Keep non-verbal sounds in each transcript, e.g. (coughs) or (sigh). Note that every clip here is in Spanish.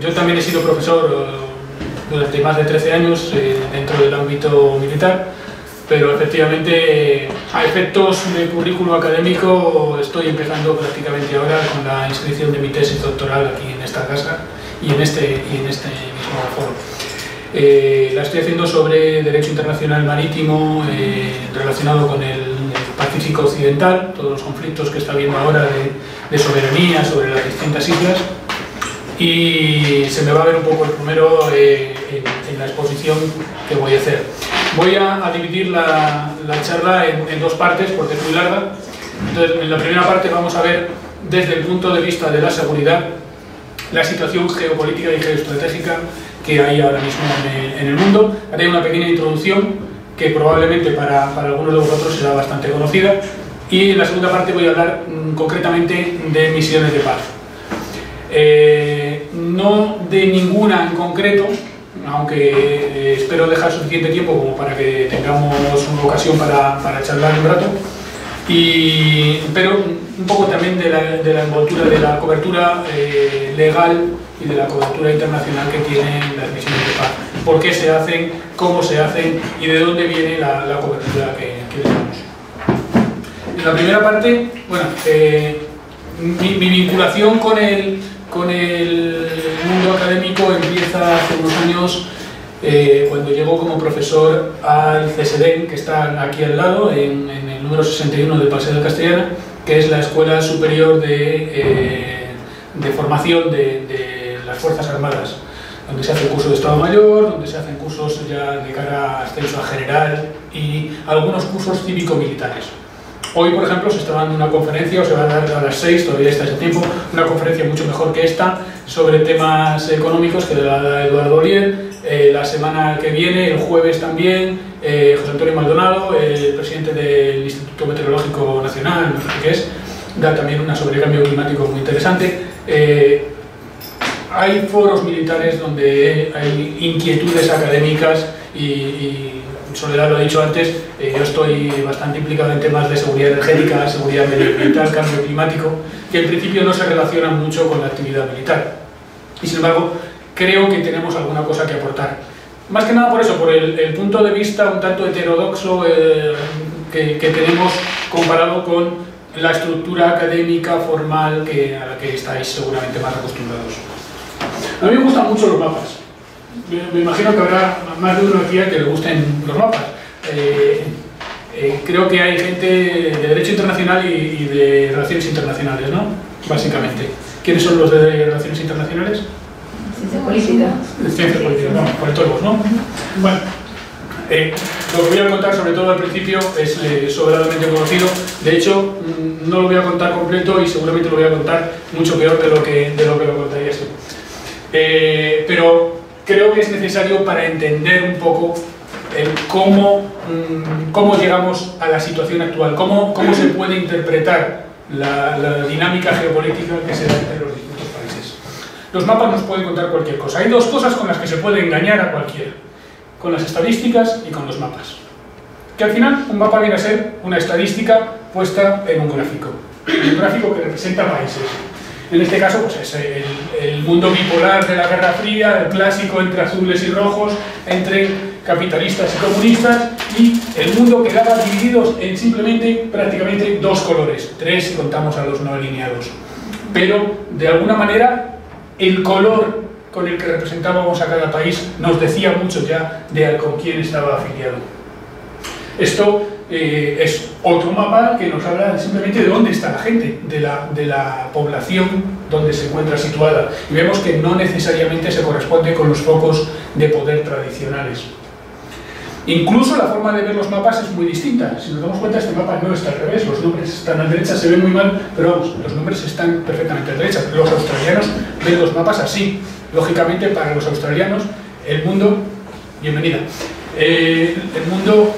yo también he sido profesor eh, durante más de 13 años eh, dentro del ámbito militar, pero efectivamente a efectos de currículo académico estoy empezando prácticamente ahora con la inscripción de mi tesis doctoral aquí en esta casa y en este, y en este mismo foro. Eh, la estoy haciendo sobre derecho internacional marítimo relacionado con el Pacífico Occidental, todos los conflictos que está habiendo ahora de soberanía sobre las distintas islas y se me va a ver un poco el primero eh, en, en, la exposición que voy a hacer. Voy a, a dividir la, la charla en, en, dos partes porque es muy larga. Entonces, en la primera parte vamos a ver desde el punto de vista de la seguridad la situación geopolítica y geoestratégica que hay ahora mismo en en el mundo. Haré una pequeña introducción que probablemente para, para, algunos de vosotros será bastante conocida y en la segunda parte voy a hablar mmm, concretamente de misiones de paz. Eh, no de ninguna en concreto, aunque eh, espero dejar suficiente tiempo como para que tengamos una ocasión para, para charlar un rato, y, pero un poco también de la, envoltura, de la cobertura eh, legal y de la cobertura internacional que tienen las misiones de paz. Por qué se hacen, cómo se hacen y de dónde viene la, cobertura que, que les damos. En la primera parte, bueno, mi, mi vinculación con el, con el mundo académico empieza hace unos años eh, cuando llegó como profesor al CSDEN, que está aquí al lado, en, en, el número 61 del Paseo de Castellana, que es la Escuela Superior de, eh, de Formación de, de, las Fuerzas Armadas, donde se hace el curso de Estado Mayor, donde se hacen cursos ya de cara a ascenso a general y algunos cursos cívico-militares. Hoy, por ejemplo, se está dando una conferencia, o se va a dar a las 6, todavía está ese tiempo, una conferencia mucho mejor que esta, sobre temas económicos, que la da Eduardo Olier. Eh, la semana que viene, el jueves también, eh, José Antonio Maldonado, el presidente del Instituto Meteorológico Nacional, no sé qué es, da también una sobre cambio climático muy interesante. Eh, hay foros militares donde hay inquietudes académicas y Soledad lo ha dicho antes, eh, yo estoy bastante implicado en temas de seguridad energética, seguridad medioambiental, cambio climático, que en principio no se relacionan mucho con la actividad militar. Y sin embargo, creo que tenemos alguna cosa que aportar. Más que nada por eso, por el, el punto de vista un tanto heterodoxo eh, que, que, tenemos comparado con la estructura académica formal que, a la que estáis seguramente más acostumbrados. A mí me gustan mucho los mapas me imagino que habrá más de uno aquí que le gusten los mapas. Eh, eh, creo que hay gente de Derecho Internacional y, y, de Relaciones Internacionales, ¿no? Básicamente. ¿Quiénes son los de Relaciones Internacionales? Ciencia política. Ciencia política, no, politólogos, ¿no? Bueno, eh, lo que voy a contar, sobre todo al principio, es eh, sobradamente conocido. De hecho, mm, no lo voy a contar completo y seguramente lo voy a contar mucho peor de lo que, de lo, que lo contaría así. Eh, pero creo que es necesario para entender un poco el cómo, mmm, cómo llegamos a la situación actual, cómo, cómo se puede interpretar la, la, dinámica geopolítica que se da entre los distintos países. Los mapas nos pueden contar cualquier cosa. Hay dos cosas con las que se puede engañar a cualquiera, con las estadísticas y con los mapas. Que al final un mapa viene a ser una estadística puesta en un gráfico, un gráfico que representa países. En este caso, pues es el, el, mundo bipolar de la Guerra Fría, el clásico entre azules y rojos, entre capitalistas y comunistas, y el mundo quedaba dividido en simplemente prácticamente dos colores, tres si contamos a los no alineados. Pero, de alguna manera, el color con el que representábamos a cada país nos decía mucho ya de con quién estaba afiliado. Esto eh, es otro mapa que nos habla simplemente de dónde está la gente, de la, población donde se encuentra situada. Y vemos que no necesariamente se corresponde con los focos de poder tradicionales. Incluso la forma de ver los mapas es muy distinta. Si nos damos cuenta, este mapa no está al revés. Los nombres están a la derecha, se ven muy mal, pero vamos, los nombres están perfectamente a la derecha. Los australianos ven los mapas así. Lógicamente, para los australianos, el mundo... Bienvenida. Eh, el mundo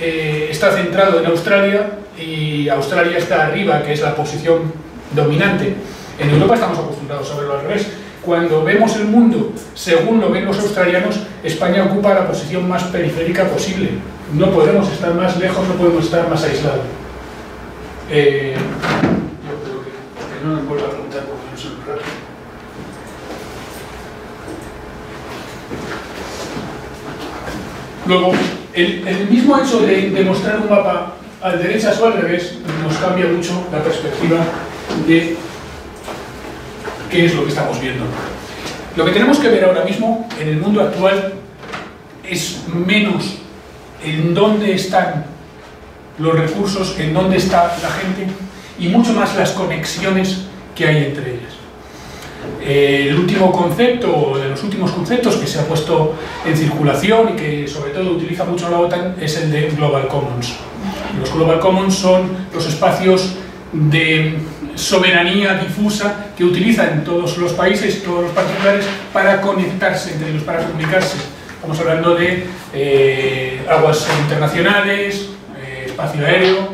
eh, está centrado en Australia y Australia está arriba, que es la posición dominante. En Europa estamos acostumbrados a verlo al revés. Cuando vemos el mundo según lo ven los australianos, España ocupa la posición más periférica posible. No podemos estar más lejos, no podemos estar más aislados. Eh, yo creo que, no me vuelvo a preguntar porque no se me. Luego, el, mismo hecho de, de mostrar un mapa al derecha o al revés nos cambia mucho la perspectiva de qué es lo que estamos viendo. Lo que tenemos que ver ahora mismo en el mundo actual es menos en dónde están los recursos, en dónde está la gente y mucho más las conexiones que hay entre ellas. El último concepto, de los últimos conceptos que se ha puesto en circulación y que sobre todo utiliza mucho la OTAN es el de Global Commons. Los Global Commons son los espacios de soberanía difusa que utilizan todos los países, todos los particulares, para conectarse entre ellos, para comunicarse. Estamos hablando de eh, aguas internacionales, eh, espacio aéreo,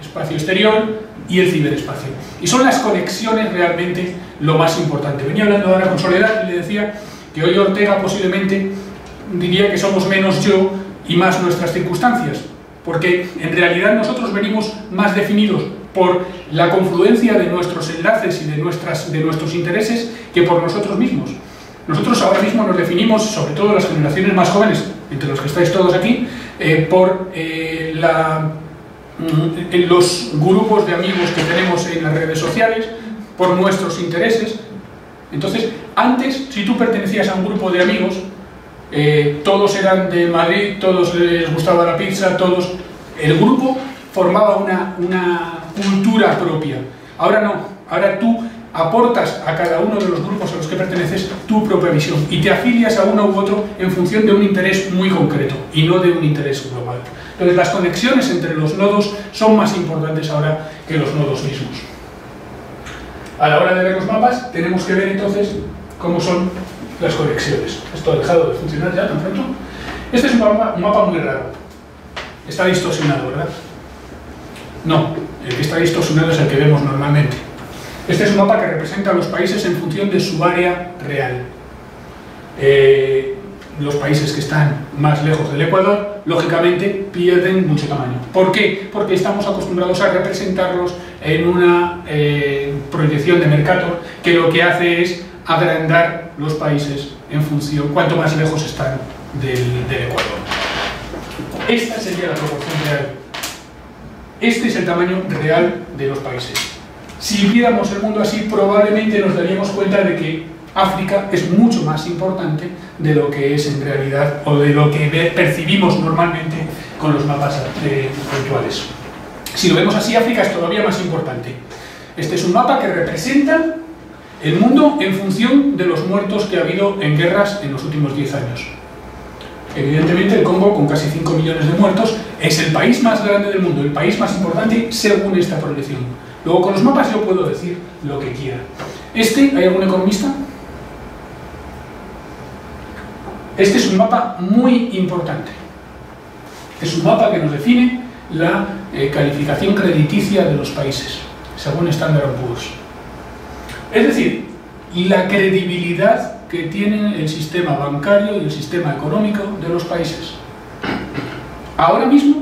espacio exterior y el ciberespacio. Y son las conexiones realmente lo más importante. Venía hablando ahora con Soledad y le decía que hoy Ortega posiblemente diría que somos menos yo y más nuestras circunstancias, porque en realidad nosotros venimos más definidos por la confluencia de nuestros enlaces y de, nuestras, de nuestros intereses que por nosotros mismos. Nosotros ahora mismo nos definimos, sobre todo las generaciones más jóvenes, entre los que estáis todos aquí, eh, por eh, la, los grupos de amigos que tenemos en las redes sociales, por nuestros intereses. Entonces, antes, si tú pertenecías a un grupo de amigos, eh, todos eran de Madrid, todos les gustaba la pizza, todos... El grupo formaba una, una cultura propia. Ahora no, ahora tú aportas a cada uno de los grupos a los que perteneces tu propia visión y te afilias a uno u otro en función de un interés muy concreto y no de un interés global. Entonces las conexiones entre los nodos son más importantes ahora que los nodos mismos. A la hora de ver los mapas tenemos que ver entonces cómo son las conexiones. Esto ha dejado de funcionar ya tan pronto. Este es un mapa, muy raro. Está distorsionado, ¿verdad? No, el que está distorsionado es el que vemos normalmente. Este es un mapa que representa a los países en función de su área real. Eh, los países que están más lejos del Ecuador, lógicamente, pierden mucho tamaño. ¿Por qué? Porque estamos acostumbrados a representarlos en una eh, proyección de Mercator que lo que hace es agrandar los países en función, cuanto más lejos están del, del Ecuador. Esta sería la proporción real. Este es el tamaño real de los países. Si viéramos el mundo así, probablemente nos daríamos cuenta de que África es mucho más importante de lo que es en realidad o de lo que percibimos normalmente con los mapas eh, actuales. Si lo vemos así, África es todavía más importante. Este es un mapa que representa el mundo en función de los muertos que ha habido en guerras en los últimos 10 años. Evidentemente el Congo, con casi 5 millones de muertos, es el país más grande del mundo, el país más importante según esta proyección. Luego con los mapas yo puedo decir lo que quiera. Este, ¿hay algún economista? Este es un mapa muy importante. Es un mapa que nos define la eh, calificación crediticia de los países, según Standard Poor's. Es decir, la credibilidad que tiene el sistema bancario y el sistema económico de los países. Ahora mismo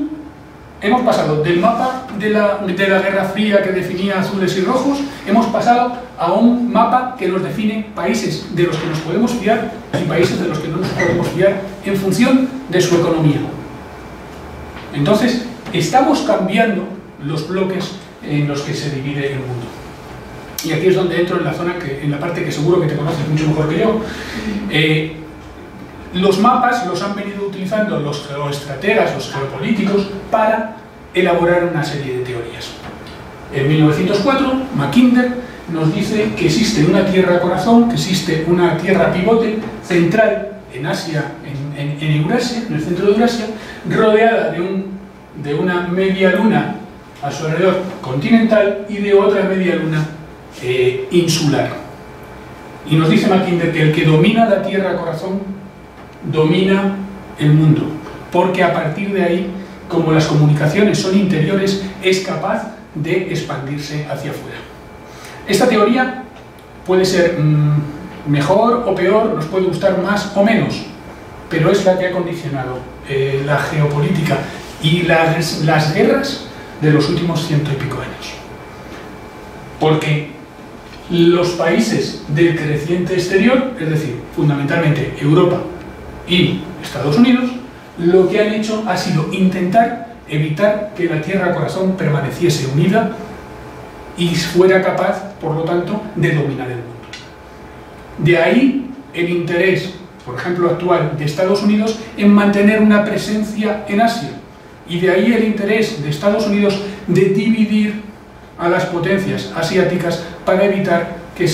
hemos pasado del mapa de la, Guerra Fría que definía azules y rojos, hemos pasado a un mapa que nos define países de los que nos podemos fiar y países de los que no nos podemos fiar en función de su economía. Entonces, estamos cambiando los bloques en los que se divide el mundo. Y aquí es donde entro en la zona, que, en la parte que seguro que te conoces mucho mejor que yo. Eh, los mapas los han venido utilizando los geoestrategas, los geopolíticos, para elaborar una serie de teorías. En 1904, Mackinder nos dice que existe una tierra corazón, que existe una tierra pivote central en Asia, en, Eurasia, en el centro de Eurasia, rodeada de, un, de una media luna a su alrededor continental y de otra media luna eh, insular. Y nos dice Mackinder que el que domina la tierra corazón domina el mundo, porque a partir de ahí, como las comunicaciones son interiores, es capaz de expandirse hacia afuera. Esta teoría puede ser mm, mejor o peor, nos puede gustar más o menos, pero es la que ha condicionado eh, la geopolítica y las, las guerras de los últimos ciento y pico años. Porque los países del creciente exterior, es decir, fundamentalmente Europa, y Estados Unidos, lo que han hecho ha sido intentar evitar que la Tierra Corazón permaneciese unida y fuera capaz, por lo tanto, de dominar el mundo. De ahí el interés, por ejemplo, actual de Estados Unidos en mantener una presencia en Asia. Y de ahí el interés de Estados Unidos de dividir a las potencias asiáticas para evitar que,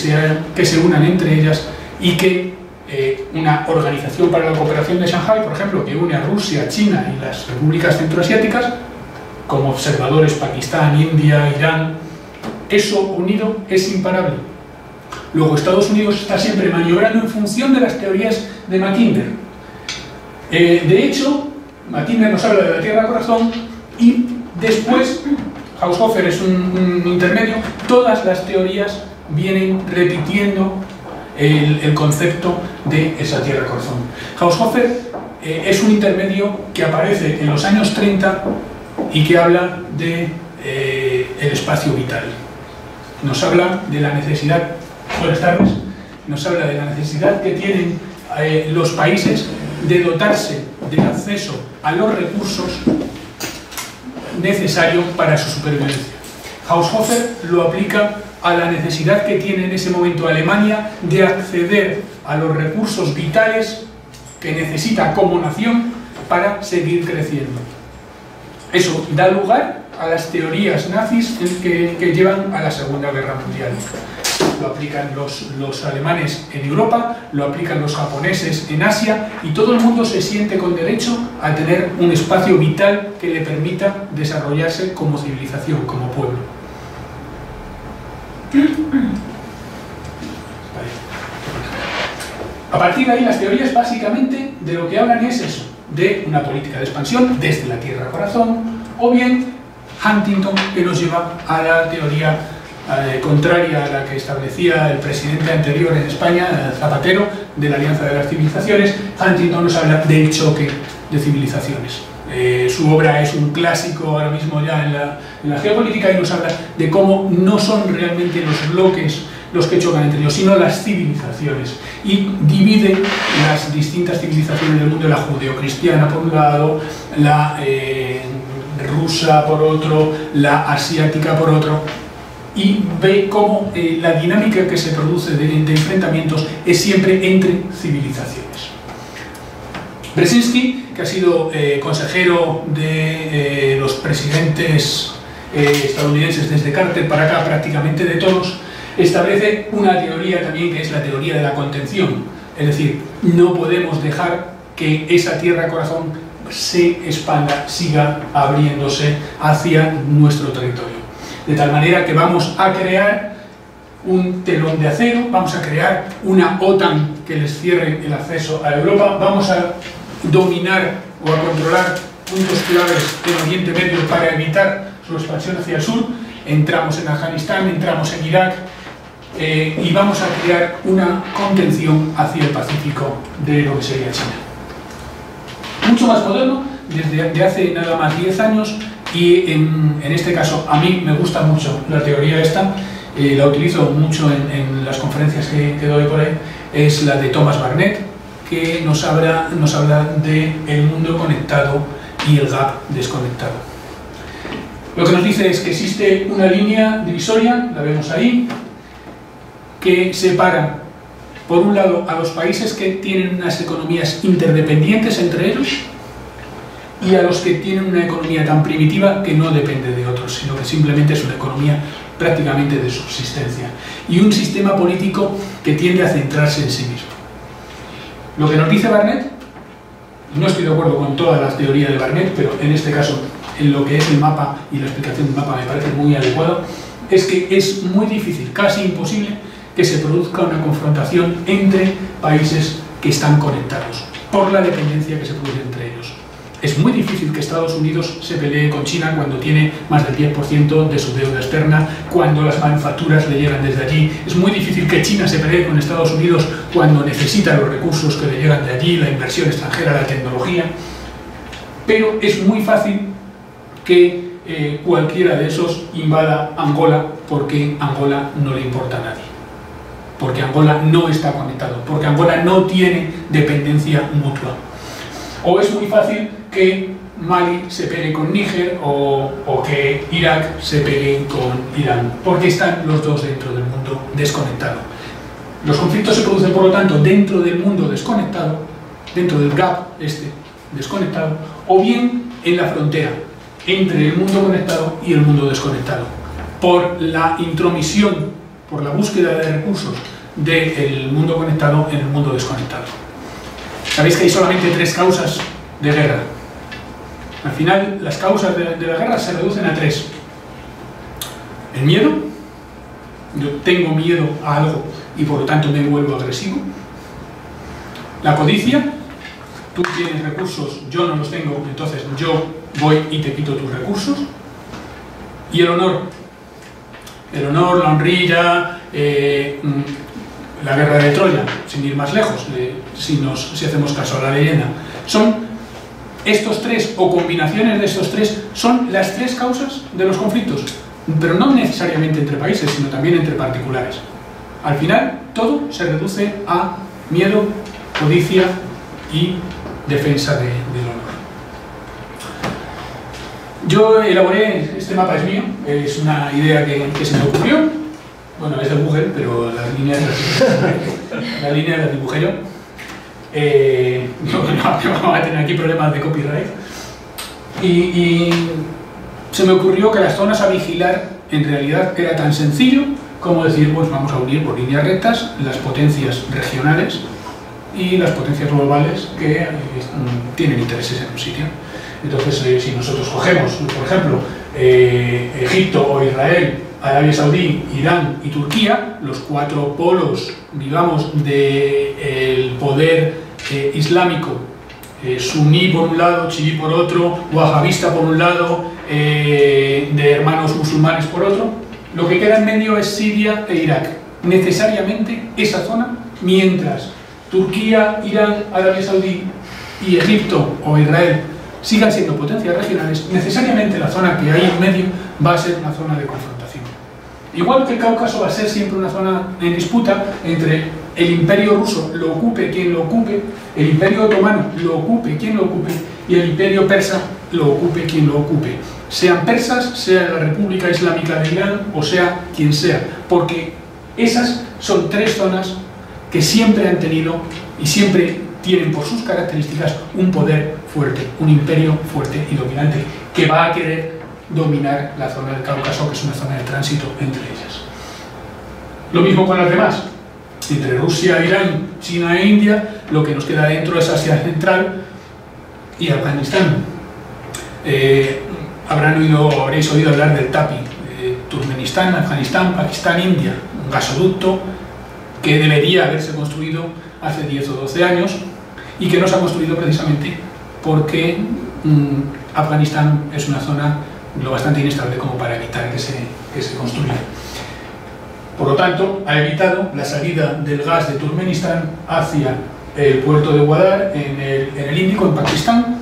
que se unan entre ellas y que eh, una organización para la cooperación de Shanghai, por ejemplo, que une a Rusia, China y las repúblicas centroasiáticas, como observadores Pakistán, India, Irán, eso unido es imparable. Luego Estados Unidos está siempre maniobrando en función de las teorías de Mackinder. Eh, de hecho, Mackinder nos habla de la Tierra Corazón y después, Haushofer es un intermedio, todas las teorías vienen repitiendo el, concepto de esa tierra corazón. Haushofer eh, es un intermedio que aparece en los años 30 y que habla de eh, el espacio vital. Nos habla de la necesidad, buenas tardes, nos habla de la necesidad que tienen eh, los países de dotarse del acceso a los recursos necesarios para su supervivencia. Haushofer lo aplica a la necesidad que tiene en ese momento Alemania de acceder a los recursos vitales que necesita como nación para seguir creciendo. Eso da lugar a las teorías nazis que, llevan a la Segunda Guerra Mundial. Lo aplican los, los alemanes en Europa, lo aplican los japoneses en Asia y todo el mundo se siente con derecho a tener un espacio vital que le permita desarrollarse como civilización, como pueblo. A partir de ahí las teorías básicamente de lo que hablan es eso, de una política de expansión desde la Tierra Corazón, o bien Huntington que nos lleva a la teoría eh, contraria a la que establecía el presidente anterior en España, Zapatero, de la Alianza de las Civilizaciones. Huntington nos habla del choque de civilizaciones. Eh, su obra es un clásico ahora mismo ya en la, geopolítica y nos habla de cómo no son realmente los bloques los que chocan entre ellos, sino las civilizaciones. Y divide las distintas civilizaciones del mundo, la judeocristiana por un lado, la eh, rusa por otro, la asiática por otro, y ve cómo eh, la dinámica que se produce de, de enfrentamientos es siempre entre civilizaciones. Brzezinski, que ha sido eh, consejero de eh, los presidentes eh, estadounidenses desde Carter para acá, prácticamente de todos, establece una teoría también que es la teoría de la contención. Es decir, no podemos dejar que esa tierra corazón se expanda, siga abriéndose hacia nuestro territorio. De tal manera que vamos a crear un telón de acero, vamos a crear una OTAN que les cierre el acceso a Europa, vamos a dominar o a controlar puntos claves del Oriente Medio para evitar su expansión hacia el sur. Entramos en Afganistán, entramos en Irak eh, y vamos a crear una contención hacia el Pacífico de lo que sería China. Mucho más moderno, desde hace nada más 10 años y en, este caso a mí me gusta mucho la teoría esta, eh, la utilizo mucho en, las conferencias que, que doy por ahí, es la de Thomas Barnett, que nos habla, nos de el mundo conectado y el gap desconectado. Lo que nos dice es que existe una línea divisoria, la vemos ahí, que separa, por un lado, a los países que tienen unas economías interdependientes entre ellos y a los que tienen una economía tan primitiva que no depende de otros, sino que simplemente es una economía prácticamente de subsistencia. Y un sistema político que tiende a centrarse en sí mismo. Lo que nos dice Barnett, no estoy de acuerdo con todas las teorías de Barnett, pero en este caso, en lo que es el mapa y la explicación del mapa me parece muy adecuado, es que es muy difícil, casi imposible, que se produzca una confrontación entre países que están conectados, por la dependencia que se produce entre ellos. Es muy difícil que Estados Unidos se pelee con China cuando tiene más del 10% de su deuda externa, cuando las manufacturas le llegan desde allí. Es muy difícil que China se pelee con Estados Unidos cuando necesita los recursos que le llegan de allí, la inversión extranjera, la tecnología. Pero es muy fácil que eh, cualquiera de esos invada Angola porque Angola no le importa a nadie. Porque Angola no está conectado, porque Angola no tiene dependencia mutua. O es muy fácil que Mali se pegue con Níger o, que Irak se pegue con Irán, porque están los dos dentro del mundo desconectado. Los conflictos se producen, por lo tanto, dentro del mundo desconectado, dentro del gap este desconectado, o bien en la frontera entre el mundo conectado y el mundo desconectado, por la intromisión, por la búsqueda de recursos del mundo conectado en el mundo desconectado. Sabéis que hay solamente tres causas de guerra. Al final, las causas de, la guerra se reducen a tres. El miedo, yo tengo miedo a algo y por lo tanto me vuelvo agresivo. La codicia, tú tienes recursos, yo no los tengo, entonces yo voy y te quito tus recursos. Y el honor, el honor, la honrilla, eh, la guerra de Troya, sin ir más lejos, si, si hacemos caso a la leyenda, son estos tres o combinaciones de estos tres, son las tres causas de los conflictos, pero no necesariamente entre países, sino también entre particulares. Al final, todo se reduce a miedo, codicia y defensa de, del honor. Yo elaboré, este mapa es mío, es una idea que, se me ocurrió, bueno, es de Google, pero la línea la, (laughs) la línea la dibujé yo. Eh, (laughs) no, no, vamos a tener aquí problemas de copyright. Y, se me ocurrió que las zonas a vigilar en realidad era tan sencillo como decir, pues vamos a unir por líneas rectas las potencias regionales y las potencias globales que eh, tienen intereses en un sitio. Entonces, eh, si nosotros cogemos, por ejemplo, eh, Egipto o Israel, Arabia Saudí, Irán y Turquía, los cuatro polos, digamos, del de, poder eh, islámico, eh, suní por un lado, chií por otro, wahabista por un lado, eh, de hermanos musulmanes por otro, lo que queda en medio es Siria e Irak. Necesariamente esa zona, mientras Turquía, Irán, Arabia Saudí y Egipto o Israel sigan siendo potencias regionales, necesariamente la zona que hay en medio va a ser una zona de confrontación. Igual que el Cáucaso va a ser siempre una zona en disputa entre el imperio ruso, lo ocupe quien lo ocupe, el imperio otomano, lo ocupe quien lo ocupe, y el imperio persa, lo ocupe quien lo ocupe. Sean persas, sea la República Islámica de Irán o sea quien sea, porque esas son tres zonas que siempre han tenido y siempre tienen por sus características un poder fuerte, un imperio fuerte y dominante que va a querer dominar la zona del Cáucaso, que es una zona de tránsito entre ellas. Lo mismo con las demás. Entre Rusia, Irán, China e India, lo que nos queda dentro es Asia Central y Afganistán. Eh, habrán oído, habréis oído hablar del TAPI, eh, Turkmenistán, Afganistán, Pakistán, India, un gasoducto que debería haberse construido hace 10 o 12 años y que no se ha construido precisamente porque mmm, Afganistán es una zona lo bastante inestable como para evitar que se, que se construya. Por lo tanto, ha evitado la salida del gas de Turkmenistán hacia el puerto de Guadar en el, en el Índico, en Pakistán,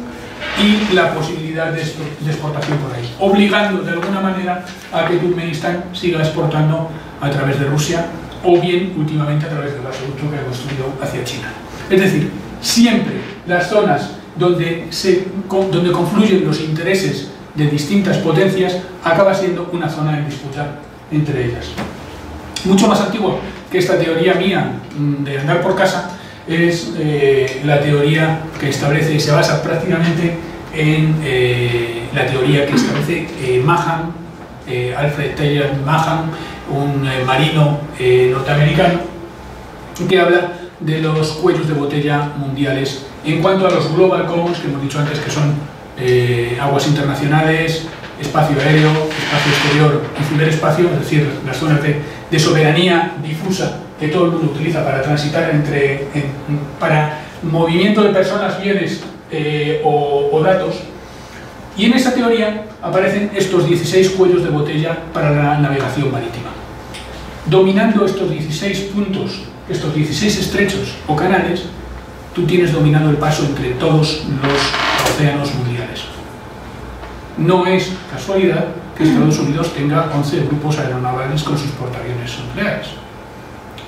y la posibilidad de, exportación por ahí, obligando de alguna manera a que Turkmenistán siga exportando a través de Rusia o bien últimamente a través del gasoducto que ha construido hacia China. Es decir, siempre las zonas donde, se, donde confluyen los intereses de distintas potencias acaba siendo una zona en disputa entre ellas. Mucho más antiguo que esta teoría mía de andar por casa es eh, la teoría que establece y se basa prácticamente en eh, la teoría que establece eh, Mahan, Alfred Taylor Mahan, un marino norteamericano, que habla de los cuellos de botella mundiales en cuanto a los global commons que hemos dicho antes que son eh, aguas internacionales, espacio aéreo, espacio exterior y ciberespacio, es decir, las zonas de, de, soberanía difusa que todo el mundo utiliza para transitar entre, en, para movimiento de personas, bienes eh, o, o datos. Y en esa teoría aparecen estos 16 cuellos de botella para la navegación marítima. Dominando estos 16 puntos, estos 16 estrechos o canales, tú tienes dominado el paso entre todos los océanos mundiales. No es casualidad que Estados Unidos tenga 11 grupos aeronavales con sus portaaviones nucleares,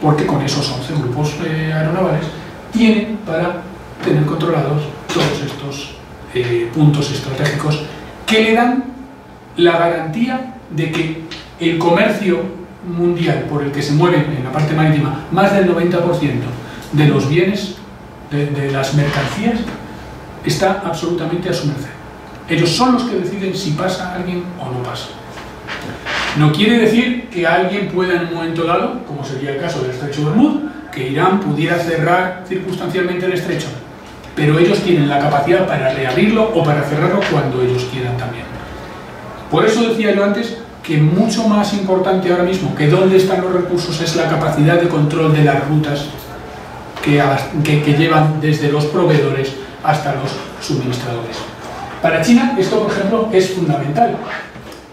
porque con esos 11 grupos eh, aeronavales tienen para tener controlados todos estos eh, puntos estratégicos que le dan la garantía de que el comercio mundial por el que se mueve en la parte marítima más del 90% de los bienes, de, las mercancías, está absolutamente a su merced. Ellos son los que deciden si pasa alguien o no pasa. No quiere decir que alguien pueda en un momento dado, como sería el caso del estrecho Bermud, que Irán pudiera cerrar circunstancialmente el estrecho, pero ellos tienen la capacidad para reabrirlo o para cerrarlo cuando ellos quieran también. Por eso decía yo antes que mucho más importante ahora mismo que dónde están los recursos es la capacidad de control de las rutas que, que, llevan desde los proveedores hasta los suministradores. Para China esto, por ejemplo, es fundamental,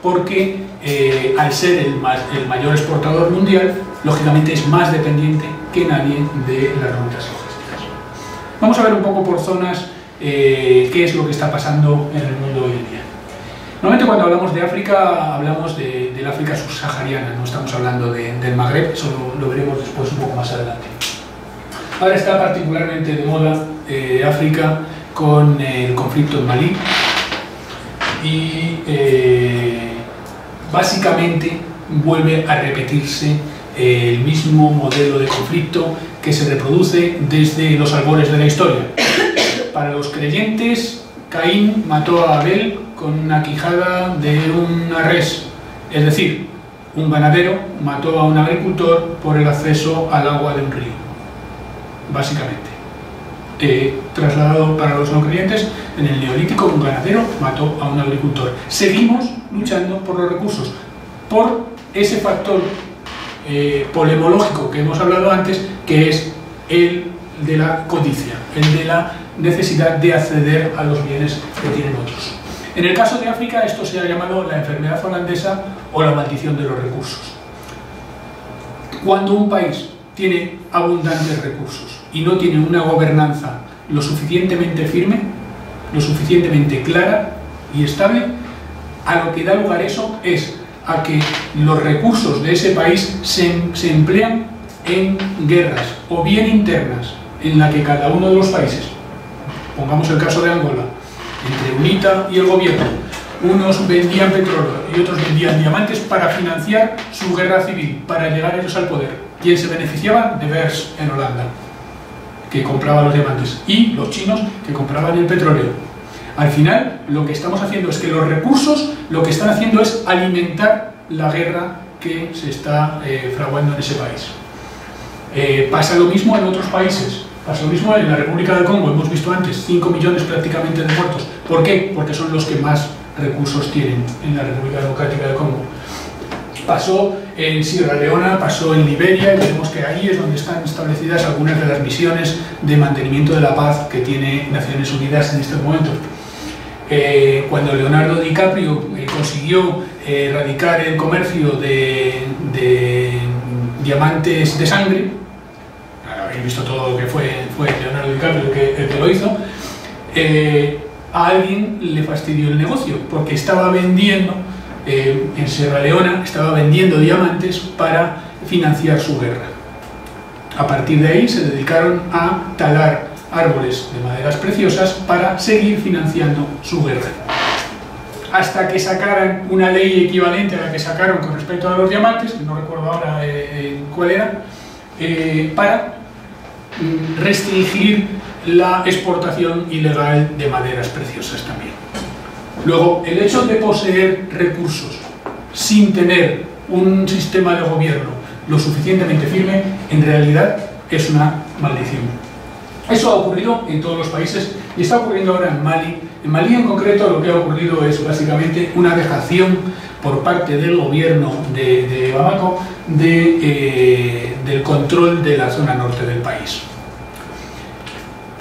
porque eh, al ser el, el, mayor exportador mundial, lógicamente es más dependiente que nadie de las rutas logísticas. Vamos a ver un poco por zonas eh, qué es lo que está pasando en el mundo hoy en día. Normalmente cuando hablamos de África, hablamos de, del África subsahariana, no estamos hablando del Magreb, eso lo, veremos después un poco más adelante. Ahora está particularmente de moda eh, África con el conflicto en Malí y eh, básicamente vuelve a repetirse el mismo modelo de conflicto que se reproduce desde los albores de la historia. Para los creyentes, Caín mató a Abel con una quijada de una res, es decir, un ganadero mató a un agricultor por el acceso al agua de un río, básicamente. Eh, trasladado para los no creyentes, en el neolítico un ganadero mató a un agricultor. Seguimos luchando por los recursos, por ese factor eh, polemológico que hemos hablado antes, que es el de la codicia, el de la necesidad de acceder a los bienes que tienen otros. En el caso de África esto se ha llamado la enfermedad holandesa o la maldición de los recursos. Cuando un país tiene abundantes recursos y no tiene una gobernanza lo suficientemente firme, lo suficientemente clara y estable, a lo que da lugar eso es a que los recursos de ese país se, se emplean en guerras o bien internas en la que cada uno de los países, pongamos el caso de Angola, entre UNITA y el gobierno, unos vendían petróleo y otros vendían diamantes para financiar su guerra civil, para llegar ellos al poder. ¿Quién se beneficiaba? De Bers en Holanda, que compraba los diamantes, y los chinos que compraban el petróleo. Al final, lo que estamos haciendo es que los recursos lo que están haciendo es alimentar la guerra que se está eh, fraguando en ese país. Eh, pasa lo mismo en otros países. Pasa lo mismo en la República del Congo, hemos visto antes 5 millones prácticamente de muertos. ¿Por qué? Porque son los que más recursos tienen en la República Democrática del Congo. Pasó en Sierra Leona, pasó en Liberia y vemos que ahí es donde están establecidas algunas de las misiones de mantenimiento de la paz que tiene Naciones Unidas en este momento. Eh, cuando Leonardo DiCaprio eh, consiguió eh, erradicar el comercio de, de diamantes de sangre, he visto todo lo que fue, fue Leonardo DiCaprio que, el que lo hizo, eh, a alguien le fastidió el negocio, porque estaba vendiendo, eh, en Sierra Leona, estaba vendiendo diamantes para financiar su guerra. A partir de ahí se dedicaron a talar árboles de maderas preciosas para seguir financiando su guerra. Hasta que sacaran una ley equivalente a la que sacaron con respecto a los diamantes, que no recuerdo ahora eh, cuál era, para restringir la exportación ilegal de maderas preciosas también. Luego, el hecho de poseer recursos sin tener un sistema de gobierno lo suficientemente firme, en realidad es una maldición. Eso ha ocurrido en todos los países y está ocurriendo ahora en Mali. En Mali en concreto lo que ha ocurrido es básicamente una dejación por parte del gobierno de, Bamako eh, del control de la zona norte del país.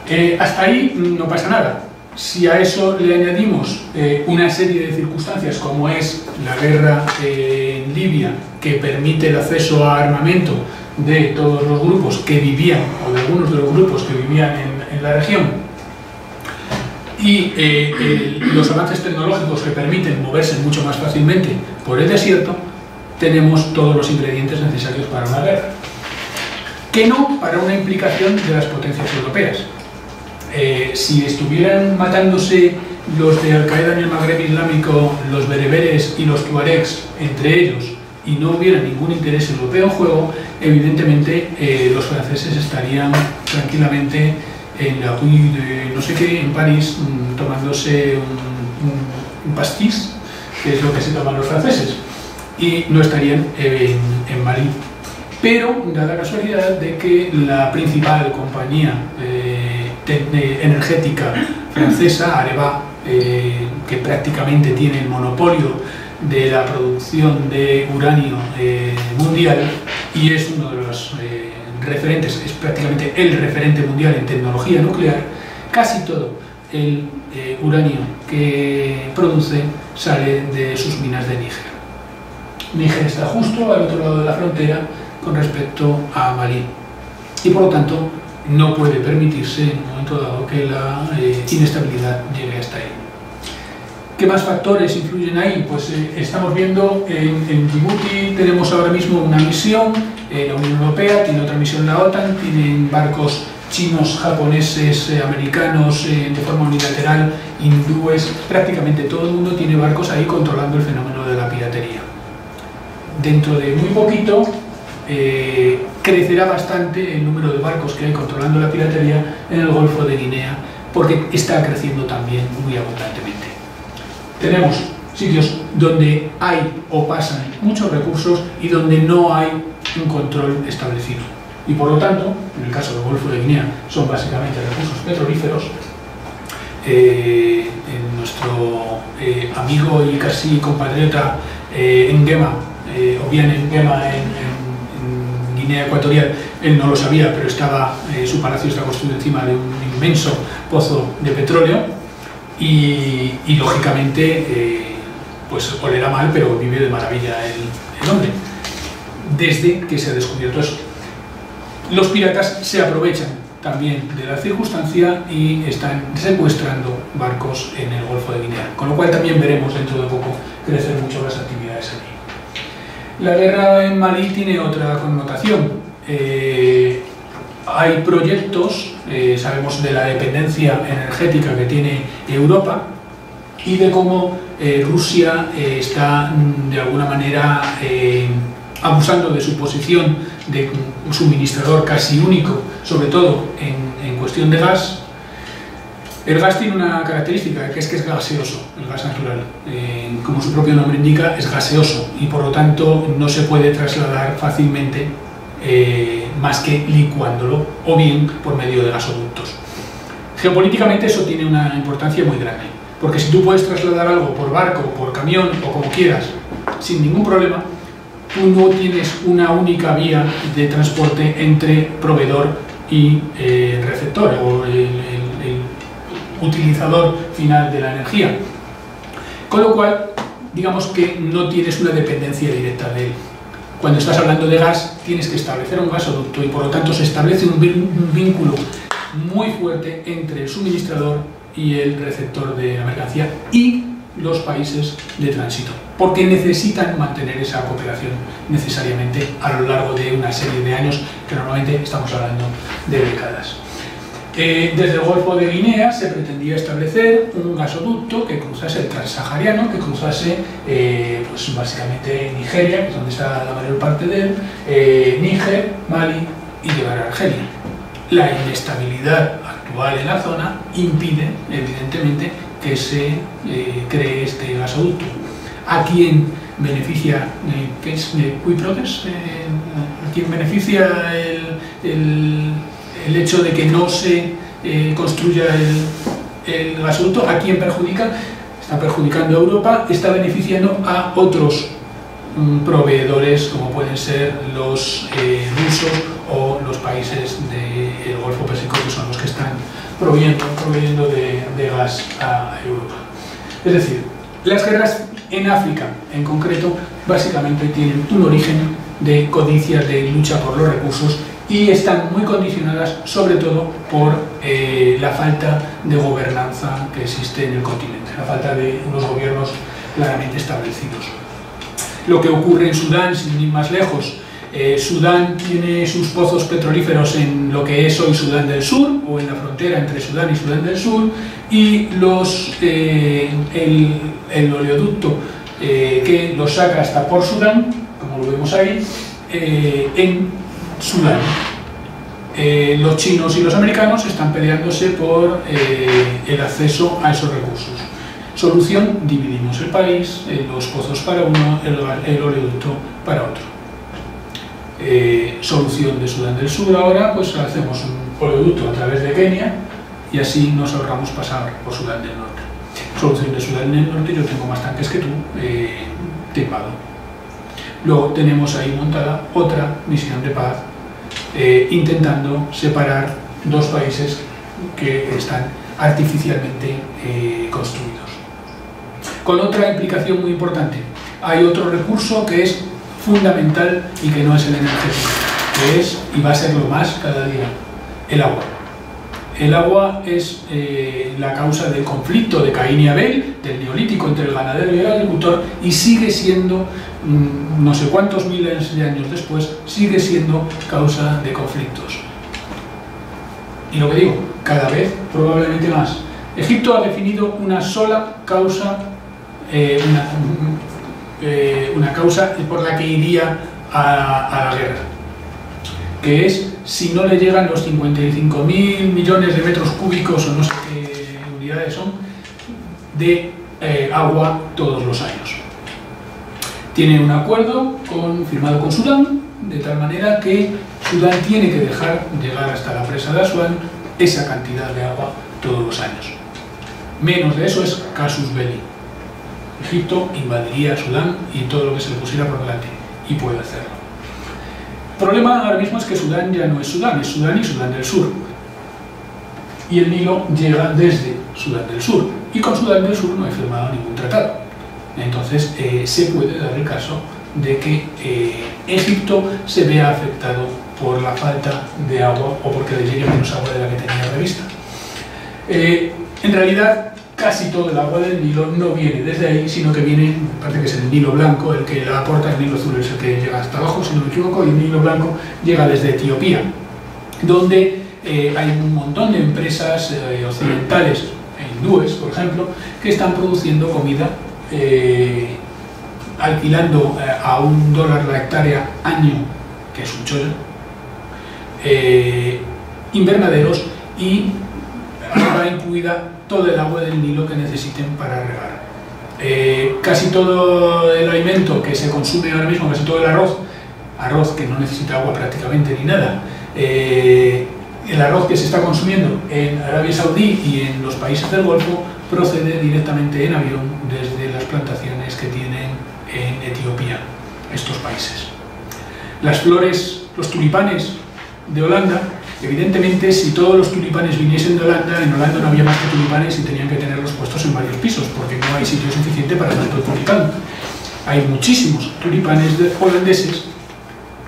Eh, hasta ahí no pasa nada. Si a eso le añadimos eh, una serie de circunstancias como es la guerra en Libia, que permite el acceso a armamento de todos los grupos que vivían, o de algunos de los grupos que vivían en, la región, y eh, los avances tecnológicos que permiten moverse mucho más fácilmente por el desierto, tenemos todos los ingredientes necesarios para una guerra. Que no para una implicación de las potencias europeas. Eh, si estuvieran matándose los de Al-Qaeda en el Magreb Islámico, los bereberes y los tuaregs entre ellos, y no hubiera ningún interés europeo en juego, evidentemente eh, los franceses estarían tranquilamente en la de no sé qué, en París, mm, tomándose un, un, un pastis, que es lo que se toman los franceses, y no estarían en, en Mali. Pero da la casualidad de que la principal compañía eh, energética francesa, Areva, eh, que prácticamente tiene el monopolio de la producción de uranio eh, mundial y es uno de los eh, referentes, es prácticamente el referente mundial en tecnología nuclear, casi todo el eh, uranio que produce sale de sus minas de Níger. Níger está justo al otro lado de la frontera con respecto a Malí y por lo tanto no puede permitirse en un momento dado que la eh, inestabilidad llegue hasta ahí. ¿Qué más factores influyen ahí? Pues eh, estamos viendo en, en Djibouti tenemos ahora mismo una misión, eh, la Unión Europea tiene otra misión la OTAN, tienen barcos chinos, japoneses, eh, americanos eh, de forma unilateral, hindúes, prácticamente todo el mundo tiene barcos ahí controlando el fenómeno de la piratería. Dentro de muy poquito crecerá bastante el número de barcos que hay controlando la piratería en el Golfo de Guinea, porque está creciendo también muy abundantemente. Tenemos sitios donde hay o pasan muchos recursos y donde no hay un control establecido. Y por lo tanto, en el caso del Golfo de Guinea, son básicamente recursos petrolíferos. Eh, en nuestro eh, amigo y casi compatriota eh, Nguema, eh, o bien Nguema en, en- en Guinea Ecuatorial, él no lo sabía, pero estaba, eh, su palacio está construido encima de un inmenso pozo de petróleo y, lógicamente eh, pues olerá mal, pero vive de maravilla el, el hombre, desde que se ha descubierto eso. Los piratas se aprovechan también de la circunstancia y están secuestrando barcos en el Golfo de Guinea, con lo cual también veremos dentro de poco crecer mucho las actividades allí. La guerra en Malí tiene otra connotación. Eh, hay proyectos, eh, sabemos de la dependencia energética que tiene Europa y de cómo eh, Rusia está mm, de alguna manera abusando de su posición de suministrador casi único, sobre todo en cuestión de gas. El gas tiene una característica, que es que es gaseoso, el gas natural. Eh, como su propio nombre indica, es gaseoso y por lo tanto no se puede trasladar fácilmente eh, más que licuándolo o bien por medio de gasoductos. Geopolíticamente eso tiene una importancia muy grande, porque si tú puedes trasladar algo por barco, por camión o como quieras, sin ningún problema, tú no tienes una única vía de transporte entre proveedor y eh, receptor o el, utilizador final de la energía. Con lo cual, digamos que no tienes una dependencia directa de él. Cuando estás hablando de gas, tienes que establecer un gasoducto y por lo tanto se establece un vínculo muy fuerte entre el suministrador y el receptor de la mercancía y los países de tránsito, porque necesitan mantener esa cooperación necesariamente a lo largo de una serie de años, que normalmente estamos hablando de décadas. Eh, desde el Golfo de Guinea se pretendía establecer un gasoducto que cruzase el transsahariano, que cruzase eh, pues básicamente Nigeria, que es donde está la mayor parte de él, eh, Níger, Mali y llegar a Argelia. La inestabilidad actual en la zona impide, evidentemente, que se eh, cree este gasoducto. ¿A quién beneficia, eh, qué es, cui prodest? Eh, ¿A quién beneficia el- el hecho de que no se eh, construya el, el gasoducto? ¿A quién perjudica? Está perjudicando a Europa, está beneficiando a otros mm, proveedores como pueden ser los eh, rusos o los países del Golfo Pérsico que son los que están proveyendo, proveyendo de, de gas a Europa. Es decir, las guerras en África en concreto básicamente tienen un origen de codicia, de lucha por los recursos y están muy condicionadas sobre todo por eh, la falta de gobernanza que existe en el continente, la falta de unos gobiernos claramente establecidos. Lo que ocurre en Sudán, sin ir más lejos, Eh, Sudán tiene sus pozos petrolíferos en lo que es hoy Sudán del Sur, o en la frontera entre Sudán y Sudán del Sur, y los, eh, el, oleoducto eh, que los saca hasta por Sudán, como lo vemos ahí, en Sudán. los chinos y los americanos están peleándose por el acceso a esos recursos. Solución, dividimos el país, los pozos para uno, el oleoducto para otro. Eh, solución de Sudán del Sur ahora, pues hacemos un oleoducto a través de Kenia y así nos ahorramos pasar por Sudán del Norte. Solución de Sudán del Norte, yo tengo más tanques que tú, eh, te Luego tenemos ahí montada otra misión de paz eh, intentando separar dos países que están artificialmente eh, construidos. Con otra implicación muy importante, hay otro recurso que es fundamental y que no es el energético, que es, y va a ser lo más cada día, el agua. El agua es eh, la causa del conflicto de Caín y Abel, del neolítico entre el ganadero y el agricultor, y sigue siendo, mm, no sé cuántos miles de años después, sigue siendo causa de conflictos. Y lo que digo, cada vez probablemente más. Egipto ha definido una sola causa, eh, una, eh, una causa por la que iría a, la guerra, que es si no le llegan los 55.000 millones de metros cúbicos o no sé qué unidades son de eh, agua todos los años. Tiene un acuerdo firmado con Sudán, de tal manera que Sudán tiene que dejar llegar hasta la presa de Asuán esa cantidad de agua todos los años. Menos de eso es casus belli. Egipto invadiría Sudán y todo lo que se le pusiera por delante, y puede hacerlo. El problema ahora mismo es que Sudán ya no es Sudán, es Sudán y Sudán del Sur. Y el Nilo llega desde Sudán del Sur, y con Sudán del Sur no he firmado ningún tratado. Entonces eh, se puede dar el caso de que eh, Egipto se vea afectado por la falta de agua o porque le llegue menos agua de la que tenía prevista. Eh, en realidad, casi todo el agua del Nilo no viene desde ahí, sino que viene, parece que es el Nilo Blanco, el que la aporta, el Nilo Azul es el que llega hasta abajo, si no me equivoco, y el Nilo Blanco llega desde Etiopía, donde eh, hay un montón de empresas eh, occidentales, hindúes, por ejemplo, que están produciendo comida eh, alquilando a un dólar la hectárea año, que es un chollo, invernaderos y (coughs) va incluida todo el agua del Nilo que necesiten para regar. Eh, casi todo el alimento que se consume ahora mismo, casi todo el arroz, arroz que no necesita agua prácticamente ni nada, eh, el arroz que se está consumiendo en Arabia Saudí y en los países del Golfo procede directamente en avión desde las plantaciones que tienen en Etiopía, estos países. Las flores, los tulipanes de Holanda Evidentemente, si todos los tulipanes viniesen de Holanda, en Holanda no había más que tulipanes y tenían que tenerlos puestos en varios pisos, porque no hay sitio suficiente para tanto tulipán. Hay muchísimos tulipanes holandeses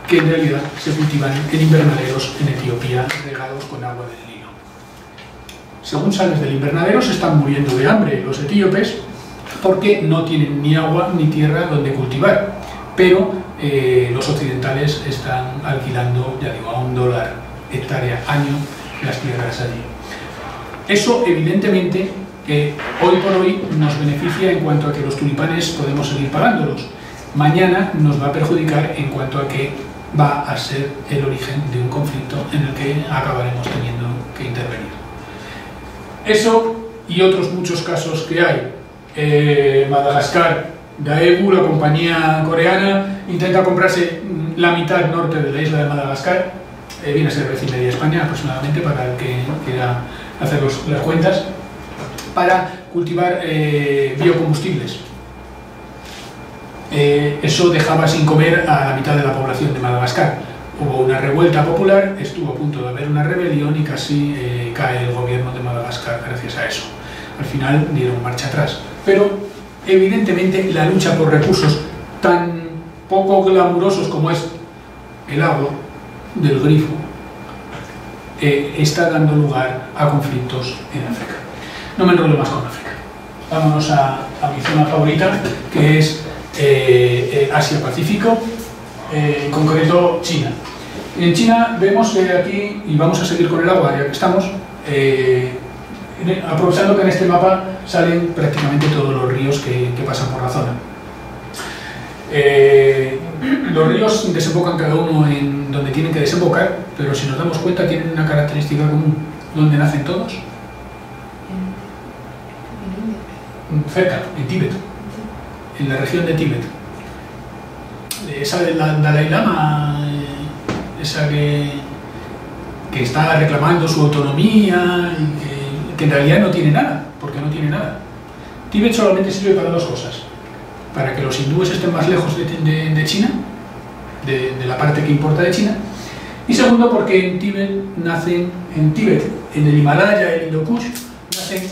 que en realidad se cultivan en invernaderos en Etiopía, regados con agua del Nilo. Según sales del invernadero, se están muriendo de hambre los etíopes porque no tienen ni agua ni tierra donde cultivar. Pero eh, los occidentales están alquilando, ya digo, a un dólar hectárea año las tierras allí. Eso evidentemente que hoy por hoy nos beneficia en cuanto a que los tulipanes podemos seguir pagándolos. Mañana nos va a perjudicar en cuanto a que va a ser el origen de un conflicto en el que acabaremos teniendo que intervenir. Eso y otros muchos casos que hay. Eh, Madagascar, Daegu, la compañía coreana, intenta comprarse la mitad norte de la isla de Madagascar eh, viene a ser vecina de España aproximadamente, para el que quiera hacer las cuentas, para cultivar eh, biocombustibles. Eh, eso dejaba sin comer a la mitad de la población de Madagascar. Hubo una revuelta popular, estuvo a punto de haber una rebelión y casi cae el gobierno de Madagascar gracias a eso. Al final dieron marcha atrás. Pero evidentemente la lucha por recursos tan poco glamurosos como es el agua, del grifo eh, está dando lugar a conflictos en África. No me enrollo más con África. Vámonos a, mi zona favorita, que es eh, eh, Asia-Pacífico. en concreto China. En China vemos que aquí, y vamos a seguir con el agua ya que estamos, aprovechando que en este mapa salen prácticamente todos los ríos que, pasan por la zona. Los ríos desembocan cada uno en donde tienen que desembocar, pero si nos damos cuenta tienen una característica común. ¿Dónde nacen todos? Cerca, en Tíbet, en la región de Tíbet. Esa del Dalai Lama, eh, esa que, que está reclamando su autonomía y que que en realidad no tiene nada, porque no tiene nada. Tíbet solamente sirve para dos cosas. Para que los hindúes estén más lejos de, China, de, la parte que importa de China, y segundo porque en Tíbet nacen, en Tíbet, en el Himalaya, el Indo Kush, nacen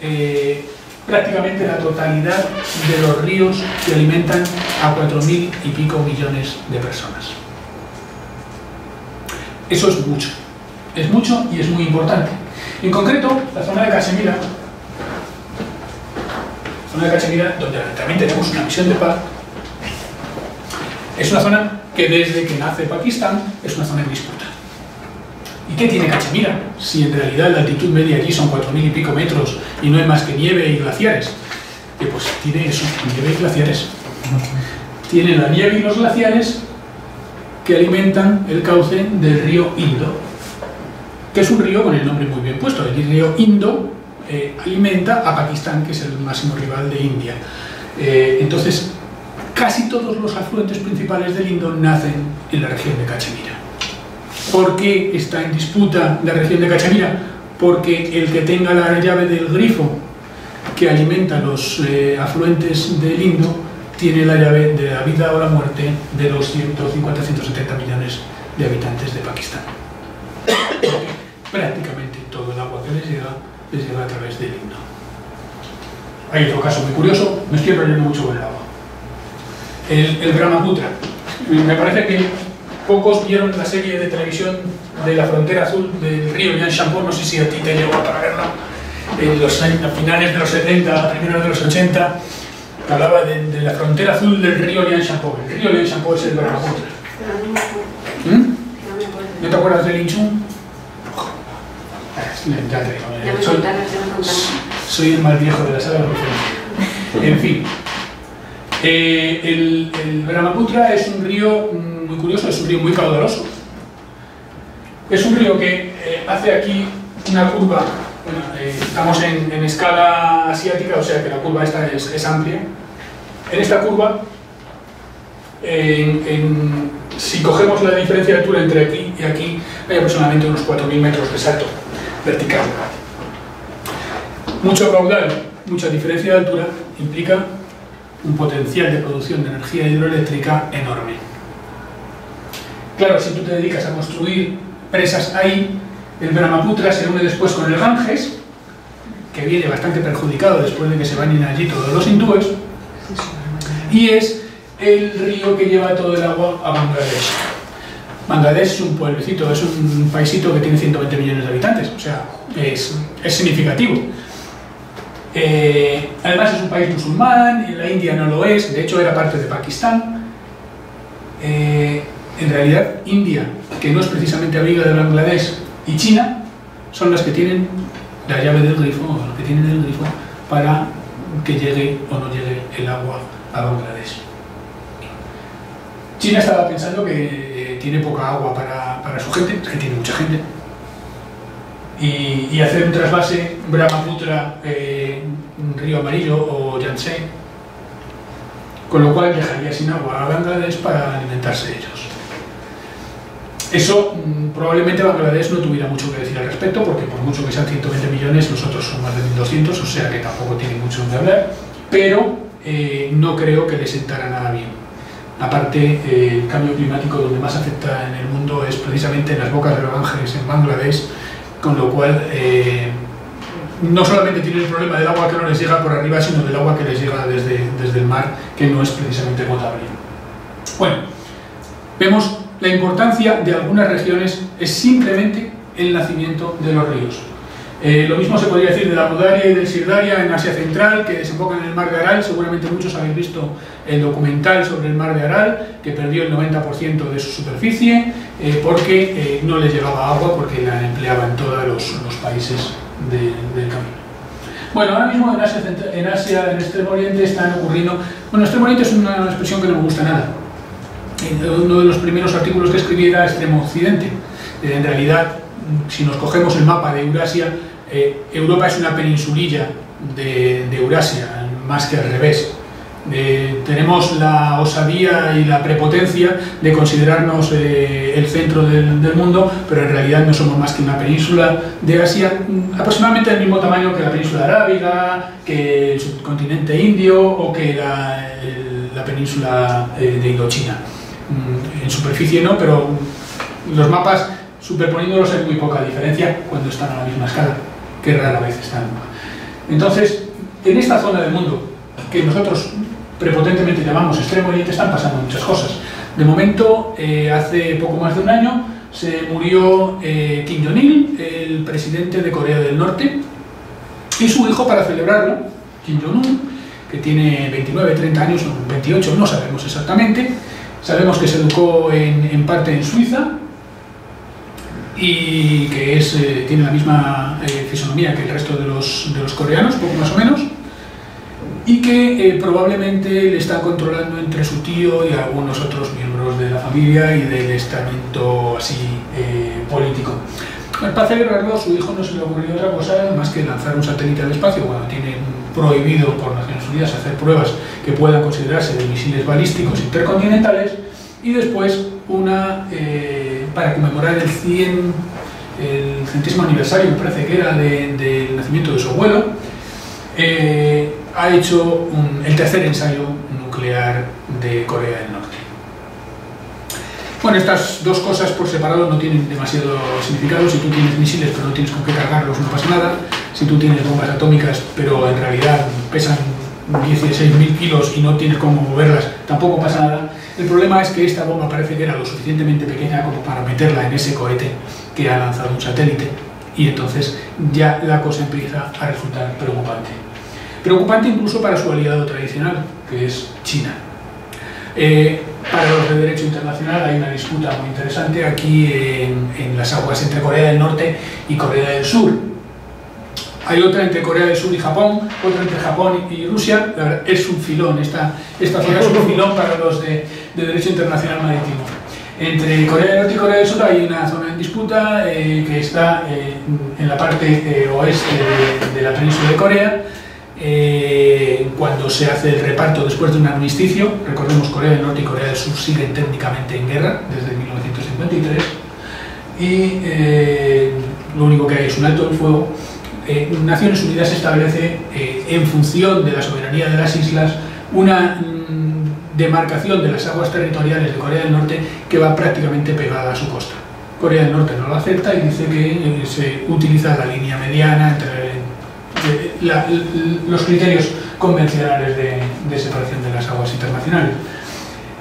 eh, prácticamente la totalidad de los ríos que alimentan a 4.000 y pico millones de personas. Eso es mucho. Es mucho y es muy importante. En concreto, la zona de Cachemira, la zona de Cachemira, donde también tenemos una misión de paz, es una zona que desde que nace Pakistán es una zona en disputa. ¿Y qué tiene Cachemira? Si en realidad la altitud media allí son 4.000 y pico metros y no hay más que nieve y glaciares. pues tiene eso, nieve y glaciares. Tiene la nieve y los glaciares que alimentan el cauce del río Indo, que es un río con el nombre muy bien puesto. El río Indo eh, alimenta a Pakistán, que es el máximo rival de India. Eh, entonces, casi todos los afluentes principales del Indo nacen en la región de Cachemira. ¿Por qué está en disputa la región de Cachemira? Porque el que tenga la llave del grifo que alimenta los eh, afluentes del Indo tiene la llave de la vida o la muerte de los 150-170 millones de habitantes de Pakistán (coughs) prácticamente todo el agua que les llega, les llega a través del himno. Hay otro caso muy curioso, me estoy enrollando mucho con el agua. El, el Brahmaputra. Me parece que pocos vieron la serie de televisión de la frontera azul del río Yanshanpo, no sé si a ti te llegó para verla, en los a finales de los 70, primeros de los 80, que hablaba de, la frontera azul del río Yanshanpo. El río Yanshanpo es el Brahmaputra. ¿Mm? ¿No te acuerdas del Inchun? Ya te digo, soy, soy, el más viejo de la sala de En fin, eh, el, el, Brahmaputra es un río muy curioso, es un río muy caudaloso. Es un río que eh, hace aquí una curva, bueno, eh, estamos en, en, escala asiática, o sea que la curva esta es, es amplia. En esta curva, en, en, si cogemos la diferencia de altura entre aquí y aquí, hay aproximadamente unos 4.000 metros de salto vertical. Mucho caudal, mucha diferencia de altura implica un potencial de producción de energía hidroeléctrica enorme. Claro, si tú te dedicas a construir presas ahí, el Brahmaputra se une después con el Ganges, que viene bastante perjudicado después de que se bañen allí todos los hindúes, y es el río que lleva todo el agua a Bangladesh. Bangladesh es un pueblecito, es un paisito que tiene 120 millones de habitantes, o sea, es, significativo. Eh, además es un país musulmán, la India no lo es, de hecho era parte de Pakistán. Eh, en realidad, India, que no es precisamente amiga de Bangladesh, y China son las que tienen la llave del grifo, o los que tienen el grifo, para que llegue o no llegue el agua a Bangladesh. China estaba pensando que tiene poca agua para, para, su gente, que tiene mucha gente, y, hacer un trasvase Brahmaputra, eh, Río Amarillo o Yangtze, con lo cual dejaría sin agua a Bangladesh para alimentarse ellos. Eso mm, probablemente Bangladesh no tuviera mucho que decir al respecto, porque por mucho que sean 120 millones, nosotros son más de 1.200, o sea que tampoco tiene mucho de hablar, pero eh, no creo que le sentara nada bien. Aparte, eh, el cambio climático donde más afecta en el mundo es precisamente en las bocas de los ángeles, en Bangladesh, con lo cual eh, no solamente tiene el problema del agua que no les llega por arriba, sino del agua que les llega desde, desde el mar, que no es precisamente potable. Bueno, vemos la importancia de algunas regiones es simplemente el nacimiento de los ríos. Eh, lo mismo se podría decir de la Budaria y del Sirdaria en Asia Central, que desembocan en el mar de Aral. Seguramente muchos habéis visto el documental sobre el mar de Aral, que perdió el 90% de su superficie eh, porque eh, no les llevaba agua, porque la empleaba en todos los, los países de- del camino. Bueno, ahora mismo en Asia, en Asia, en Extremo Oriente, están ocurriendo... Bueno, Extremo Oriente es una expresión que no me gusta nada. Eh, Uno de los primeros artículos que escribí era Extremo Occidente. En realidad, si nos cogemos el mapa de Eurasia, eh, Europa es una peninsulilla de, de Eurasia, más que al revés. Eh, tenemos la osadía y la prepotencia de considerarnos eh, el centro del, del mundo, pero en realidad no somos más que una península de Asia mm, aproximadamente del mismo tamaño que la península arábiga, que el subcontinente indio o que la, la península eh, de Indochina. Mm, En superficie no, pero los mapas superponiéndolos hay muy poca diferencia cuando están a la misma escala, que rara vez están. Entonces, en esta zona del mundo, que nosotros prepotentemente llamamos Extremo Oriente, están pasando muchas cosas. De momento, eh, hace poco más de un año, se murió eh, Kim Jong-il, el presidente de Corea del Norte, y su hijo para celebrarlo, Kim Jong-un, que tiene 29, 30 años, o 28, no sabemos exactamente. Sabemos que se educó en, en parte en Suiza y que es, eh, tiene la misma eh, fisonomía que el resto de los, de los coreanos, poco más o menos, y que eh, probablemente le está controlando entre su tío y algunos otros miembros de la familia y del estamento así eh, político. Pues Para celebrarlo, a su hijo no se le ocurrió otra cosa más que lanzar un satélite al espacio cuando tienen prohibido por Naciones Unidas hacer pruebas que puedan considerarse de misiles balísticos intercontinentales y después una eh, para conmemorar el 100 el centésimo aniversario me parece que era de- del nacimiento de su abuelo eh, ha hecho el tercer ensayo nuclear de Corea del Norte bueno, estas dos cosas por separado no tienen demasiado significado. Si tú tienes misiles pero no tienes con qué cargarlos, no pasa nada. Si tú tienes bombas atómicas pero en realidad pesan 16.000 kilos y no tienes cómo moverlas, tampoco pasa nada. El problema es que esta bomba parece que era lo suficientemente pequeña como para meterla en ese cohete que ha lanzado un satélite. Y entonces ya la cosa empieza a resultar preocupante. Preocupante incluso para su aliado tradicional, que es China. Eh, para los de derecho internacional hay una disputa muy interesante aquí en, las aguas entre Corea del Norte y Corea del Sur. Hay otra entre Corea del Sur y Japón, otra entre Japón y Rusia. Es un filón, esta, esta zona es un filón para los de, de derecho internacional marítimo. Entre Corea del Norte y Corea del Sur hay una zona en disputa eh, que está eh, en la parte eh, oeste de, de la península de Corea. Eh, cuando se hace el reparto después de un armisticio, recordemos Corea del Norte y Corea del Sur siguen técnicamente en guerra desde 1953 y eh, lo único que hay es un alto el fuego. Naciones Unidas establece en función de la soberanía de las islas una demarcación de las aguas territoriales de Corea del Norte que va prácticamente pegada a su costa. Corea del Norte no lo acepta y dice que eh, se utiliza la línea mediana entre eh, los criterios convencionales de, separación de las aguas internacionales.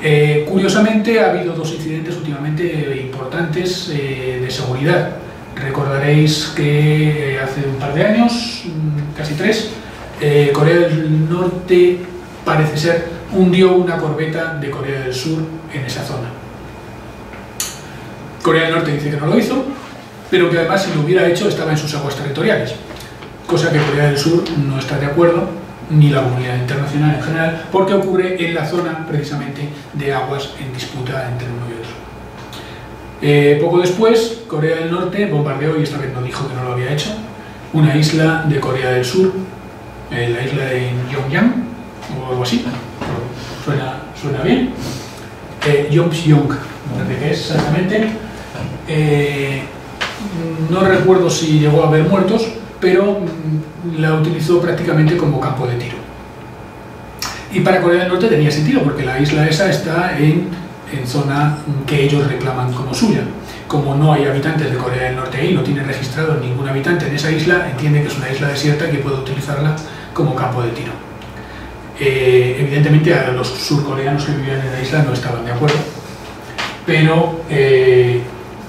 Eh, curiosamente, ha habido dos incidentes últimamente importantes de seguridad. Recordaréis que hace un par de años, mm, casi tres, Corea del Norte parece ser hundió una corbeta de Corea del Sur en esa zona. Corea del Norte dice que no lo hizo, pero que además si lo hubiera hecho estaba en sus aguas territoriales, cosa que Corea del Sur no está de acuerdo, ni la comunidad internacional en general, porque ocurre en la zona precisamente de aguas en disputa entre uno y otro. Eh, poco después, Corea del Norte bombardeó, y esta vez no dijo que no lo había hecho, una isla de Corea del Sur, eh, la isla de Pyongyang, o algo así, suena, bien, eh, Yongbyon, me parece que es exactamente. Eh, no recuerdo si llegó a haber muertos, pero mm, la utilizó prácticamente como campo de tiro. Y para Corea del Norte tenía sentido, porque la isla esa está en, en zona que ellos reclaman como suya. Como no hay habitantes de Corea del Norte ahí, no tiene registrado ningún habitante en esa isla, entiende que es una isla desierta y que puede utilizarla como campo de tiro. Eh, evidentemente a los surcoreanos que vivían en la isla no estaban de acuerdo, pero eh,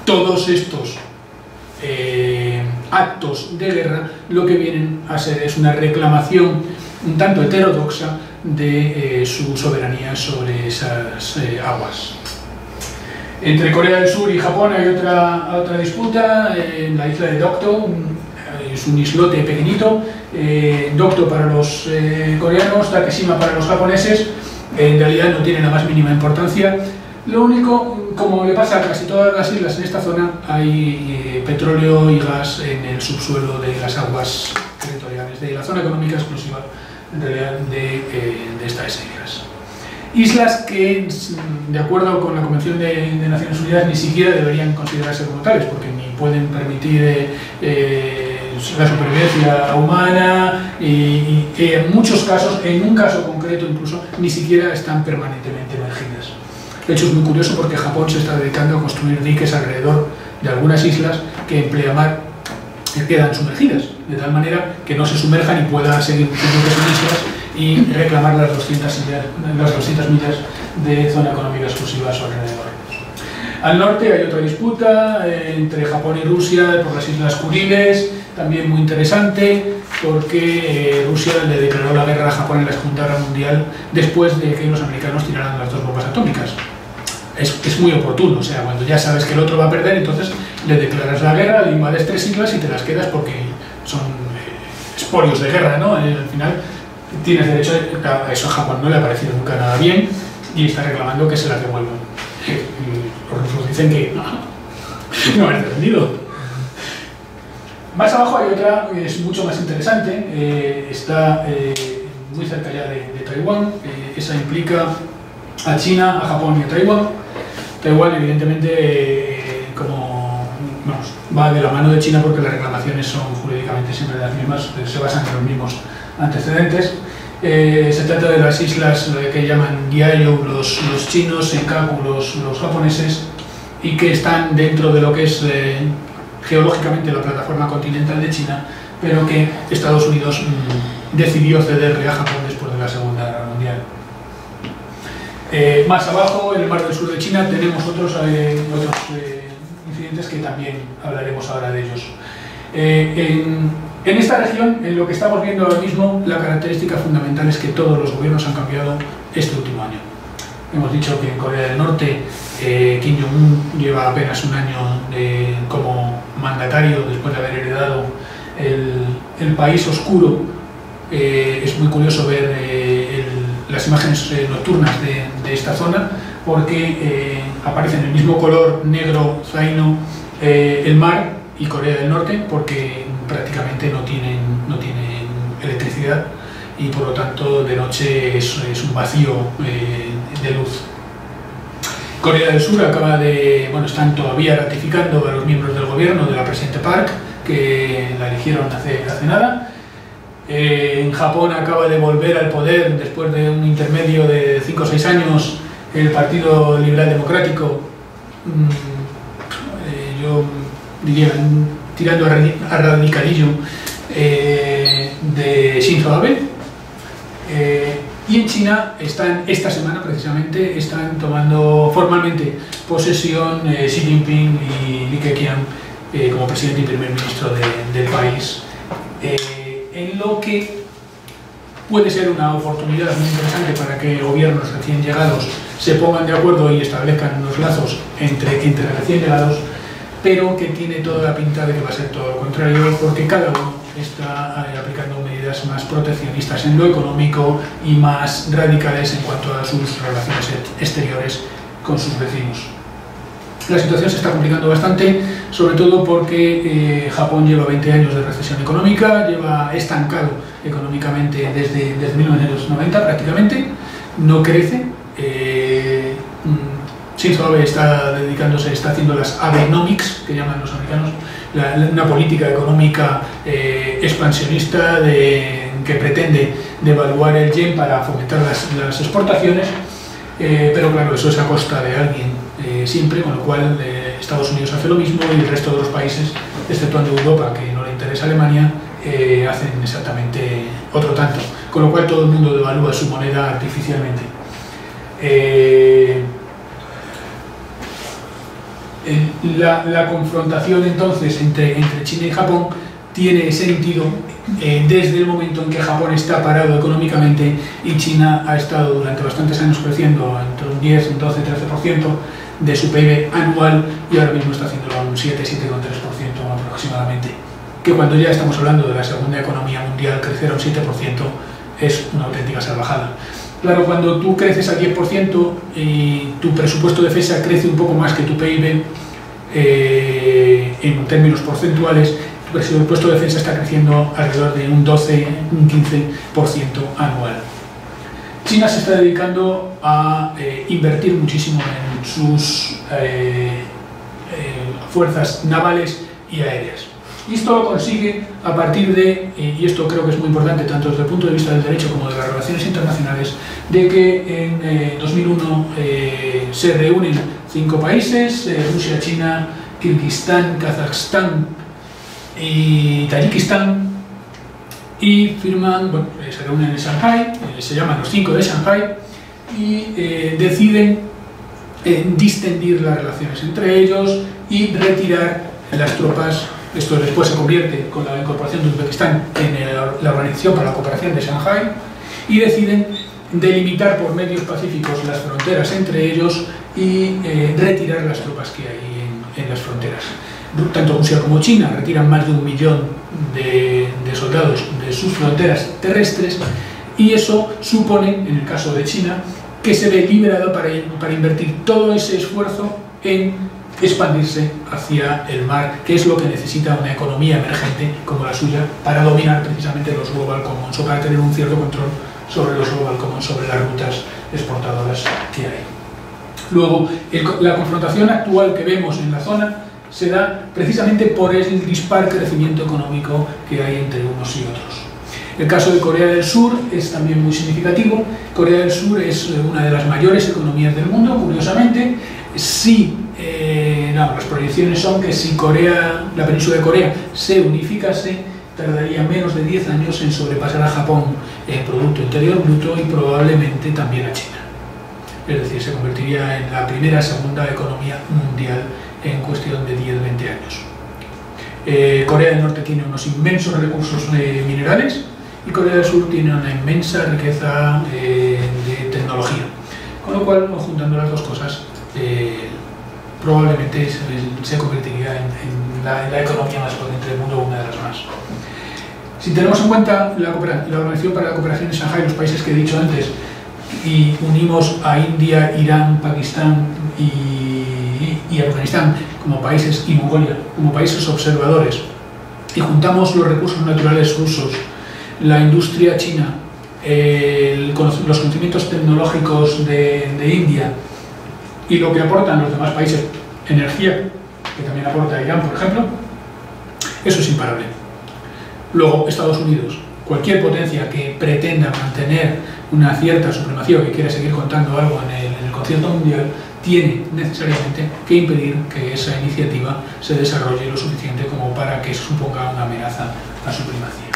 todos estos eh, actos de guerra, lo que vienen a ser es una reclamación un tanto heterodoxa de su soberanía sobre esas aguas. Entre Corea del Sur y Japón hay otra, otra disputa en la isla de Dokdo, es un islote pequeñito, eh, Dokdo para los coreanos, Takeshima para los japoneses, en realidad no tiene la más mínima importancia. Lo único, como le pasa a casi todas las islas en esta zona, hay petróleo y gas en el subsuelo de las aguas territoriales de la zona económica exclusiva en realidad de, eh, de estas islas. Islas que, de acuerdo con la Convención de, Naciones Unidas, ni siquiera deberían considerarse como tales, porque ni pueden permitir eh, eh, la supervivencia humana y, en muchos casos, en un caso concreto incluso, ni siquiera están permanentemente emergidas. De hecho, es muy curioso porque Japón se está dedicando a construir diques alrededor de algunas islas que en pleamar quedan sumergidas de tal manera que no se sumerjan y pueda seguir diciendo que son islas y reclamar las 200, millas, las 200 millas de zona económica exclusiva a su alrededor. Al norte hay otra disputa eh, entre Japón y Rusia por las Islas Kuriles, también muy interesante porque eh, Rusia le declaró la guerra a Japón en la Segunda Guerra Mundial después de que los americanos tiraran las dos bombas atómicas. Es, es, muy oportuno, o sea, cuando ya sabes que el otro va a perder, entonces le declaras la guerra, le invades tres islas y te las quedas porque son eh, esporios de guerra, ¿no? Eh, al final tienes derecho, a eso a Japón no le ha parecido nunca nada bien y está reclamando que se las devuelvan. Los rusos dicen que no, (laughs) han entendido. Más abajo hay otra que es mucho más interesante, eh, está muy cerca ya de, de Taiwán, esa implica a China, a Japón y a Taiwán. Taiwán evidentemente como va de la mano de China porque las reclamaciones son jurídicamente siempre las mismas, se basan en los mismos antecedentes. Eh, se trata de las islas que llaman Diaoyu los, los chinos, Senkaku los, los japoneses y que están dentro de lo que es eh, geológicamente la plataforma continental de China, pero que Estados Unidos mm, decidió cederle a Japón después de la Segunda Guerra Mundial. Eh, más abajo, en el mar del sur de China, tenemos otros, otros incidentes que también hablaremos ahora de ellos. Eh, en, esta región, en lo que estamos viendo ahora mismo, la característica fundamental es que todos los gobiernos han cambiado este último año. Hemos dicho que en Corea del Norte eh, Kim Jong-un lleva apenas un año como mandatario después de haber heredado el, país oscuro. Eh, es muy curioso ver las imágenes nocturnas de esta zona porque eh, aparece en el mismo color negro zaino eh, el mar y Corea del Norte porque prácticamente no tienen, no tienen electricidad y por lo tanto de noche es, un vacío eh, de luz. Corea del Sur acaba de, bueno, están todavía ratificando a los miembros del gobierno de la presidente Park, que la eligieron hace, hace nada. en Japón acaba de volver al poder después de un intermedio de 5 o 6 años el Partido Liberal Democrático, mm, eh, yo diría tirando a radicalillo, eh, de Shinzo Abe. Eh, y en China están, esta semana precisamente, están tomando formalmente posesión Xi Jinping y Li Keqiang como presidente y primer ministro del país. en lo que puede ser una oportunidad muy interesante para que gobiernos recién llegados se pongan de acuerdo y establezcan unos lazos entre, entre recién llegados, pero que tiene toda la pinta de que va a ser todo lo contrario, porque cada uno está eh, aplicando medidas más proteccionistas en lo económico y más radicales en cuanto a sus relaciones exteriores con sus vecinos. La situación se está complicando bastante, sobre todo porque eh, Japón lleva 20 años de recesión económica, lleva estancado económicamente desde, desde 1990 prácticamente, no crece, eh, Abe está dedicándose, está haciendo las Abenomics, que llaman los americanos, una política económica eh, expansionista que pretende devaluar el yen para fomentar las, exportaciones, eh, pero claro, eso es a costa de alguien siempre, con lo cual Estados Unidos hace lo mismo y el resto de los países, exceptuando Europa, que no le interesa Alemania, hacen exactamente otro tanto, con lo cual todo el mundo devalúa su moneda artificialmente. Eh, la, la, confrontación entonces entre, entre China y Japón tiene sentido eh, desde el momento en que Japón está parado económicamente y China ha estado durante bastantes años creciendo entre un 10, un 12, 13% de su PIB anual y ahora mismo está haciéndolo a un 7, 7,3% aproximadamente. Que cuando ya estamos hablando de la segunda economía mundial, crecer a un 7% es una auténtica salvajada. Claro, cuando tú creces al 10% y tu presupuesto de defensa crece un poco más que tu PIB eh, en términos porcentuales, tu presupuesto de defensa está creciendo alrededor de un 12, un 15% anual. China se está dedicando a eh, invertir muchísimo en sus eh, fuerzas navales y aéreas. Y esto lo consigue a partir de, eh, y esto creo que es muy importante tanto desde el punto de vista del derecho como de las relaciones internacionales, de que en 2001 eh, eh, se reúnen cinco países, Rusia, China, Kirguistán, Kazajstán y Tayikistán, y firman, bueno, se reúnen en Shanghai, se llaman los cinco de Shanghai, y deciden distendir las relaciones entre ellos y retirar las tropas esto después se convierte con la incorporación de Uzbekistán en la Organización para la Cooperación de Shanghai y deciden delimitar por medios pacíficos las fronteras entre ellos y eh, retirar las tropas que hay en, las fronteras. Tanto Rusia como China retiran más de un millón de, soldados de sus fronteras terrestres y eso supone, en el caso de China, que se ve liberado para, para invertir todo ese esfuerzo en expandirse hacia el mar, que es lo que necesita una economía emergente como la suya para dominar precisamente los global commons o para tener un cierto control sobre los global commons, sobre las rutas exportadoras que hay. Luego, la confrontación actual que vemos en la zona se da precisamente por el dispar crecimiento económico que hay entre unos y otros. El caso de Corea del Sur es también muy significativo. Corea del Sur es una de las mayores economías del mundo, curiosamente. Sí eh, no, las proyecciones son que si Corea, la península de Corea se unificase, tardaría menos de 10 años en sobrepasar a Japón en Producto Interior Bruto y probablemente también a China. Es decir, se convertiría en la primera, segunda economía mundial en cuestión de 10-20 años. Eh, Corea del Norte tiene unos inmensos recursos eh, minerales y Corea del Sur tiene una inmensa riqueza de tecnología. Con lo cual, juntando las dos cosas, probablemente se, convertiría en, la, economía más potente del mundo, una de las más. Si tenemos en cuenta la, Organización para la Cooperación de Shanghai, los países que he dicho antes, y unimos a India, Irán, Pakistán y, y Afganistán como países, y Mongolia como países observadores, y juntamos los recursos naturales rusos, la industria china, los conocimientos tecnológicos de, de India, y lo que aportan los demás países, energía, que también aporta Irán, por ejemplo, eso es imparable. Luego, Estados Unidos, cualquier potencia que pretenda mantener una cierta supremacía o que quiera seguir contando algo en el, en concierto mundial, tiene necesariamente que impedir que esa iniciativa se desarrolle lo suficiente como para que suponga una amenaza a su primacía.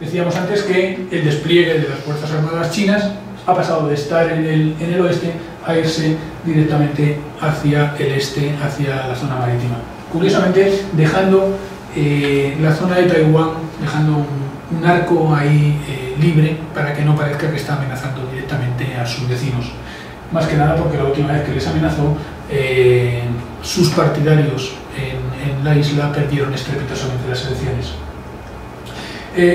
Decíamos antes que el despliegue de las Fuerzas Armadas chinas ha pasado de estar en el, en el oeste a irse directamente hacia el este, hacia la zona marítima. Curiosamente, dejando eh, la zona de Taiwán, dejando un, arco ahí eh, libre para que no parezca que está amenazando directamente a sus vecinos. Más que nada porque la última vez que les amenazó, eh, sus partidarios en, la isla perdieron estrepitosamente las elecciones.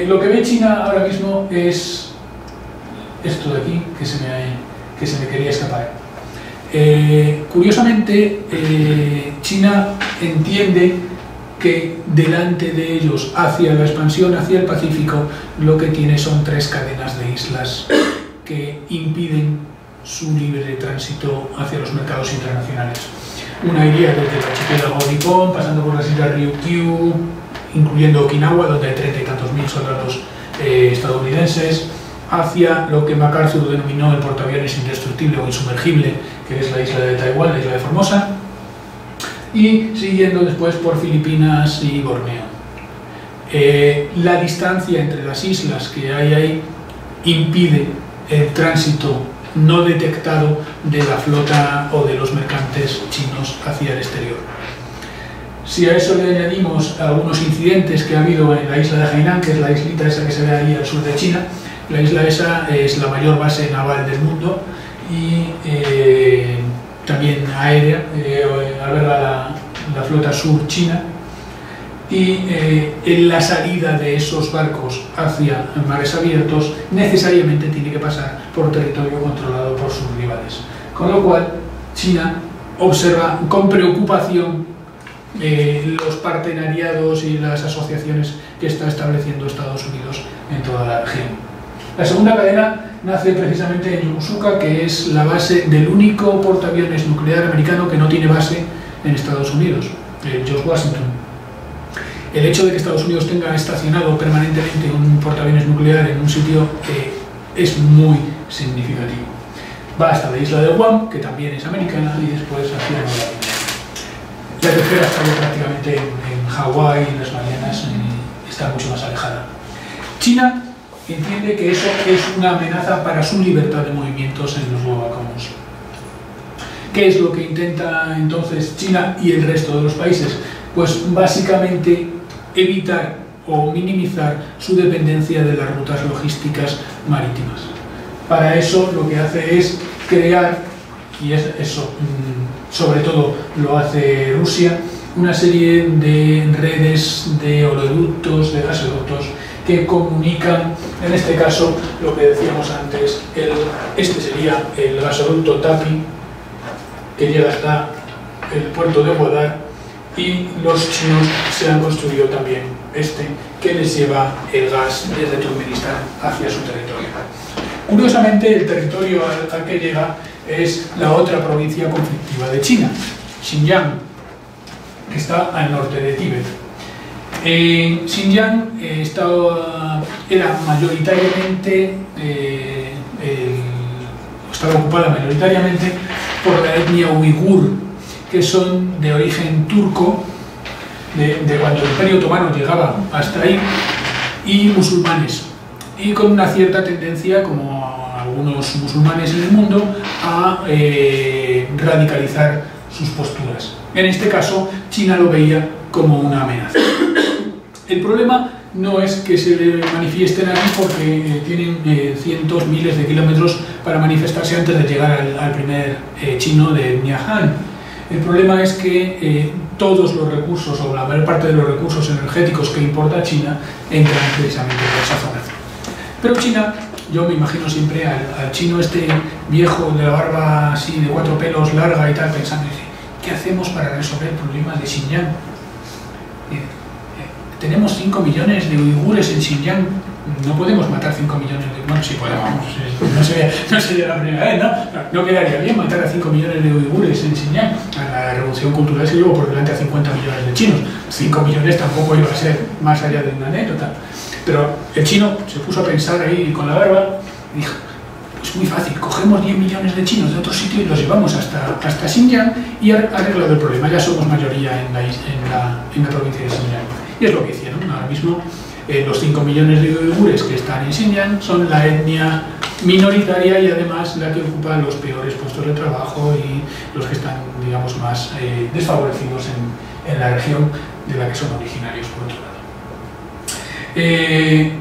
lo que ve China ahora mismo es esto de aquí que se me, que se me quería escapar. Eh, curiosamente, eh, China entiende que delante de ellos, hacia la expansión hacia el Pacífico, lo que tiene son tres cadenas de islas que impiden su libre tránsito hacia los mercados internacionales. Una iría desde el archipiélago Nippon, pasando por las islas Ryukyu, incluyendo Okinawa, donde hay treinta y tantos mil soldados eh, estadounidenses, hacia lo que MacArthur denominó el portaaviones indestructible o insumergible, que es la isla de Taiwán, la isla de Formosa, y siguiendo después por Filipinas y Borneo. Eh, la distancia entre las islas que hay ahí impide el tránsito no detectado de la flota o de los mercantes chinos hacia el exterior. Si a eso le añadimos algunos incidentes que ha habido en la isla de Hainan, que es la islita esa que se ve ahí al sur de China, la isla esa es la mayor base naval del mundo y eh, también aérea, eh, alberga la, la, flota sur china y eh, en la salida de esos barcos hacia mares abiertos necesariamente tiene que pasar por territorio controlado por sus rivales. Con lo cual, China observa con preocupación eh, los partenariados y las asociaciones que está estableciendo Estados Unidos en toda la región. La segunda cadena nace precisamente en Yokosuka, que es la base del único portaaviones nuclear americano que no tiene base en Estados Unidos, el George Washington. El hecho de que Estados Unidos tenga estacionado permanentemente un portaaviones nuclear en un sitio eh, es muy significativo. Va hasta la isla de Guam, que también es americana, y después hacia la tercera está prácticamente en, Hawái, en las Marianas, está mucho más alejada. China entiende que eso es una amenaza para su libertad de movimientos en los Wawakamos. ¿Qué es lo que intenta entonces China y el resto de los países? Pues básicamente evitar o minimizar su dependencia de las rutas logísticas marítimas. Para eso lo que hace es crear, y es eso mm, sobre todo lo hace Rusia, una serie de redes de oleoductos, de gasoductos, que comunican, en este caso, lo que decíamos antes, este sería el gasoducto TAPI, que llega hasta el puerto de Guadar, y los chinos se han construido también este, que les lleva el gas desde Turkmenistán hacia su territorio. Curiosamente, el territorio al que llega es la otra provincia conflictiva de China, Xinjiang, que está al norte de Tíbet. Xinjiang eh, era mayoritariamente, eh, estaba ocupada mayoritariamente por la etnia uigur, que son de origen turco, de, de cuando el Imperio Otomano llegaba hasta ahí, y musulmanes, y con una cierta tendencia, como algunos musulmanes en el mundo a eh, radicalizar sus posturas. En este caso, China lo veía como una amenaza. El problema no es que se manifiesten aquí porque eh, tienen eh, cientos, miles de kilómetros para manifestarse antes de llegar al, primer chino de Niahan. El problema es que todos los recursos, o la mayor parte de los recursos energéticos que importa China, entran precisamente por esa zona. Pero China yo me imagino siempre al, chino este viejo de la barba así de cuatro pelos larga y tal, pensando, ¿qué hacemos para resolver el problema de Xinjiang? Tenemos 5 millones de uigures en Xinjiang, no podemos matar 5 millones de... Bueno, sí podemos, no sería, (laughs) no sería la primera vez, ¿no? ¿no? quedaría bien matar a 5 millones de uigures en Xinjiang. A la revolución cultural se llevó por delante a 50 millones de chinos. 5 millones tampoco iba a ser más allá de una anécdota. Pero el chino se puso a pensar ahí con la barba y dijo, pues muy fácil, cogemos 10 millones de chinos de otro sitio y los llevamos hasta, hasta Xinjiang y ha arreglado el problema, ya somos mayoría en la, en la, en la provincia de Xinjiang. Y es lo que hicieron, ahora mismo eh, los 5 millones de uigures que están en Xinjiang son la etnia minoritaria y además la que ocupa los peores puestos de trabajo y los que están, digamos, más eh, desfavorecidos en, en la región de la que son originarios, por otro lado. Eh,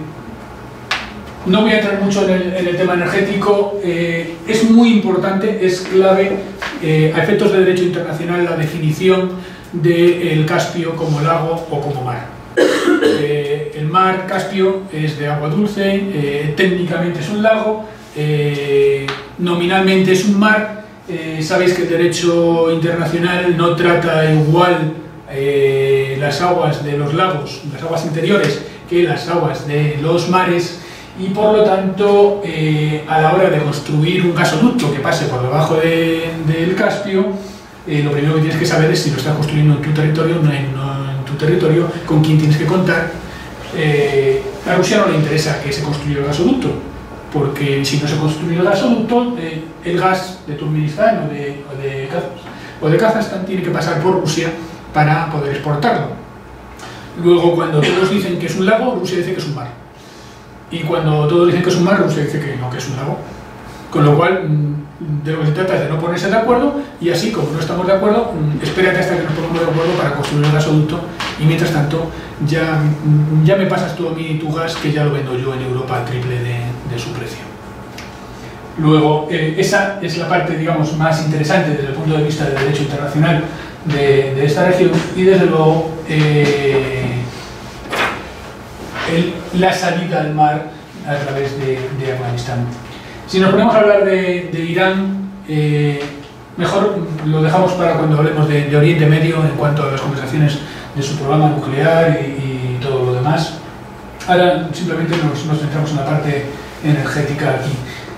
no voy a entrar mucho en el, tema energético, eh, es muy importante, es clave eh, a efectos de derecho internacional la definición del Caspio como lago o como mar. el mar Caspio es de agua dulce, técnicamente es un lago, nominalmente es un mar, sabéis que el derecho internacional no trata igual las aguas de los lagos, las aguas interiores, las aguas de los mares y por lo tanto eh, a la hora de construir un gasoducto que pase por debajo del Caspio, eh, lo primero que tienes que saber es si lo estás construyendo en tu territorio o no en, tu territorio, con quién tienes que contar. Eh, a Rusia no le interesa que se construya el gasoducto, porque si no se construye el gasoducto, el gas de Turkmenistán o de, o de Kazajstán tiene que pasar por Rusia para poder exportarlo. Luego, cuando todos dicen que es un lago, Rusia dice que es un mar. Y cuando todos dicen que es un mar, Rusia dice que no, que es un lago. Con lo cual, mm, de lo que se trata es de no ponerse de acuerdo y así como no estamos de acuerdo, mm, espérate hasta que nos pongamos de acuerdo para construir el gasoducto y mientras tanto ya, mm, ya me pasas tú a mí tu gas que ya lo vendo yo en Europa al triple de, su precio. Luego, eh, esa es la parte, digamos, más interesante desde el punto de vista del derecho internacional de, de esta región y desde luego eh, el- la salida al mar a través de, de Afganistán. Si nos ponemos a hablar de, de Irán, eh, mejor lo dejamos para cuando hablemos de, de Oriente Medio en cuanto a las conversaciones de su programa nuclear y, y todo lo demás. Ahora simplemente nos, nos centramos en la parte energética aquí.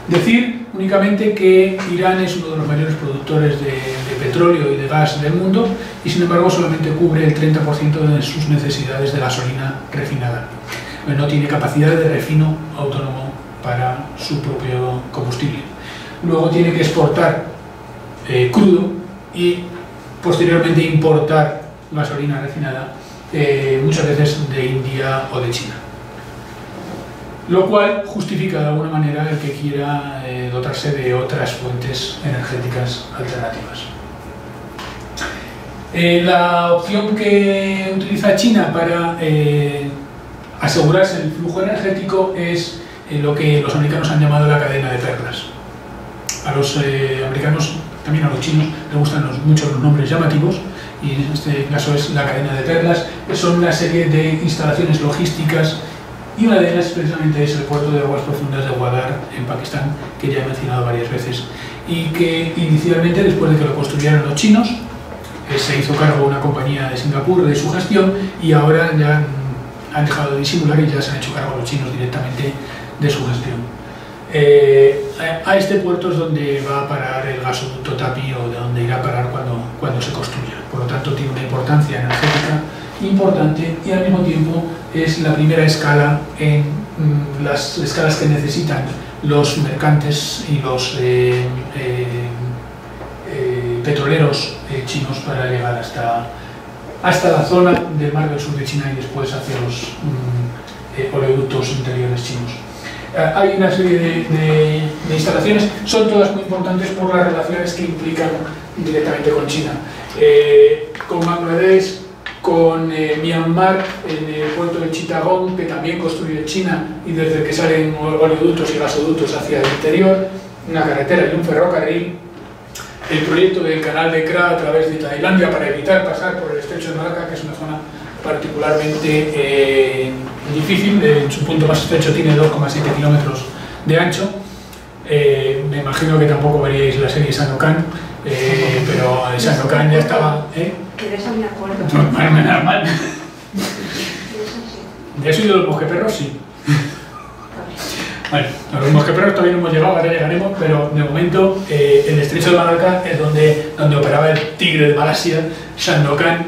Decir únicamente que Irán es uno de los mayores productores de, de petróleo y de gas del mundo y sin embargo solamente cubre el 30% de sus necesidades de gasolina refinada. No tiene capacidad de refino autónomo para su propio combustible. Luego tiene que exportar eh, crudo y posteriormente importar gasolina refinada eh, muchas veces de India o de China lo cual justifica de alguna manera el que quiera eh, dotarse de otras fuentes energéticas alternativas. La opción que utiliza China para asegurarse el flujo energético es eh, lo que los americanos han llamado la cadena de perlas. A los eh, americanos, también a los chinos, les gustan los- mucho los nombres llamativos y en este caso es la cadena de perlas. Son una serie de instalaciones logísticas y una de ellas precisamente es el puerto de aguas profundas de Gwadar en Pakistán, que ya he mencionado varias veces, y que inicialmente, después de que lo construyeron los chinos, eh, se hizo cargo una compañía de Singapur de su gestión y ahora ya han dejado de disimular y ya se han hecho cargo los chinos directamente de su gestión. Eh, a este puerto es donde va a parar el gasoducto TAPI o de donde irá a parar cuando, cuando se construya. Por lo tanto, tiene una importancia energética importante y al mismo tiempo es la primera escala en mm, las escalas que necesitan los mercantes y los eh, eh, eh, petroleros eh, chinos para llegar hasta, hasta la zona del mar del sur de China y después hacia los mm, eh, oleoductos interiores chinos. Eh, Hay una serie de, de- de instalaciones, son todas muy importantes por las relaciones que implican directamente con China. Eh, con Bangladesh, con eh, Myanmar, en el puerto de Chittagong, que también construye China y desde que salen oleoductos y gasoductos hacia el interior, una carretera y un ferrocarril, el proyecto del canal de Kra a través de Tailandia para evitar pasar por el estrecho de Malaca, que es una zona particularmente eh, difícil, en su punto más estrecho tiene 2,7 kilómetros de ancho. Eh, me imagino que tampoco veríais la serie Sandokan, eh, pero Sandokan ya estaba... ¿eh? Que de eso me acuerdo. No, mal, mal, mal. De eso y de los mosqueperros, sí. Bueno, a los mosqueperros todavía no hemos llegado, ahora llegaremos, pero de momento eh, el estrecho de Malaca es donde, donde operaba el tigre de Malasia, Sandokan,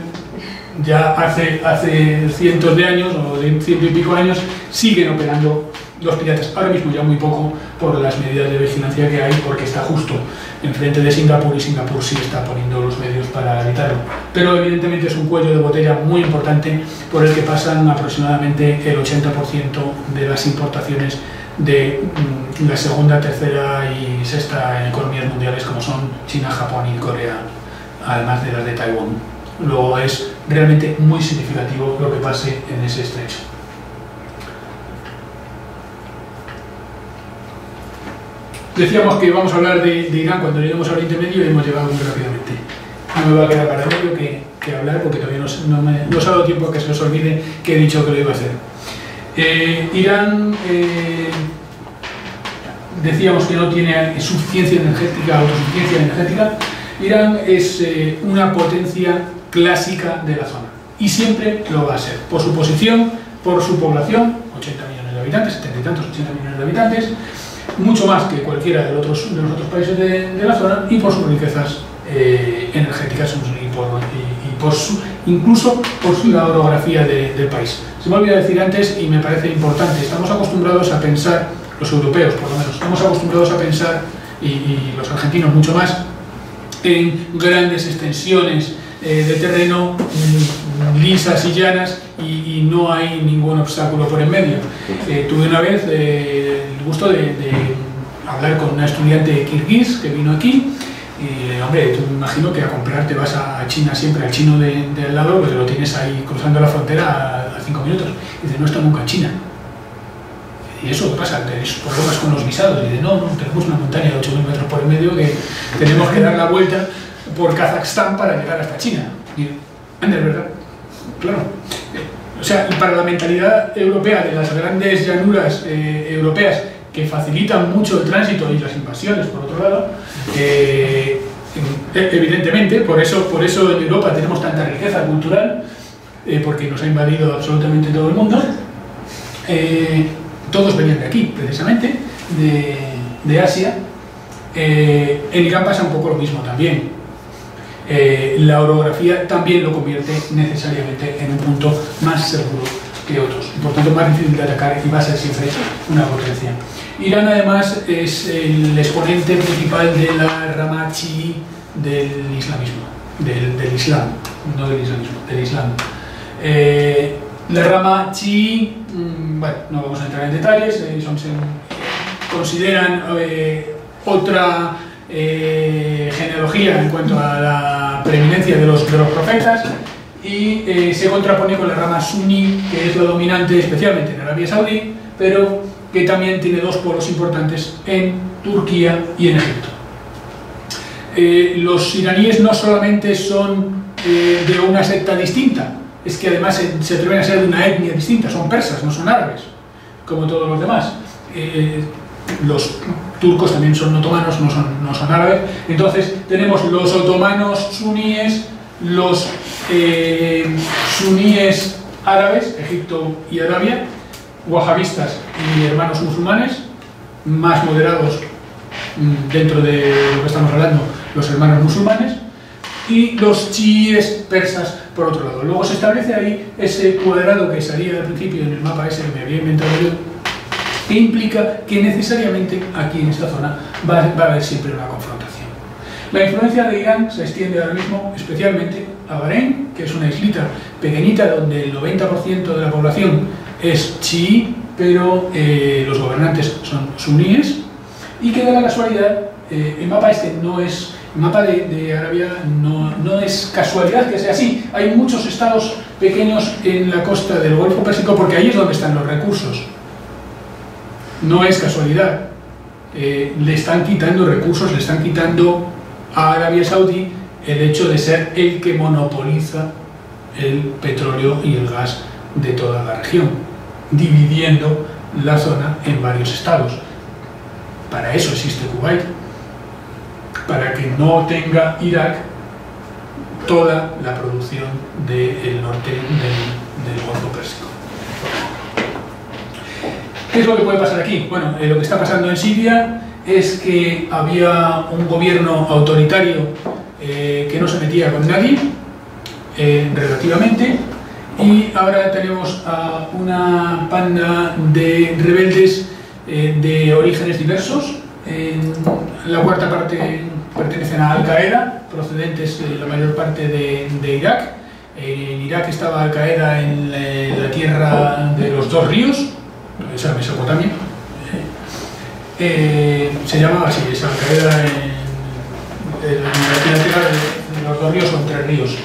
ya hace, hace cientos de años o de ciento y pico años siguen operando los piratas. Ahora mismo ya muy poco por las medidas de vigilancia que hay, porque está justo enfrente de Singapur y Singapur sí está poniendo los medios para evitarlo. Pero evidentemente es un cuello de botella muy importante por el que pasan aproximadamente el 80% de las importaciones de mm, la segunda, tercera y sexta economías mundiales como son China, Japón y Corea, además de las de Taiwán. Luego es realmente muy significativo lo que pase en ese estrecho. Decíamos que vamos a hablar de, Irán cuando lleguemos a Oriente Medio y hemos llegado muy rápidamente. No me va a quedar para medio que, hablar porque todavía no, no me, no os ha tiempo a que se os olvide que he dicho que lo iba a hacer. Eh, Irán, eh, decíamos que no tiene suficiencia energética, autosuficiencia energética. Irán es eh, una potencia clásica de la zona y siempre lo va a ser, por su posición, por su población, 80 millones de habitantes, 70 y tantos, 80 millones de habitantes, mucho más que cualquiera de los otros, países de, la zona y por sus riquezas energéticas y por, y por su, incluso por su- la orografía de- del país. Se me olvidó decir antes y me parece importante, estamos acostumbrados a pensar, los europeos por lo menos, estamos acostumbrados a pensar, y, y los argentinos mucho más, en grandes extensiones eh, de terreno mm, lisas y llanas y, y no hay ningún obstáculo por en medio. Eh, tuve una vez eh, el gusto de, de hablar con una estudiante kirguís que vino aquí y, hombre, tú me imagino que a comprar te vas a China siempre, al chino de, al lado, pues lo tienes ahí cruzando la frontera a, cinco minutos. Y dice, no está nunca en China. ¿Y eso pasa? ¿Tenéis problemas con los visados? Y dice, no, no, tenemos una montaña de 8.000 metros por el medio que tenemos que dar la vuelta por Kazajstán para llegar hasta China. Y, es verdad. Claro. O sea, y para la mentalidad europea de las grandes llanuras eh, europeas que facilitan mucho el tránsito y las invasiones, por otro lado, eh, evidentemente, por eso, por eso en Europa tenemos tanta riqueza cultural, eh, porque nos ha invadido absolutamente todo el mundo. todos venían de aquí, precisamente, de, Asia. en Irán pasa un poco lo mismo también. Eh, la orografía también lo convierte necesariamente en un punto más seguro que otros, por tanto más difícil de atacar y va a ser siempre una potencia. Irán además es el exponente principal de la rama chií del islamismo, del, islam, no del islamismo, del islam. Eh, la rama chií, mm, bueno, no vamos a entrar en detalles, eh, son, consideran otra eh, genealogía en cuanto a la preeminencia de los, de los profetas y se contrapone con la rama suní, que es la dominante especialmente en Arabia Saudí, pero que también tiene dos polos importantes en Turquía y en Egipto. Eh, los iraníes no solamente son de una secta distinta, es que además se, atreven a ser de una etnia distinta, son persas, no son árabes, como todos los demás. los turcos también son otomanos, no son, no son árabes. Entonces tenemos los otomanos suníes, los eh, suníes árabes, Egipto y Arabia, wahabistas y hermanos musulmanes, más moderados mm, dentro de lo que estamos hablando, los hermanos musulmanes, y los chiíes persas por otro lado. Luego se establece ahí ese cuadrado que salía al principio en el mapa ese que me había inventado yo, que implica que necesariamente aquí en esta zona va, a haber siempre una confrontación. La influencia de Irán se extiende ahora mismo especialmente a Bahrein, que es una islita pequeñita donde el 90% de la población es chií, pero eh, los gobernantes son suníes, y que da la casualidad, eh, el mapa este no es, el mapa de, Arabia no, no, es casualidad que sea así, hay muchos estados pequeños en la costa del Golfo Pérsico porque ahí es donde están los recursos. No es casualidad. Eh, le están quitando recursos, le están quitando a Arabia Saudí el hecho de ser el que monopoliza el petróleo y el gas de toda la región, dividiendo la zona en varios estados. Para eso existe Kuwait, para que no tenga Irak toda la producción del norte del, Golfo Pérsico. ¿Qué es lo que puede pasar aquí? Bueno, eh, lo que está pasando en Siria es que había un gobierno autoritario eh, que no se metía con nadie, eh, relativamente, y ahora tenemos a una panda de rebeldes de orígenes diversos. La cuarta parte pertenecen a Al-Qaeda, procedentes la mayor parte de, Irak. En Irak estaba Al-Qaeda en la tierra de los dos ríos, esa Mesopotamia, eh, se llamaba así, esa Al-Qaeda en, la tierra de los dos ríos o entre ríos.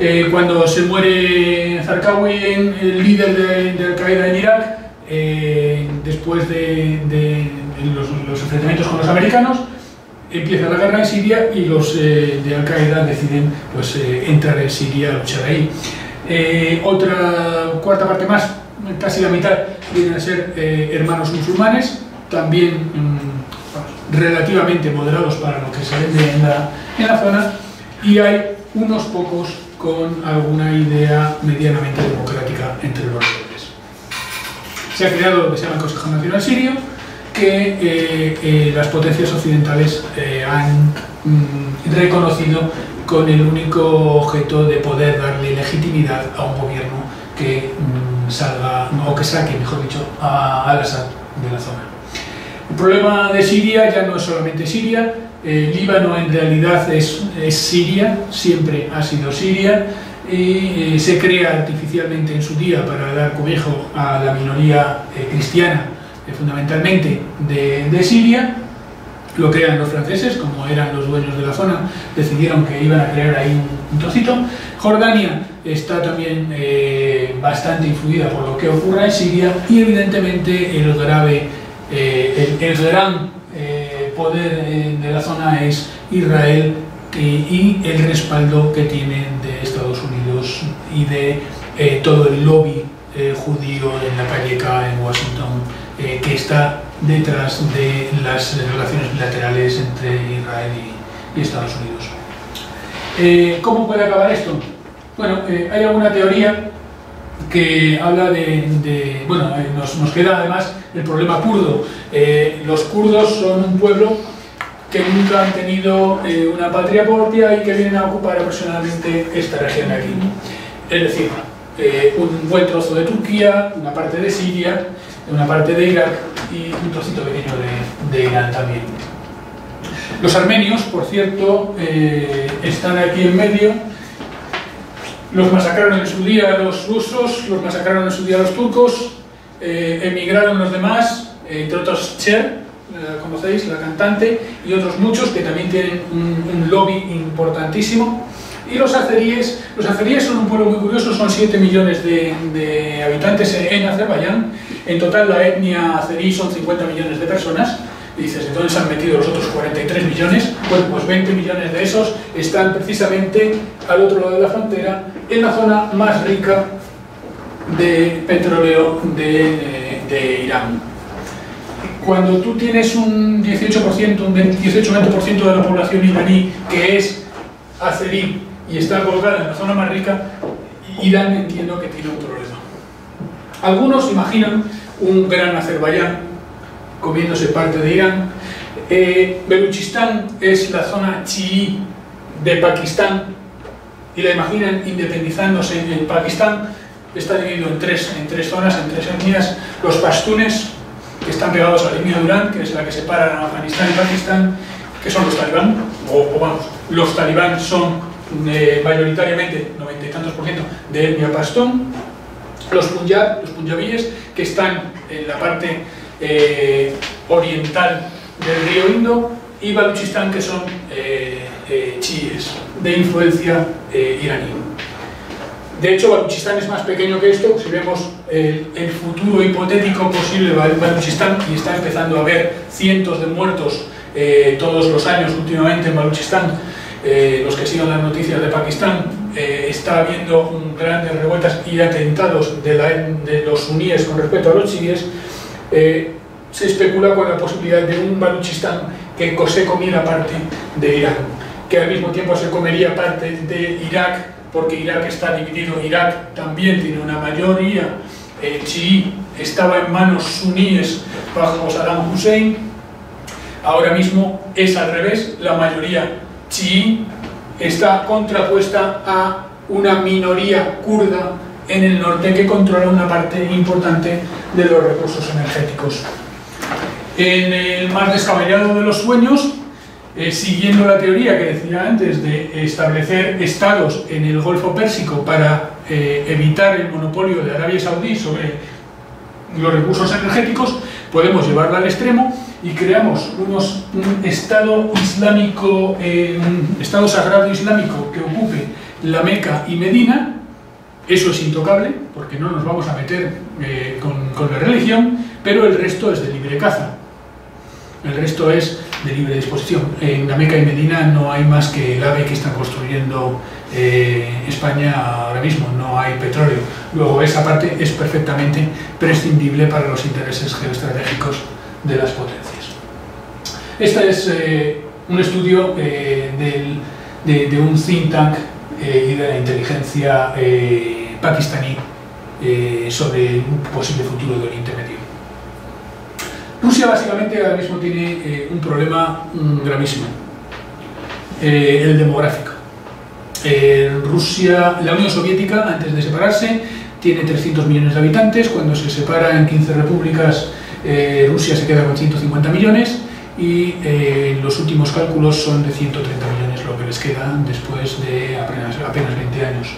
Eh, cuando se muere Zarqawi, el líder de, Al-Qaeda en Irak, eh, después de, los, enfrentamientos con los americanos, empieza la guerra en Siria y los de Al-Qaeda deciden pues, entrar en Siria a luchar ahí. otra cuarta parte más casi la mitad vienen a ser eh, hermanos musulmanes, también mm, relativamente moderados para lo que se vende en la, en la zona, y hay unos pocos con alguna idea medianamente democrática entre los rebeldes. Se ha creado lo que se llama el Consejo Nacional Sirio, que eh, eh, las potencias occidentales han mm, reconocido con el único objeto de poder darle legitimidad a un gobierno que mm, salga, o que saque, mejor dicho, a Al-Assad de la zona. El problema de Siria ya no es solamente Siria, el Líbano en realidad es, Siria, siempre ha sido Siria, y eh, se crea artificialmente en su día para dar cobijo a la minoría eh, cristiana fundamentalmente de, Siria, lo crean los franceses, como eran los dueños de la zona, decidieron que iban a crear ahí un, trocito. Jordania está también bastante influida por lo que ocurra en Siria y evidentemente el grave, el, el, gran poder de la zona es Israel y el respaldo que tienen de Estados Unidos y de eh, todo el lobby eh, judío en la calle K en Washington eh, que está detrás de las relaciones bilaterales entre Israel y, Estados Unidos. ¿Cómo puede acabar esto? Bueno, hay alguna teoría que habla de, bueno, nos, nos, queda además el problema kurdo. los kurdos son un pueblo que nunca han tenido eh, una patria propia y que vienen a ocupar aproximadamente esta región de aquí. Es decir, eh, un buen trozo de Turquía, una parte de Siria, una parte de Irak y un trocito pequeño de, de Irán también. Los armenios, por cierto, eh, están aquí en medio. Los masacraron en su día los rusos, los masacraron en su día los turcos, emigraron los demás, entre otros Cher, la conocéis, la cantante, y otros muchos que también tienen un, lobby importantísimo. Y los azeríes, los azeríes son un pueblo muy curioso, son 7 millones de, habitantes en Azerbaiyán. En total la etnia azerí son 50 millones de personas. Dices, ¿de dónde se han metido los otros 43 millones? Bueno, pues 20 millones de esos están precisamente al otro lado de la frontera, en la zona más rica de petróleo de, de Irán cuando tú tienes un 18%, un 18-20% de la población iraní que es azerí y está colocada en la zona más rica, Irán entiendo que tiene un problema. Algunos imaginan un gran Azerbaiyán comiéndose parte de Irán. Eh, Beluchistán es la zona chií de Pakistán y la imaginan independizándose en Pakistán. Está dividido en tres, en tres zonas, en tres etnias. Los pastunes, que están pegados a la línea Durán, que es la que separa a Afganistán y Pakistán, que son los talibán, o, vamos, los talibán son eh, mayoritariamente, noventa y tantos por ciento, de etnia pastón, los punjab, los punjabíes, que están en la parte eh, oriental del río Indo, y Baluchistán, que son eh, chiíes, de influencia iraní. De hecho, Baluchistán es más pequeño que esto, si vemos el, futuro hipotético posible de Baluchistán, y está empezando a haber cientos de muertos eh, todos los años últimamente en Baluchistán, eh, los que sigan las noticias de Pakistán, eh, está habiendo grandes revueltas y atentados de, de, los suníes con respecto a los chiíes, se especula con la posibilidad de un Baluchistán que se comiera parte de Irán, que al mismo tiempo se comería parte de Irak porque Irak está dividido, Irak también tiene una mayoría eh, chií, estaba en manos suníes bajo Saddam Hussein, ahora mismo es al revés, la mayoría chií está contrapuesta a una minoría kurda en el norte que controla una parte importante de los recursos energéticos. En el más descabellado de los sueños, eh, siguiendo la teoría que decía antes de establecer estados en el Golfo Pérsico para eh, evitar el monopolio de Arabia Saudí sobre los recursos energéticos, podemos llevarla al extremo y creamos unos, un estado islámico, eh, un estado sagrado islámico que ocupe la Meca y Medina, eso es intocable, porque no nos vamos a meter con, con la religión, pero el resto es de libre caza. El resto es de libre disposición. En la y Medina no hay más que el AVE que está construyendo eh, España ahora mismo, no hay petróleo. Luego esa parte es perfectamente prescindible para los intereses geoestratégicos de las potencias. Este es eh, un estudio eh, de, de, un think tank y de la inteligencia pakistaní sobre un posible futuro de Oriente Medio. Rusia básicamente ahora mismo tiene eh, un problema mm, gravísimo, eh, el demográfico. Rusia, la Unión Soviética, antes de separarse, tiene 300 millones de habitantes, cuando se separa en 15 repúblicas, eh, Rusia se queda con 150 millones y los últimos cálculos son de 130 millones lo que les queda después de apenas, apenas 20 años.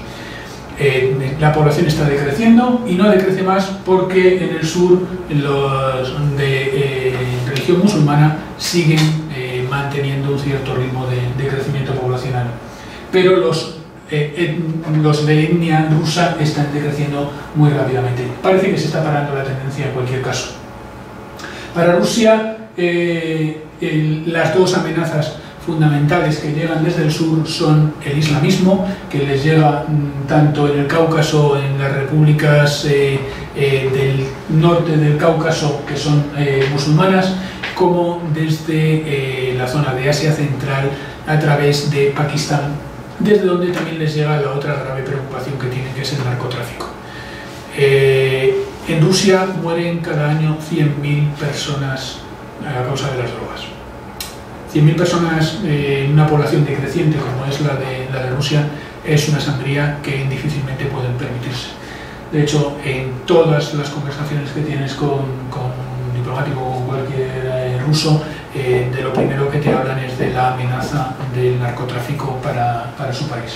Eh, la población está decreciendo y no decrece más porque en el sur los de eh, religión musulmana siguen eh, manteniendo un cierto ritmo de, crecimiento poblacional. Pero los, los de etnia rusa están decreciendo muy rápidamente. Parece que se está parando la tendencia en cualquier caso. Para Rusia, las dos amenazas fundamentales que llegan desde el sur son el islamismo, que les llega mm, tanto en el Cáucaso, en las repúblicas eh, eh, del norte del Cáucaso, que son eh, musulmanas, como desde la zona de Asia Central a través de Pakistán, desde donde también les llega la otra grave preocupación que tienen, que es el narcotráfico. en Rusia mueren cada año 100.000 personas a causa de las drogas. 100.000 personas en una población decreciente como es la de, la de Rusia es una sangría que difícilmente pueden permitirse. De hecho, en todas las conversaciones que tienes con, un diplomático o con cualquier eh, ruso, eh, de lo primero que te hablan es de la amenaza del narcotráfico para, para su país.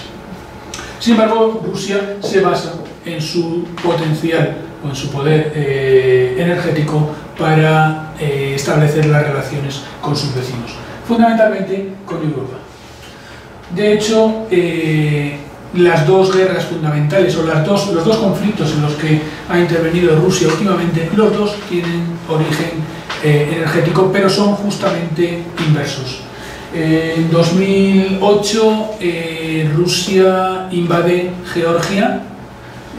Sin embargo, Rusia se basa en su potencial o en su poder eh, energético para establecer las relaciones con sus vecinos fundamentalmente con Europa. De hecho, eh, las dos guerras fundamentales o dos, los dos conflictos en los que ha intervenido Rusia últimamente, los dos tienen origen eh, energético, pero son justamente inversos. en 2008 eh, Rusia invade Georgia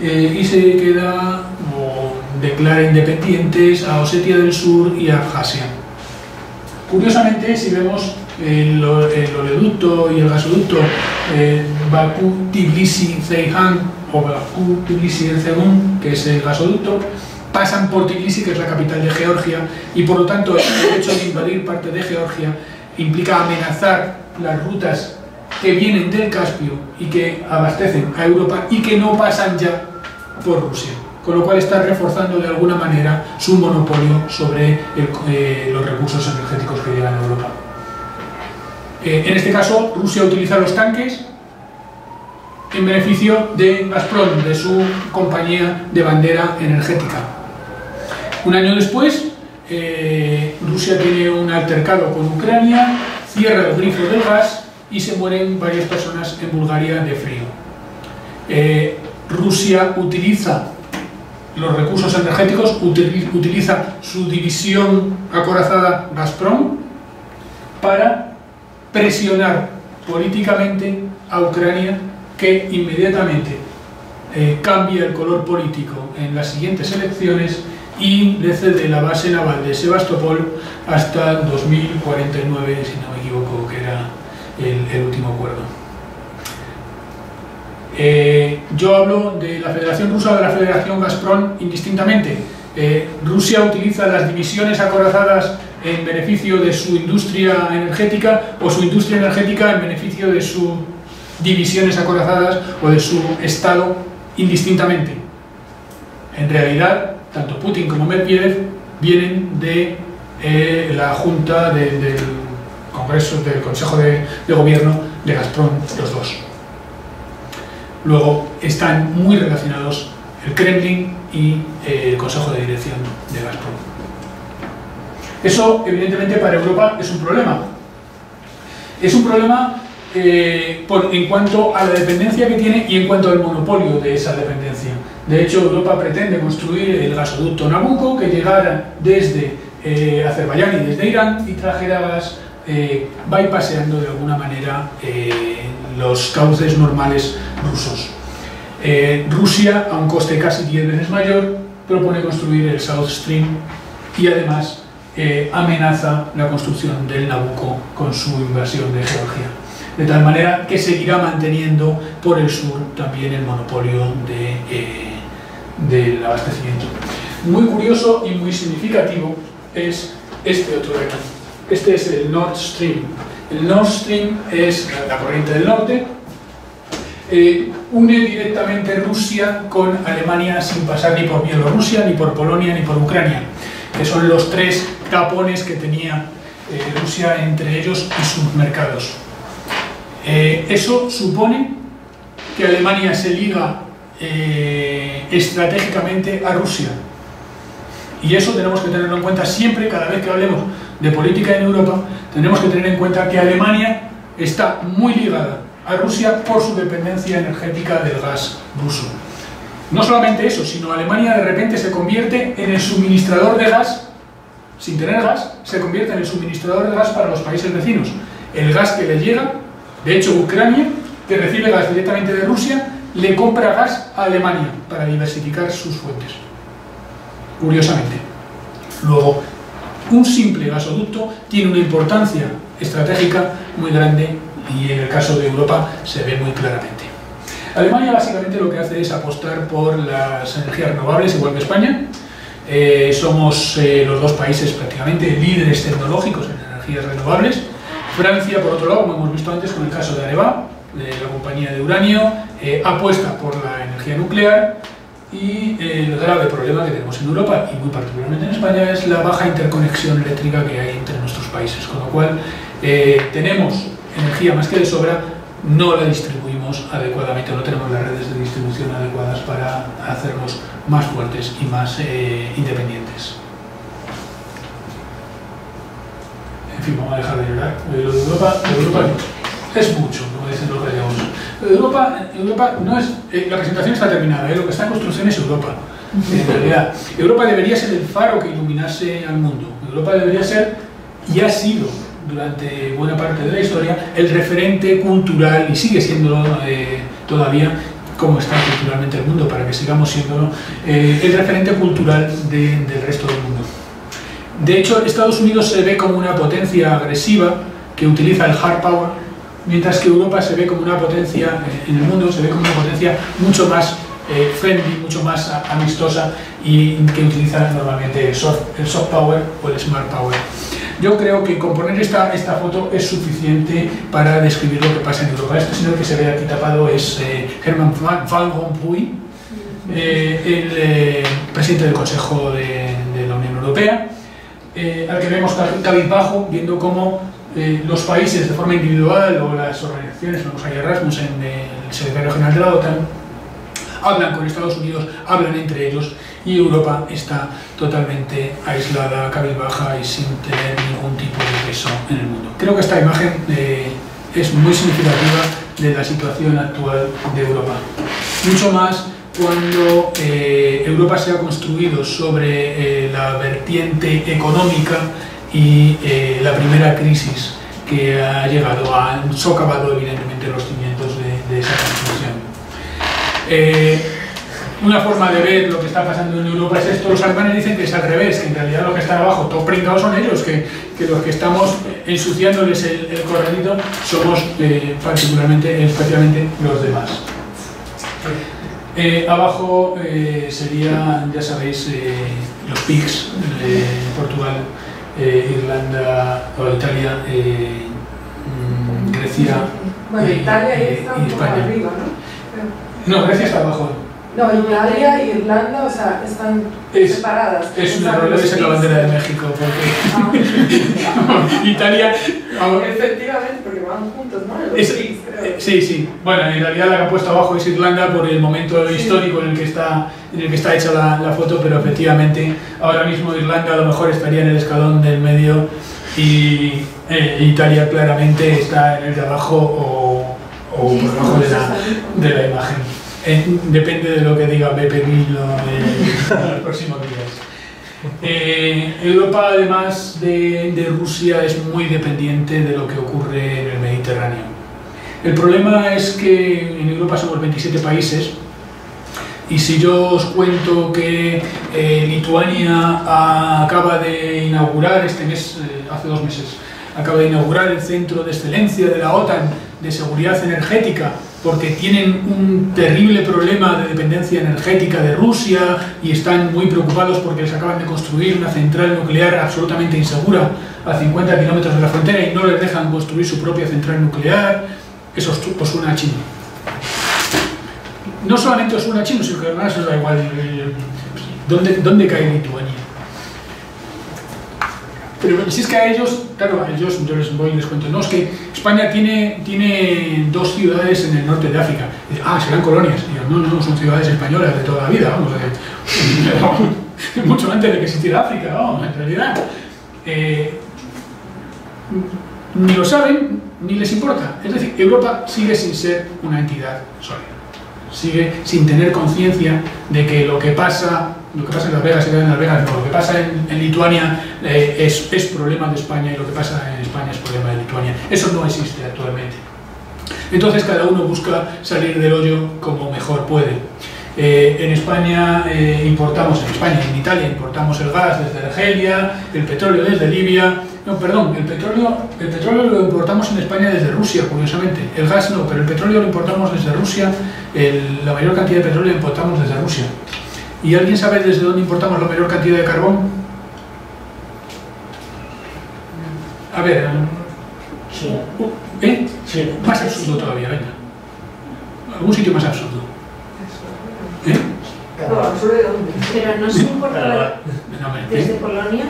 y se queda o declara independientes a Osetia del Sur y a Abjasia. Curiosamente, si vemos el, oleoducto y el gasoducto eh, Bakú-Tbilisi-Ceyhan o Bakú-Tbilisi-Erzegun, que es el gasoducto, pasan por Tbilisi, que es la capital de Georgia, y por lo tanto el hecho de invadir parte de Georgia implica amenazar las rutas que vienen del Caspio y que abastecen a Europa y que no pasan ya por Rusia con lo cual está reforzando de alguna manera su monopolio sobre eh, los recursos energéticos que llegan a Europa. Eh, en este caso, Rusia utiliza los tanques en beneficio de Gazprom, de su compañía de bandera energética. Un año después, eh, Rusia tiene un altercado con Ucrania, cierra el grifo del gas y se mueren varias personas en Bulgaria de frío. Rusia utiliza los recursos energéticos, utiliza su división acorazada Gazprom para presionar políticamente a Ucrania que inmediatamente eh, cambie el color político en las siguientes elecciones y le cede la base naval de Sebastopol hasta 2049, si no me equivoco, que era el último acuerdo. Eh, yo hablo de la Federación Rusa o de la Federación Gazprom indistintamente. Eh, Rusia utiliza las divisiones acorazadas en beneficio de su industria energética o su industria energética en beneficio de sus divisiones acorazadas o de su Estado indistintamente. En realidad, tanto Putin como Medvedev vienen de eh, la Junta del Congreso, del Consejo de, de Gobierno de Gazprom, los dos. Luego están muy relacionados el Kremlin y eh, el Consejo de Dirección de Gazprom. Eso, evidentemente, para Europa es un problema. Es un problema eh, en cuanto a la dependencia que tiene y en cuanto al monopolio de esa dependencia. De hecho, Europa pretende construir el gasoducto Nabucco que llegara desde eh, Azerbaiyán y desde Irán y trajera gas eh, bypaseando de alguna manera los cauces normales rusos. Eh, Rusia, a un coste casi 10 veces mayor, propone construir el South Stream y además eh, amenaza la construcción del Nabucco con su invasión de Georgia. De tal manera que seguirá manteniendo por el sur también el monopolio de, eh, del abastecimiento. Muy curioso y muy significativo es este otro de Este es el Nord Stream. El Nord Stream es la corriente del norte, eh, une directamente Rusia con Alemania sin pasar ni por Bielorrusia, ni por Polonia, ni por Ucrania, que son los tres tapones que tenía eh, Rusia entre ellos y sus mercados. Eh, eso supone que Alemania se liga estratégicamente a Rusia. Y eso tenemos que tenerlo en cuenta siempre, cada vez que hablemos de política en Europa, tenemos que tener en cuenta que Alemania está muy ligada a Rusia por su dependencia energética del gas ruso. No solamente eso, sino Alemania de repente se convierte en el suministrador de gas, sin tener gas, se convierte en el suministrador de gas para los países vecinos. El gas que le llega, de hecho Ucrania, que recibe gas directamente de Rusia, le compra gas a Alemania para diversificar sus fuentes. Curiosamente. Luego, un simple gasoducto tiene una importancia estratégica muy grande y en el caso de Europa se ve muy claramente. Alemania básicamente lo que hace es apostar por las energías renovables, igual que España. Eh, somos eh, los dos países prácticamente líderes tecnológicos en energías renovables. Francia, por otro lado, como hemos visto antes con el caso de Areva, de la compañía de uranio, eh, apuesta por la energía nuclear y el grave problema que tenemos en Europa y muy particularmente en España es la baja interconexión eléctrica que hay entre nuestros países, con lo cual tenemos energía más que de sobra, no la distribuimos adecuadamente, no tenemos las redes de distribución adecuadas para hacernos más fuertes y más eh, independientes. En fin, vamos a dejar de llorar. Eh, lo de Europa, Europa es mucho, Europa, Europa no es, eh, la presentación está terminada, lo que está en construcción es Europa. En realidad, Europa debería ser el faro que iluminase al mundo. Europa debería ser, y ha sido, durante buena parte de la historia el referente cultural y sigue siendo eh, todavía como está culturalmente el mundo para que sigamos siendo eh, el referente cultural del resto del mundo. De hecho, Estados Unidos se ve como una potencia agresiva que utiliza el hard power, mientras que Europa se ve como una potencia, eh, en el mundo se ve como una potencia mucho más friendly, mucho más amistosa y que utiliza normalmente el soft, el soft power o el smart power. Yo creo que con poner esta, esta foto es suficiente para describir lo que pasa en Europa. Este señor que se ve aquí tapado es eh, Herman Van Rompuy, eh, el eh, presidente del Consejo de, la Unión Europea, al que vemos cabizbajo, viendo cómo los países de forma individual o las organizaciones, vamos a Erasmus en el secretario general de la OTAN, hablan con Estados Unidos, hablan entre ellos y Europa está totalmente aislada, cabizbaja y sin tener ningún tipo de peso en el mundo. Creo que esta imagen eh, es muy significativa de la situación actual de Europa. Mucho más cuando eh, Europa se ha construido sobre eh, la vertiente económica y la primera crisis que ha llegado, ha socavado evidentemente los cimientos de, de esa construcción. Una forma de ver lo que está pasando en Europa es esto. Los alemanes dicen que es al revés, que en realidad los que están abajo, todos pringados son ellos, que, que los que estamos ensuciándoles el, el corredito somos eh, particularmente, especialmente los demás. Eh, abajo eh, serían, ya sabéis, los PICs, Portugal, Irlanda o Italia, mm, Grecia bueno, Italia y, España. Arriba, ¿no? no, Grecia está abajo. No, Italia e Irlanda, o sea, están separadas. Es un error, ser la bandera de México, porque ah. (laughs) Italia... Efectivamente, porque van juntos, ¿no? Los eh, sí, sí. Bueno, en realidad la que ha puesto abajo es Irlanda por el momento histórico en el que está, en el que está hecha la, la, foto, pero efectivamente ahora mismo Irlanda a lo mejor estaría en el escalón del medio y eh, Italia claramente está en el de abajo o, o por debajo de la, de la imagen. Eh, depende de lo que diga Beppe Grillo en los próximos días. Eh, Europa, además de, de, Rusia, es muy dependiente de lo que ocurre en el Mediterráneo. El problema es que en Europa somos 27 países y si yo os cuento que eh, Lituania acaba de inaugurar este mes, hace dos meses, acaba de inaugurar el centro de excelencia de la OTAN de seguridad energética porque tienen un terrible problema de dependencia energética de Rusia y están muy preocupados porque les acaban de construir una central nuclear absolutamente insegura a 50 kilómetros de la frontera y no les dejan construir su propia central nuclear. Eso os suena a chino. No solamente os suena a chino, sino que además os da igual. ¿Dónde, dónde cae Lituania? Pero si es que a ellos, claro, a ellos yo les voy y les cuento, no, es que España tiene, tiene dos ciudades en el norte de África. Y ah, serán colonias. Y no, no, son ciudades españolas de toda la vida, vamos, de, (laughs) mucho antes de que existiera África, vamos, en realidad. Eh, ni lo saben, ni les importa. Es decir, Europa sigue sin ser una entidad sólida. Sigue sin tener conciencia de que lo que pasa lo que pasa en Las Vegas se queda en Las Vegas, no, lo que pasa en, Lituania eh, es, es, problema de España y lo que pasa en España es problema de Lituania. Eso no existe actualmente. Entonces cada uno busca salir del hoyo como mejor puede. Eh, en España eh, importamos, en España en Italia importamos el gas desde Argelia, el petróleo desde Libia, no, perdón, el petróleo, el petróleo lo importamos en España desde Rusia, curiosamente. El gas no, pero el petróleo lo importamos desde Rusia, la mayor cantidad de petróleo lo importamos desde Rusia. ¿Y alguien sabe desde dónde importamos la mayor cantidad de carbón? A ver, ¿eh? Sí. Más absurdo todavía, venga. ¿Algún sitio más absurdo? ¿Eh? Pero no se importa desde Polonia.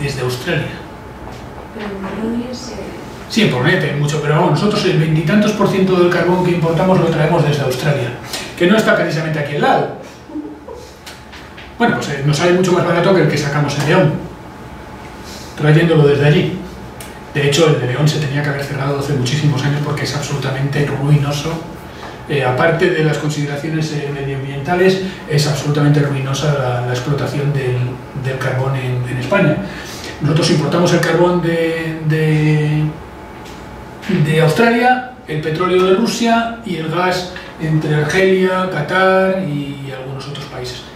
Desde Australia. Pero en Polonia se... Sí, en Polonia hay mucho, pero vamos, nosotros el veintitantos por ciento del carbón que importamos lo traemos desde Australia, que no está precisamente aquí al lado. Bueno, pues eh, nos sale mucho más barato que el que sacamos en León, trayéndolo desde allí. De hecho, el de León se tenía que haber cerrado hace muchísimos años porque es absolutamente ruinoso. Eh, aparte de las consideraciones eh, medioambientales, es absolutamente ruinosa la, explotación del, carbón en, España. Nosotros importamos el carbón de, de, Australia, el petróleo de Rusia y el gas entre Argelia, Qatar y.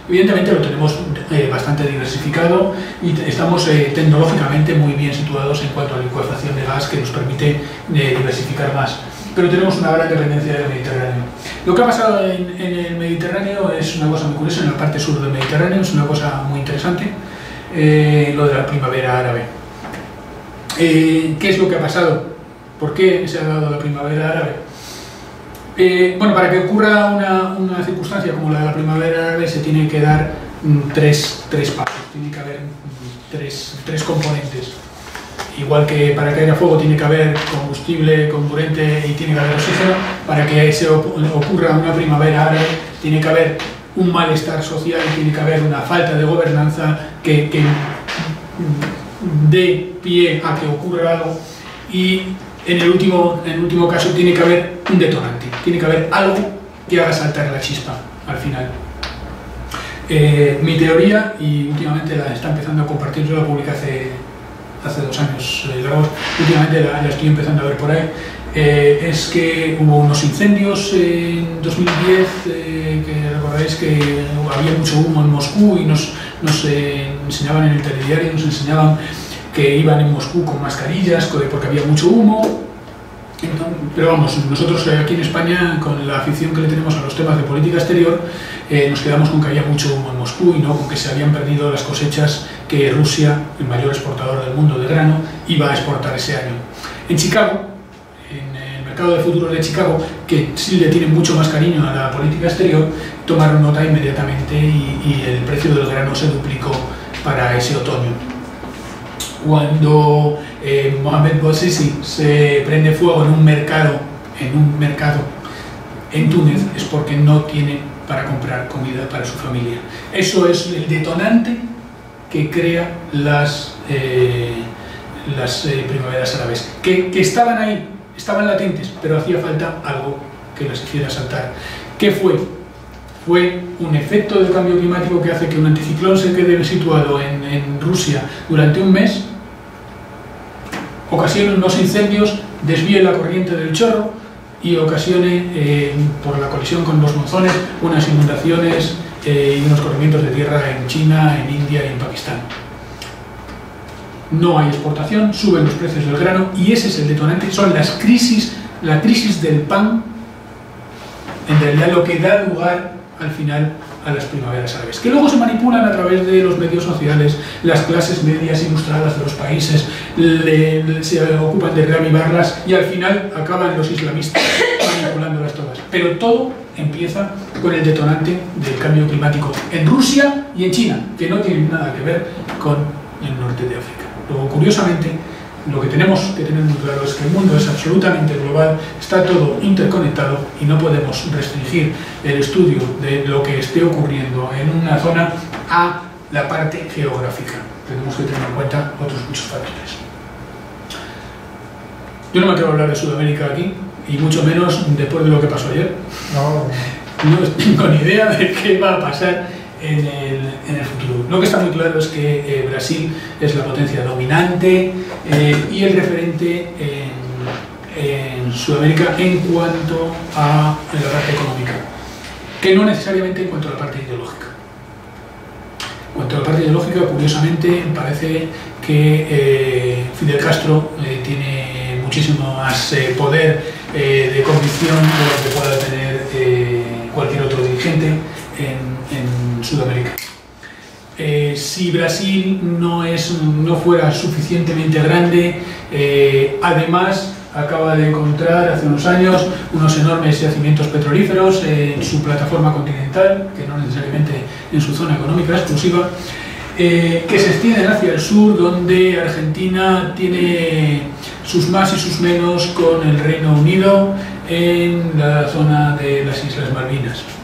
Evidentemente lo tenemos eh, bastante diversificado y estamos eh, tecnológicamente muy bien situados en cuanto a la licuefacción de gas que nos permite eh, diversificar más. Pero tenemos una gran dependencia del Mediterráneo. Lo que ha pasado en, el Mediterráneo es una cosa muy curiosa, en la parte sur del Mediterráneo es una cosa muy interesante, lo de la primavera árabe. ¿Qué es lo que ha pasado? ¿Por qué se ha dado la primavera árabe? Bueno, para que ocurra una, circunstancia como la de la primavera árabe se tienen que dar mm, tres, pasos, tiene que haber mm, tres, componentes. Igual que para que haya fuego tiene que haber combustible, comburente y tiene que haber oxígeno, para que se ocurra una primavera árabe tiene que haber un malestar social, tiene que haber una falta de gobernanza que, que mm, dé pie a que ocurra algo. Y en el, último, en el último caso tiene que haber un detonante, tiene que haber algo que haga saltar la chispa al final. Eh, mi teoría, y últimamente la está empezando a compartir, yo la publiqué hace, hace dos años, eh, últimamente la, estoy empezando a ver por ahí, eh, es que hubo unos incendios en 2010, que recordáis que había mucho humo en Moscú y nos, nos enseñaban en el telediario, nos enseñaban que iban en Moscú con mascarillas porque había mucho humo. pero vamos, nosotros aquí en España, con la afición que le tenemos a los temas de política exterior, eh, nos quedamos con que había mucho humo en Moscú y no con que se habían perdido las cosechas que Rusia, el mayor exportador del mundo de grano, iba a exportar ese año. En Chicago, en el mercado de futuros de Chicago, que sí le tiene mucho más cariño a la política exterior, tomaron nota inmediatamente y el precio del grano se duplicó para ese otoño cuando eh, Mohamed Bouazizi se prende fuego en un mercado, en un mercado en Túnez, es porque no tiene para comprar comida para su familia. Eso es el detonante que crea las, eh, las eh, primaveras árabes, que, que estaban ahí, estaban latentes, pero hacía falta algo que las hiciera saltar. ¿Qué fue? fue un efecto del cambio climático que hace que un anticiclón se quede situado en, en Rusia durante un mes ocasione unos incendios, desvíe la corriente del chorro y ocasione, eh, por la colisión con los monzones, unas inundaciones eh, y unos corrimientos de tierra en China, en India y en Pakistán. No hay exportación, suben los precios del grano y ese es el detonante, son las crisis, la crisis del pan, en realidad lo que da lugar al final a las primaveras árabes, que luego se manipulan a través de los medios sociales, las clases medias ilustradas de los países se ocupan de reavivarlas y al final acaban los islamistas (coughs) manipulándolas todas. Pero todo empieza con el detonante del cambio climático en Rusia y en China, que no tienen nada que ver con el norte de África. Luego, curiosamente, lo que tenemos que tener muy claro es que el mundo es absolutamente global, está todo interconectado y no podemos restringir el estudio de lo que esté ocurriendo en una zona a la parte geográfica. Tenemos que tener en cuenta otros muchos factores. Yo no me quiero hablar de Sudamérica aquí, y mucho menos después de lo que pasó ayer. No, no tengo ni idea de qué va a pasar en el, en futuro. Lo que está muy claro es que eh, Brasil es la potencia dominante eh, y el referente en, Sudamérica en cuanto a la parte económica, que no necesariamente en cuanto a la parte ideológica. En cuanto a la parte ideológica, curiosamente, parece que eh, Fidel Castro tiene muchísimo más poder de convicción de lo que pueda tener cualquier otro dirigente en, en Sudamérica. Eh, si Brasil no, es, no fuera suficientemente grande, eh, además acaba de encontrar hace unos años unos enormes yacimientos petrolíferos en su plataforma continental, que no necesariamente en su zona económica exclusiva, eh, que se extienden hacia el sur, donde Argentina tiene sus más y sus menos con el Reino Unido en la zona de las Islas Malvinas.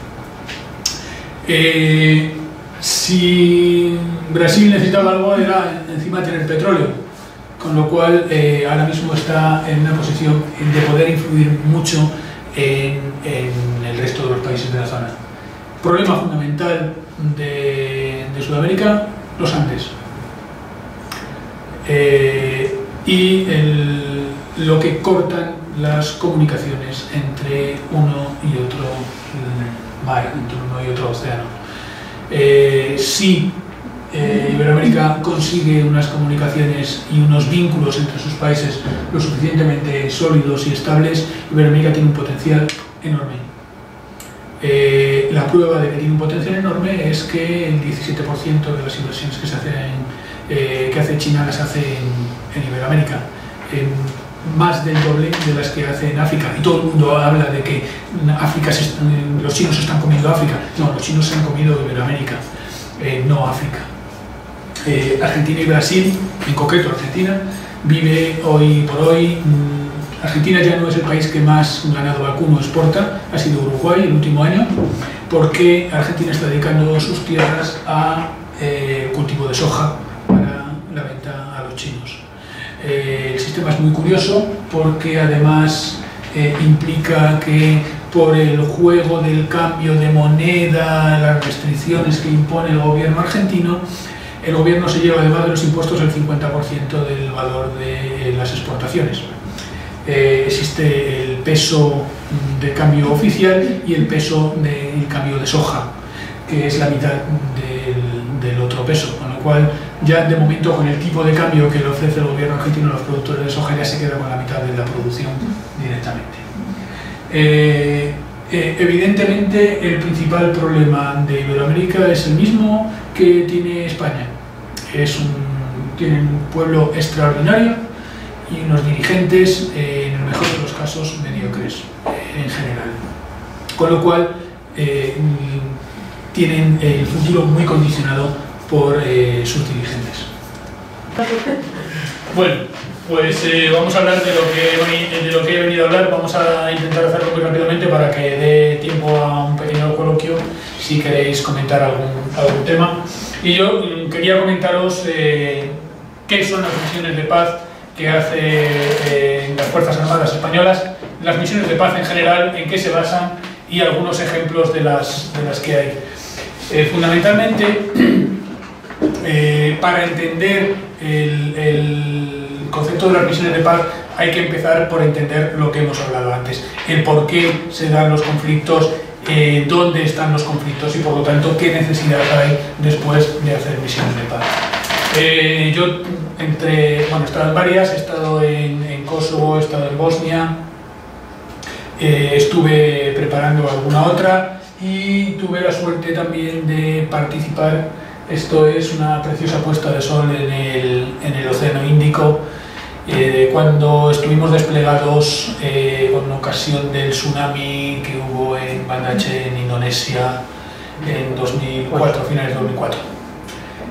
Si Brasil necesitaba algo era encima tener petróleo, con lo cual eh, ahora mismo está en una posición de poder influir mucho en, el resto de los países de la zona. Problema fundamental de, Sudamérica, los Andes. Eh, y lo que cortan las comunicaciones entre uno y otro mar, entre uno y otro océano. Eh, si eh, Iberoamérica consigue unas comunicaciones y unos vínculos entre sus países lo suficientemente sólidos y estables, Iberoamérica tiene un potencial enorme. Eh, la prueba de que tiene un potencial enorme es que el 17% de las inversiones que, se hacen, que hace China las hace en, en Iberoamérica. Más del doble de las que hace en África. Y todo el mundo habla de que África los chinos están comiendo África. No, los chinos se han comido Iberoamérica, eh, no África. Eh, Argentina y Brasil, en concreto Argentina, vive hoy por hoy. Mm, Argentina ya no es el país que más ganado vacuno exporta, ha sido Uruguay el último año, porque Argentina está dedicando sus tierras a eh, cultivo de soja para la venta a los chinos. Eh, el sistema es muy curioso porque además eh, implica que por el juego del cambio de moneda, las restricciones que impone el gobierno argentino, el gobierno se lleva además de los impuestos el 50% del valor de las exportaciones. Eh, existe el peso de cambio oficial y el peso del cambio de soja, que es la mitad del, del otro peso, con lo cual ya de momento con el tipo de cambio que le ofrece el gobierno argentino a los productores de soja ya se queda con la mitad de la producción directamente. Eh, eh, evidentemente el principal problema de Iberoamérica es el mismo que tiene España. Es un, tienen un pueblo extraordinario y unos dirigentes, eh, en el mejor de los casos, mediocres en general. Con lo cual tienen el futuro muy condicionado por eh, sus dirigentes. (laughs) Bueno, pues eh, vamos a hablar de lo, que, de lo que he venido a hablar. Vamos a intentar hacerlo muy rápidamente para que dé tiempo a un pequeño coloquio si queréis comentar algún, algún tema. Y yo mm, quería comentaros eh, qué son las misiones de paz que hace las Fuerzas Armadas Españolas, las misiones de paz en general, en qué se basan y algunos ejemplos de las, de las que hay. fundamentalmente, (clears throat) eh, para entender el, concepto de las misiones de paz hay que empezar por entender lo que hemos hablado antes, el por qué se dan los conflictos, eh, dónde están los conflictos y por lo tanto qué necesidad hay después de hacer misiones de paz. Eh, yo, entre, bueno, he estado en varias, he estado en, en Kosovo, he estado en Bosnia, estuve preparando alguna otra y tuve la suerte también de participar esto es una preciosa puesta de sol en el, en el Océano Índico. Eh, cuando estuvimos desplegados eh, con ocasión del tsunami que hubo en Banda en Indonesia, en 2004, finales de 2004.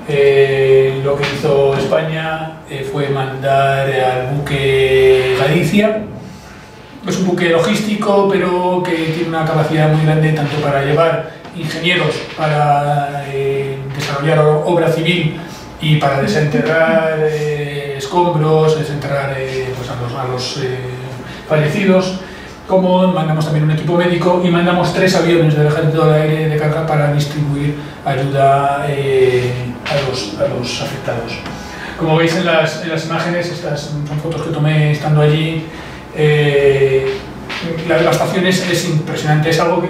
Eh, lo que hizo España eh, fue mandar al buque Galicia. Es un buque logístico, pero que tiene una capacidad muy grande tanto para llevar ingenieros para eh, desarrollar obra civil y para desenterrar escombros, desenterrar pues a los, a los fallecidos, como mandamos también un equipo médico y mandamos tres aviones del Ejército de Aire de carga para distribuir ayuda eh, a, los, a, los, afectados. Como veis en las, en las, imágenes, estas son fotos que tomé estando allí, eh, la devastación es, es, impresionante, es algo que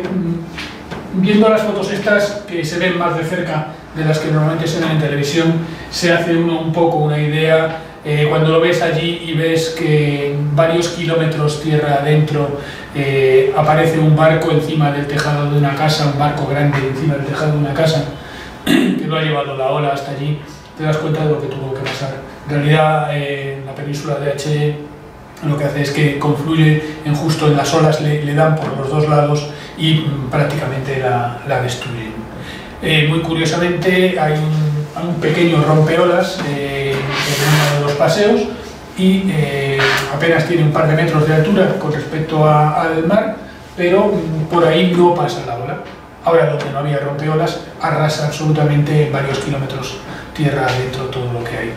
viendo las fotos estas que se ven más de cerca de las que normalmente se ven en televisión, se hace uno un poco una idea eh, cuando lo ves allí y ves que varios kilómetros tierra adentro eh, aparece un barco encima del tejado de una casa, un barco grande encima del tejado de una casa, (clears throat) que lo ha llevado la ola hasta allí, te das cuenta de lo que tuvo que pasar. En realidad, eh, la península de H lo que hace es que confluye en justo en las olas, le, dan por los dos lados y mm, prácticamente la, la destruyen. muy curiosamente, hay un, pequeño rompeolas en uno de los paseos y eh, apenas tiene un par de metros de altura con respecto al mar, pero por ahí no pasa la ola. Ahora donde no había rompeolas, arrasa absolutamente varios kilómetros tierra adentro todo lo que hay.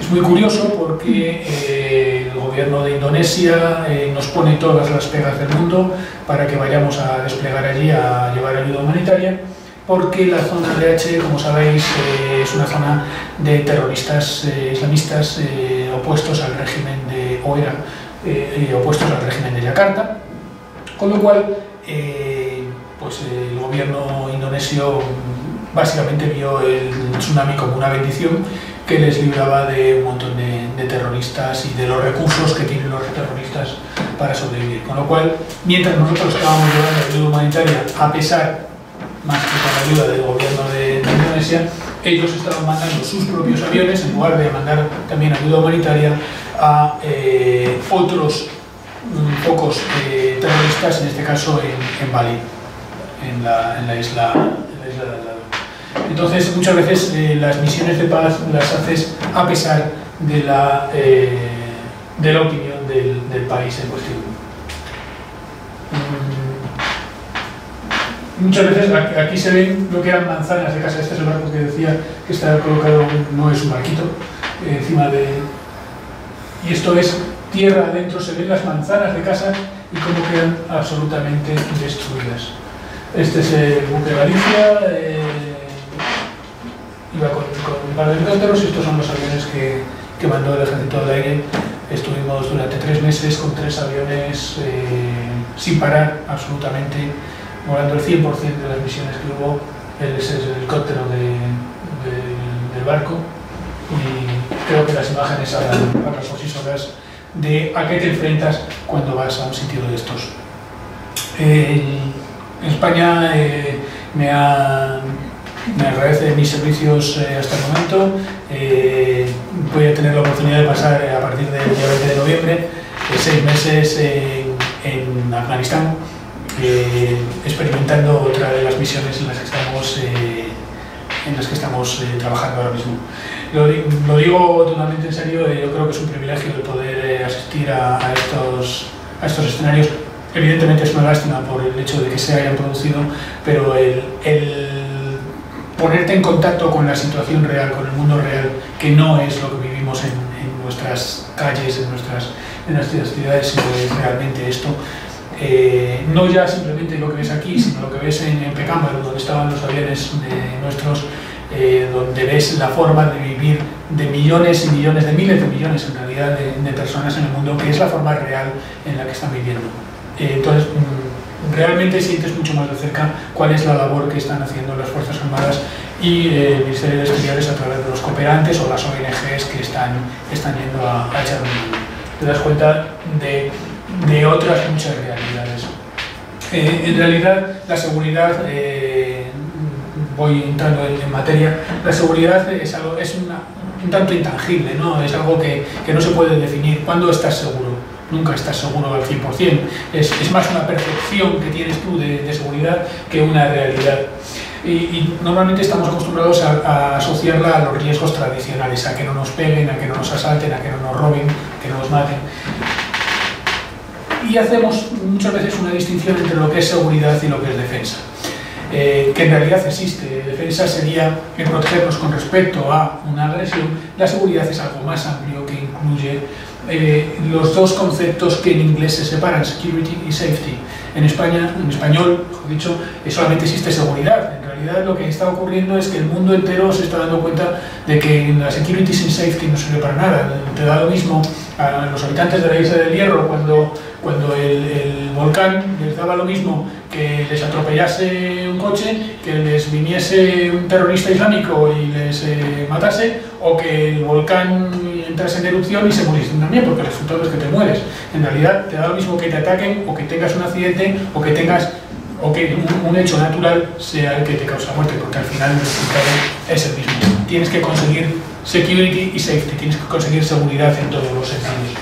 Es muy curioso porque eh, el gobierno de Indonesia eh, nos pone todas las pegas del mundo para que vayamos a desplegar allí a llevar ayuda humanitaria porque la zona de H, como sabéis, eh, es una zona de terroristas islamistas opuestos al régimen de, o era, opuestos al régimen de Yakarta, con lo cual pues el gobierno indonesio básicamente vio el tsunami como una bendición que les libraba de un montón de, terroristas y de los recursos que tienen los terroristas para sobrevivir. Con lo cual, mientras nosotros estábamos llevando ayuda humanitaria, a pesar más que con la ayuda del gobierno de, Indonesia, ellos estaban mandando sus propios aviones, en lugar de mandar también ayuda humanitaria, a eh, otros mm, pocos eh, terroristas, en este caso en, Bali, en la, isla. Entonces, muchas veces eh, las misiones de paz las haces a pesar de la, de la opinión del, del país en cuestión. Mm, Muchas veces aquí se ven lo que eran manzanas de casa. Este es el barco que decía que está colocado, no es un barquito, eh, encima de... Y esto es tierra adentro, se ven las manzanas de casa y cómo quedan absolutamente destruidas. Este es el buque Galicia, eh, iba con, un par de helicópteros y estos son los aviones que, que, mandó el ejército de aire. Estuvimos durante tres meses con tres aviones eh, sin parar absolutamente volando el 100% de las misiones que hubo, el helicóptero del barco y creo que las imágenes hablan por sí solas de a qué te enfrentas cuando vas a un sitio de estos. en España eh, me, agradece mis servicios eh, hasta el momento. Eh, voy a tener la oportunidad de pasar a partir del día 20 de noviembre seis meses en Afganistán eh, experimentando otra de las misiones en las que estamos, eh, en las que estamos eh, trabajando ahora mismo. Lo, digo totalmente en serio, yo creo que es un privilegio el poder asistir a, estos, a estos escenarios. Evidentemente es una lástima por el hecho de que se hayan producido, pero el, ponerte en contacto con la situación real, con el mundo real, que no es lo que vivimos en, nuestras calles, en nuestras, en nuestras ciudades, sino es realmente esto, eh, no ya simplemente lo que ves aquí, sino lo que ves en, en donde estaban los aviones nuestros, eh, donde ves la forma de vivir de millones y millones, de miles de millones en realidad de, personas en el mundo, que es la forma real en la que están viviendo. Eh, entonces, mm, realmente sientes mucho más de cerca cuál es la labor que están haciendo las Fuerzas Armadas y el Ministerio de Exteriores a través de los cooperantes o las ONGs que están, están yendo a, a Te das cuenta de de otras muchas realidades. Eh, en realidad, la seguridad, eh, voy entrando en, materia, la seguridad es, algo, es un tanto intangible, ¿no? es algo que, que, no se puede definir. ¿Cuándo estás seguro? Nunca estás seguro al 100%. Es, es más una percepción que tienes tú de, de seguridad que una realidad. y, normalmente estamos acostumbrados a, asociarla a los riesgos tradicionales, a que no nos peguen, a que no nos asalten, a que no nos roben, que no nos maten. Y hacemos muchas veces una distinción entre lo que es seguridad y lo que es defensa. Eh, que en realidad existe. Defensa sería protegernos con respecto a una agresión. La seguridad es algo más amplio que incluye eh, los dos conceptos que en inglés se separan, security y safety. En España, en español, mejor dicho, solamente existe seguridad. En realidad lo que está ocurriendo es que el mundo entero se está dando cuenta de que la security sin safety no sirve para nada. Te da lo mismo a los habitantes de la isla del Hierro cuando, cuando el, volcán les daba lo mismo que les atropellase un coche, que les viniese un terrorista islámico y les eh, matase, o que el volcán entrase en erupción y se muriesen también, porque el resultado es que te mueres. En realidad te da lo mismo que te ataquen, o que tengas un accidente, o que tengas o que un, hecho natural sea el que te causa muerte, porque al final el resultado es el mismo. Tienes que conseguir security y safety, tienes que conseguir seguridad en todos los sentidos.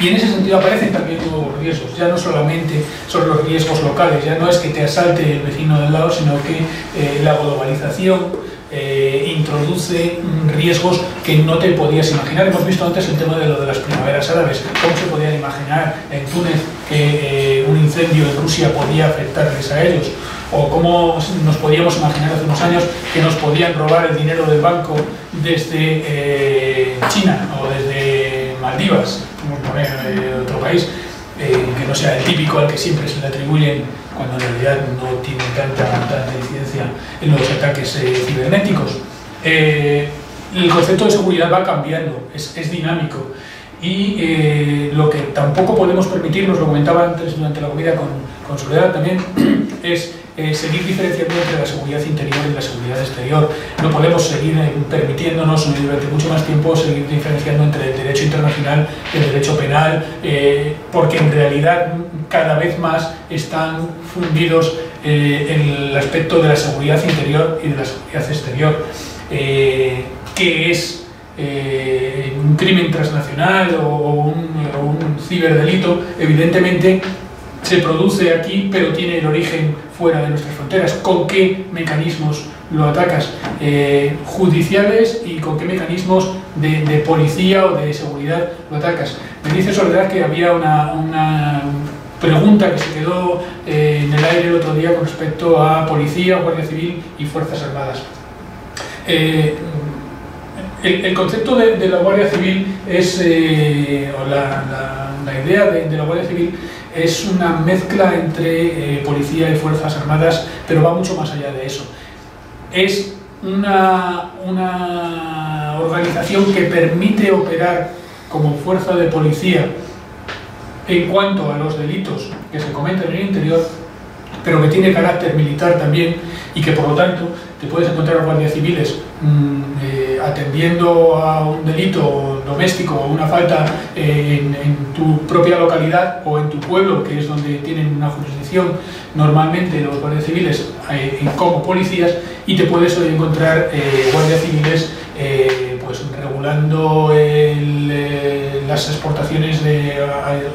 Y en ese sentido aparecen también nuevos riesgos, ya no solamente son los riesgos locales, ya no es que te asalte el vecino del lado, sino que eh, la globalización eh, introduce riesgos que no te podías imaginar. Hemos visto antes el tema de lo de las primaveras árabes, cómo se podían imaginar en Túnez que eh, un incendio en Rusia podía afectarles a ellos, o cómo nos podíamos imaginar hace unos años que nos podían robar el dinero del banco desde China o desde Maldivas eh, otro país, eh, no sea el típico al que siempre se le atribuyen cuando en realidad no tiene tanta, tanta incidencia en los ataques eh, cibernéticos. el concepto de seguridad va cambiando, es, es dinámico y lo que tampoco podemos permitirnos, lo comentaba antes durante la comida con, con Soledad también, (clears throat) es eh, seguir diferenciando entre la seguridad interior y la seguridad exterior. No podemos seguir eh, permitiéndonos durante mucho más tiempo seguir diferenciando entre el derecho internacional y el derecho penal, eh, porque en realidad cada vez más están fundidos en el aspecto de la seguridad interior y de la seguridad exterior, que es un crimen transnacional o un ciberdelito, evidentemente se produce aquí, pero tiene el origen fuera de nuestras fronteras. ¿Con qué mecanismos lo atacas? Eh, judiciales y con qué mecanismos de, policía o de seguridad lo atacas. Me dice Soledad que había una, pregunta que se quedó eh, en el aire el otro día con respecto a policía, guardia civil y fuerzas armadas. Eh, el, concepto de, la Guardia Civil es, o la, idea de, la Guardia Civil es una mezcla entre eh, policía y fuerzas armadas, pero va mucho más allá de eso. Es una, una organización que permite operar como fuerza de policía en cuanto a los delitos que se cometen en el interior, pero que tiene carácter militar también y que por lo tanto te puedes encontrar guardias civiles mm, eh, atendiendo a un delito doméstico o una falta eh, en, tu propia localidad o en tu pueblo, que es donde tienen una jurisdicción normalmente los guardias civiles eh, como policías, y te puedes encontrar guardias civiles pues regulando las exportaciones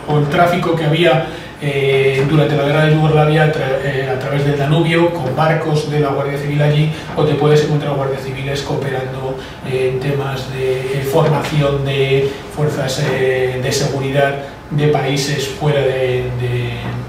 o el tráfico que había eh, durante la guerra de Yugoslavia eh, a través del Danubio con barcos de la Guardia Civil allí o te puedes encontrar guardias civiles cooperando en temas de formación de fuerzas eh, de seguridad de países fuera de,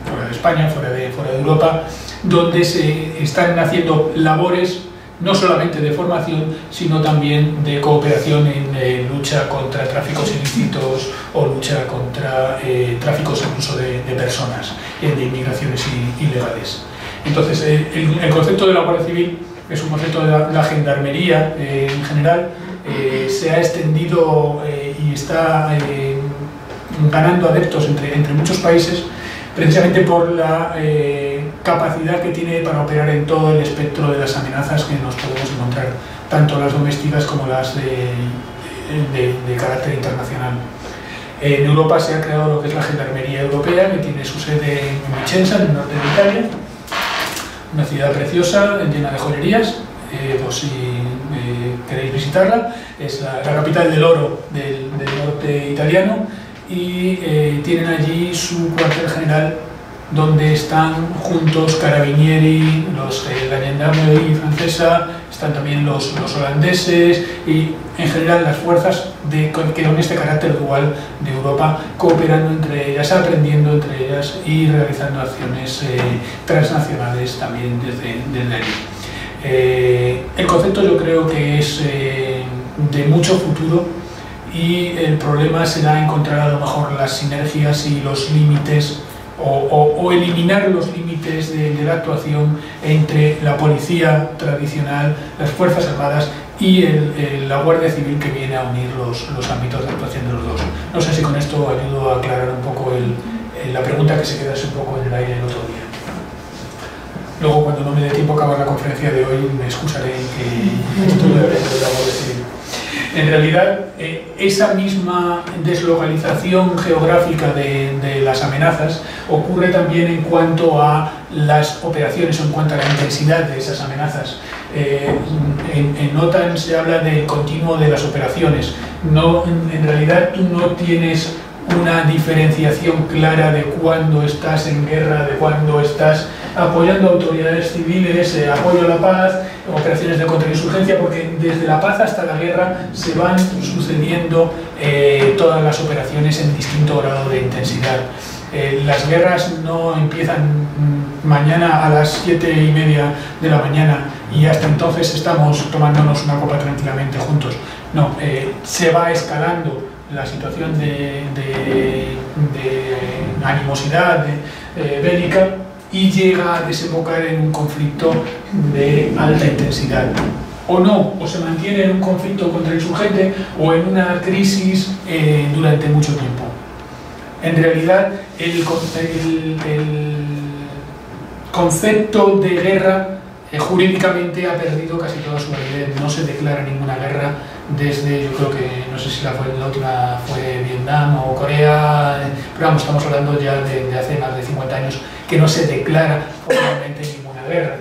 fuera de España, fuera de, fuera de Europa, donde se están haciendo labores no solamente de formación, sino también de cooperación en eh, lucha contra tráficos ilícitos o lucha contra eh, tráficos incluso de, personas, eh, de inmigraciones ilegales. Entonces, el, concepto de la Guardia Civil es un concepto de la, gendarmería en general, se ha extendido y está ganando adeptos entre, entre muchos países precisamente por la eh, capacidad que tiene para operar en todo el espectro de las amenazas que nos podemos encontrar, tanto las domésticas como las de, carácter internacional. En Europa se ha creado lo que es la Gendarmería Europea, que tiene su sede en Vicenza, en el norte de Italia, una ciudad preciosa, llena de joyerías, eh, pues si eh, queréis visitarla, es la, capital del oro del norte italiano, y eh, tienen allí su cuartel general donde están juntos Carabinieri, los, eh, la Gendarmerie francesa, están también los, los, holandeses y en general las fuerzas de, que con este carácter dual de Europa cooperando entre ellas, aprendiendo entre ellas y realizando acciones eh, transnacionales también desde, desde allí. Eh, el concepto yo creo que es eh, de mucho futuro y el problema será encontrar a lo mejor las sinergias y los límites o, eliminar los límites de, la actuación entre la policía tradicional, las Fuerzas Armadas y la Guardia Civil que viene a unir los, los, ámbitos de actuación de los dos. No sé si con esto ayudo a aclarar un poco la pregunta que se quedase un poco en el aire el otro día. Luego, cuando no me dé tiempo a acabar la conferencia de hoy, me excusaré que esto lo decir. En realidad, eh, esa misma deslocalización geográfica de, las amenazas ocurre también en cuanto a las operaciones o en cuanto a la intensidad de esas amenazas. Eh, en, en, OTAN se habla del continuo de las operaciones. No, en realidad tú no tienes una diferenciación clara de cuándo estás en guerra, de cuándo estás apoyando autoridades civiles, eh, apoyo a la paz, operaciones de contrainsurgencia, porque desde la paz hasta la guerra se van sucediendo eh, todas las operaciones en distinto grado de intensidad. Eh, las guerras no empiezan mm, mañana a las siete y media de la mañana y hasta entonces estamos tomándonos una copa tranquilamente juntos. No, se va escalando la situación de, de, de animosidad de, bélica y llega a desembocar en un conflicto de alta intensidad. O no, o se mantiene en un conflicto contra el insurgente o en una crisis eh, durante mucho tiempo. En realidad, el, el, concepto de guerra eh, jurídicamente ha perdido casi toda su validez. No se declara ninguna guerra desde, yo creo que, no sé si la, fue, la última fue Vietnam o Corea, pero vamos, estamos hablando ya de, de, hace más de 50 años que no se declara formalmente ninguna guerra.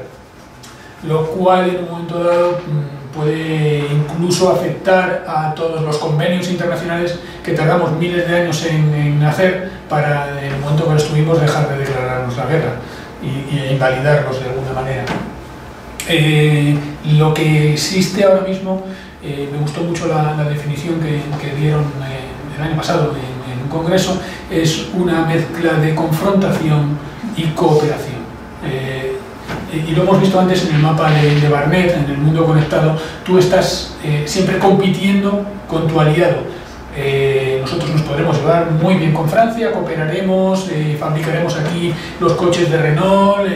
Lo cual en un momento dado mm, puede incluso afectar a todos los convenios internacionales que tardamos miles de años en, en hacer para en el momento que lo estuvimos dejar de declararnos la guerra y, invalidarlos de alguna manera. Eh, lo que existe ahora mismo eh, me gustó mucho la, definición que, dieron eh, el año pasado en, un congreso, es una mezcla de confrontación y cooperación. Eh, y lo hemos visto antes en el mapa de, Barnett, en el mundo conectado, tú estás siempre compitiendo con tu aliado. nosotros nos podremos llevar muy bien con Francia, cooperaremos, fabricaremos aquí los coches de Renault,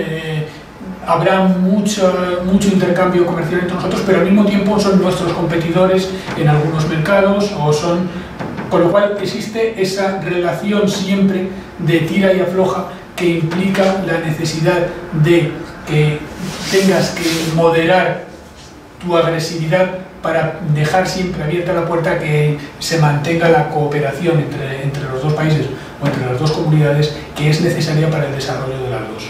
habrá mucho, mucho intercambio comercial entre nosotros, pero al mismo tiempo son nuestros competidores en algunos mercados o son... Con lo cual existe esa relación siempre de tira y afloja que implica la necesidad de que tengas que moderar tu agresividad para dejar siempre abierta la puerta que se mantenga la cooperación entre, entre los dos países o entre las dos comunidades que es necesaria para el desarrollo de las dos.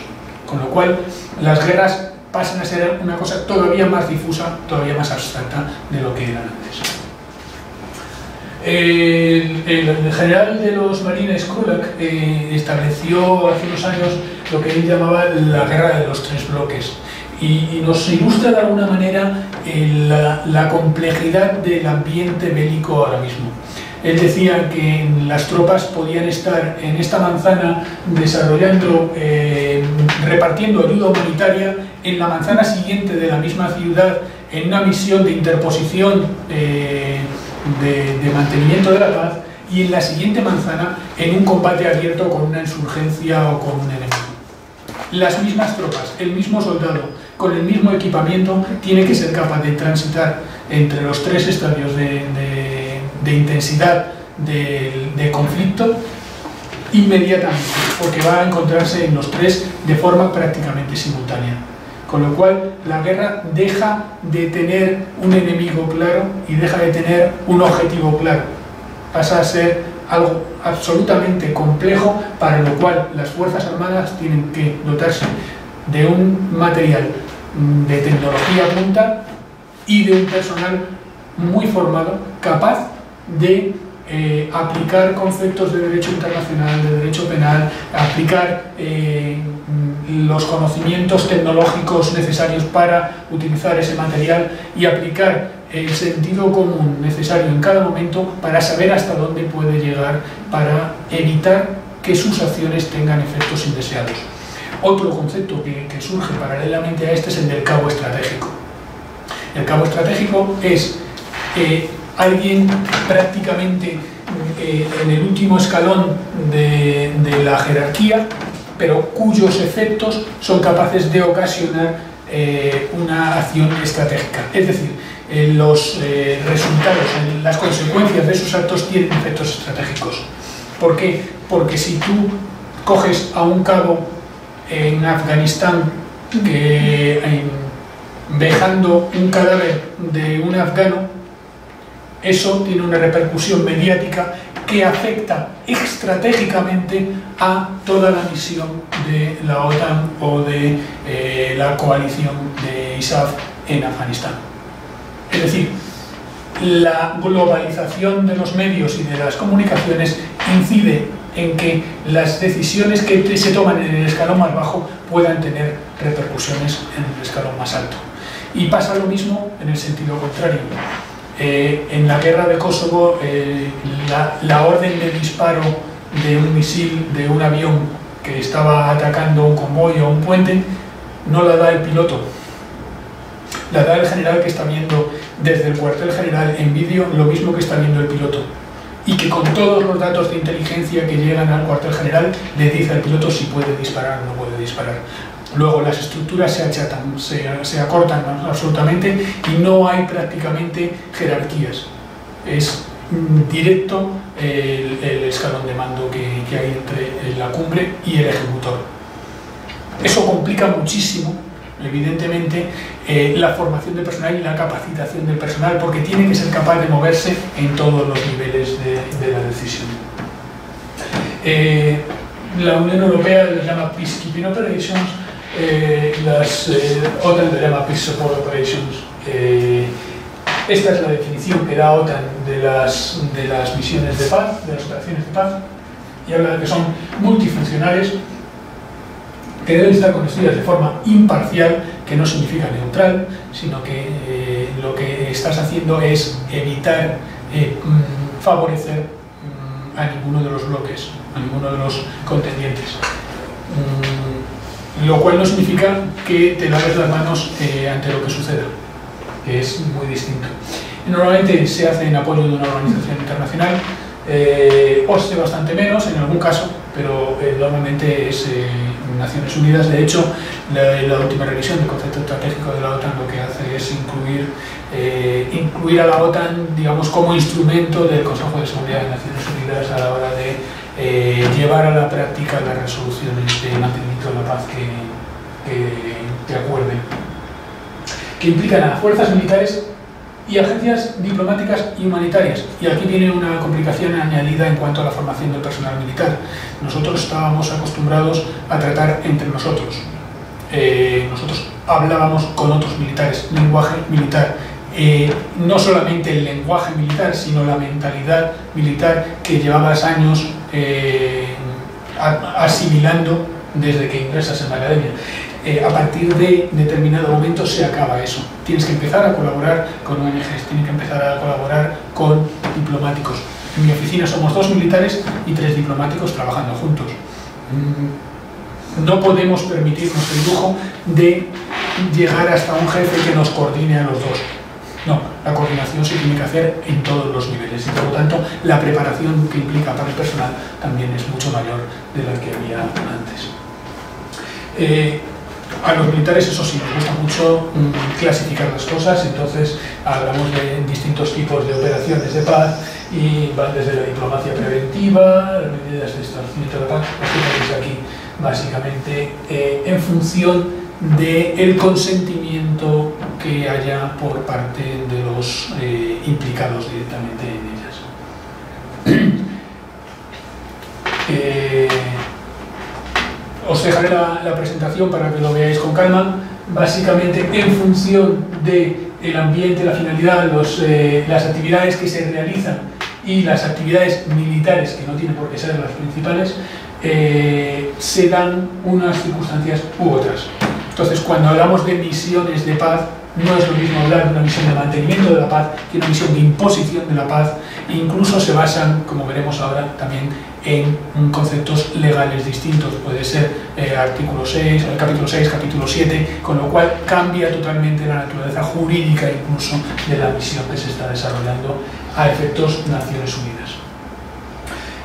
Con lo cual, las guerras pasan a ser una cosa todavía más difusa, todavía más abstracta de lo que eran antes. El, general de los marines Krulak eh, estableció hace unos años lo que él llamaba la guerra de los tres bloques y, nos ilustra de alguna manera eh, la complejidad del ambiente bélico ahora mismo. Él decía que las tropas podían estar en esta manzana desarrollando, eh, repartiendo ayuda humanitaria en la manzana siguiente de la misma ciudad en una misión de interposición eh, de, de, mantenimiento de la paz y en la siguiente manzana en un combate abierto con una insurgencia o con un enemigo. Las mismas tropas, el mismo soldado, con el mismo equipamiento, tiene que ser capaz de transitar entre los tres estadios de, de de intensidad de, conflicto inmediatamente, porque va a encontrarse en los tres de forma prácticamente simultánea. Con lo cual, la guerra deja de tener un enemigo claro y deja de tener un objetivo claro. Pasa a ser algo absolutamente complejo para lo cual las Fuerzas Armadas tienen que dotarse de un material de tecnología punta y de un personal muy formado, capaz de eh, aplicar conceptos de derecho internacional, de derecho penal, aplicar eh, los conocimientos tecnológicos necesarios para utilizar ese material y aplicar el sentido común necesario en cada momento para saber hasta dónde puede llegar para evitar que sus acciones tengan efectos indeseados. Otro concepto que, surge paralelamente a este es el del cabo estratégico. El cabo estratégico es eh, alguien prácticamente eh, en el último escalón de, la jerarquía, pero cuyos efectos son capaces de ocasionar eh, una acción estratégica. Es decir, los resultados, las consecuencias de sus actos tienen efectos estratégicos. ¿Por qué? Porque si tú coges a un cabo en Afganistán que dejando un cadáver de un afgano, eso tiene una repercusión mediática que afecta estratégicamente a toda la misión de la OTAN o de eh, la coalición de ISAF en Afganistán. Es decir, la globalización de los medios y de las comunicaciones incide en que las decisiones que se toman en el escalón más bajo puedan tener repercusiones en el escalón más alto. Y pasa lo mismo en el sentido contrario. Eh, en la guerra de Kosovo, eh, la, orden de disparo de un misil de un avión que estaba atacando un convoy o un puente no la da el piloto, la da el general que está viendo desde el cuartel general en vídeo lo mismo que está viendo el piloto y que con todos los datos de inteligencia que llegan al cuartel general le dice al piloto si puede disparar o no puede disparar. Luego las estructuras se achatan, se, acortan absolutamente y no hay prácticamente jerarquías. Es directo el, escalón de mando que, que hay entre la cumbre y el ejecutor. Eso complica muchísimo evidentemente eh, la formación del personal y la capacitación del personal, porque tiene que ser capaz de moverse en todos los niveles de, la decisión. Eh, la Unión Europea le llama Peacekeeping Operations, eh, las OTAN le llama Peace Support Operations. esta es la definición que da OTAN de las, de las misiones de paz, de las operaciones de paz, y habla de que son multifuncionales que deben estar conducidas de forma imparcial, que no significa neutral, sino que eh, lo que estás haciendo es evitar eh, mm, favorecer mm, a ninguno de los bloques, a ninguno de los contendientes. Mm, lo cual no significa que te laves las manos eh, ante lo que suceda, que es muy distinto. Normalmente se hace en apoyo de una organización internacional, o se bastante menos en algún caso, pero normalmente es Naciones Unidas. De hecho, la, última revisión del concepto estratégico de la OTAN lo que hace es incluir, eh, incluir a la OTAN digamos, como instrumento del Consejo de Seguridad de Naciones Unidas a la hora de eh, llevar a la práctica las resoluciones de mantenimiento de la paz que, que, acuerden, que implican a las fuerzas militares y agencias diplomáticas y humanitarias. Y aquí viene una complicación añadida en cuanto a la formación del personal militar. Nosotros estábamos acostumbrados a tratar entre nosotros. Eh, nosotros hablábamos con otros militares, lenguaje militar. Eh, no solamente el lenguaje militar, sino la mentalidad militar que llevabas años eh, asimilando desde que ingresas en la academia. Eh, a partir de determinado momento se acaba eso. Tienes que empezar a colaborar con ONGs, tienes que empezar a colaborar con diplomáticos. En mi oficina somos dos militares y tres diplomáticos trabajando juntos. Mm, no podemos permitirnos el lujo de llegar hasta un jefe que nos coordine a los dos. No, la coordinación se tiene que hacer en todos los niveles y por lo tanto la preparación que implica para el personal también es mucho mayor de la que había antes. Eh, a los militares, eso sí, nos gusta mucho mm, clasificar las cosas, entonces hablamos de distintos tipos de operaciones de paz y van desde la diplomacia preventiva, las medidas de establecimiento de la paz, que aquí básicamente eh, en función del consentimiento que haya por parte de los eh, implicados directamente en ellas. (clears throat) eh, os dejaré la, presentación para que lo veáis con calma. Básicamente, en función del ambiente, la finalidad, eh, las actividades que se realizan y las actividades militares, que no tienen por qué ser las principales, se dan unas circunstancias u otras. Entonces, cuando hablamos de misiones de paz, no es lo mismo hablar de una misión de mantenimiento de la paz que una misión de imposición de la paz. E incluso se basan, como veremos ahora, también en conceptos legales distintos. Puede ser eh, artículo 6, el capítulo 6, capítulo 7, con lo cual cambia totalmente la naturaleza jurídica incluso de la misión que se está desarrollando a efectos Naciones Unidas.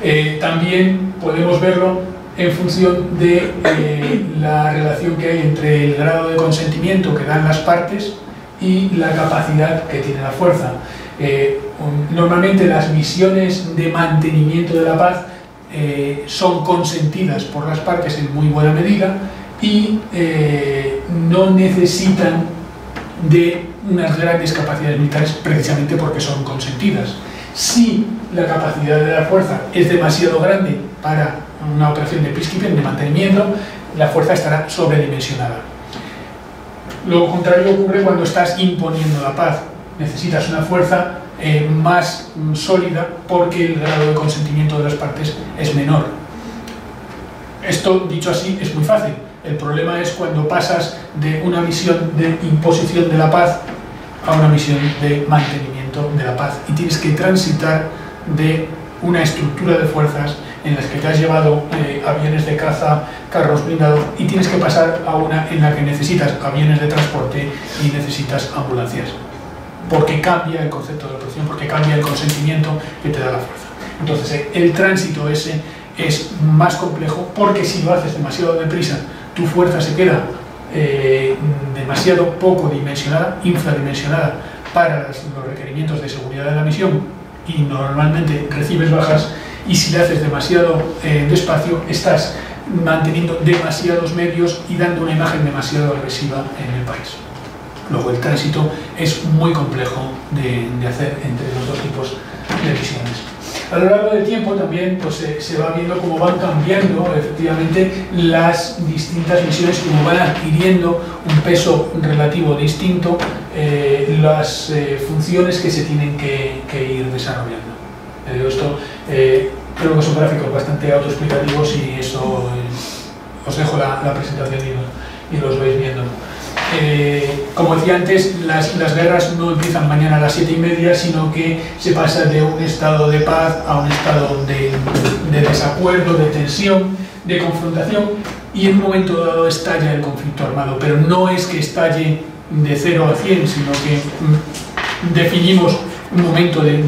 Eh, también podemos verlo en función de eh, la relación que hay entre el grado de consentimiento que dan las partes y la capacidad que tiene la fuerza. Eh, normalmente las misiones de mantenimiento de la paz eh, son consentidas por las partes en muy buena medida y no necesitan de unas grandes capacidades militares precisamente porque son consentidas. Si la capacidad de la fuerza es demasiado grande para una operación de peacekeeping, de mantenimiento, la fuerza estará sobredimensionada. Lo contrario ocurre cuando estás imponiendo la paz. Necesitas una fuerza eh, más sólida porque el grado de consentimiento de las partes es menor. Esto, dicho así, es muy fácil. El problema es cuando pasas de una misión de imposición de la paz a una misión de mantenimiento de la paz y tienes que transitar de una estructura de fuerzas en las que te has llevado eh, aviones de caza, carros blindados y tienes que pasar a una en la que necesitas aviones de transporte y necesitas ambulancias. Porque cambia el concepto de la operación, porque cambia el consentimiento que te da la fuerza. Entonces eh, el tránsito ese es más complejo porque si lo haces demasiado deprisa, tu fuerza se queda eh, demasiado poco dimensionada, infradimensionada para los requerimientos de seguridad de la misión y normalmente recibes bajas y si le haces demasiado eh, despacio estás manteniendo demasiados medios y dando una imagen demasiado agresiva en el país. Luego el tránsito es muy complejo de, hacer entre los dos tipos de misiones. A lo largo del tiempo también pues, se va viendo cómo van cambiando efectivamente las distintas misiones, cómo van adquiriendo un peso relativo distinto eh, las eh, funciones que se tienen que ir desarrollando. Esto eh, creo que son gráficos bastante autoexplicativos y eso eh, os dejo la, presentación y, los vais viendo. Eh, como decía antes, las, guerras no empiezan mañana a las siete y media, sino que se pasa de un estado de paz a un estado de, desacuerdo, de tensión, de confrontación, y en un momento dado estalla el conflicto armado. Pero no es que estalle de 0 a 100, sino que mm, definimos un momento de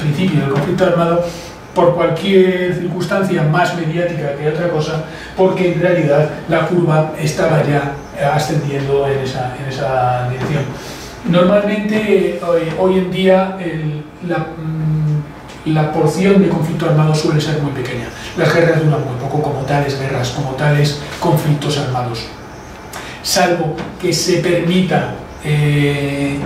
principio del conflicto armado por cualquier circunstancia más mediática que otra cosa, porque en realidad la curva estaba ya ascendiendo en esa, en esa dirección. Normalmente hoy, en día la, mm, la, porción de conflicto armado suele ser muy pequeña. Las guerras duran muy poco como tales guerras, como tales conflictos armados. Salvo que se permita eh,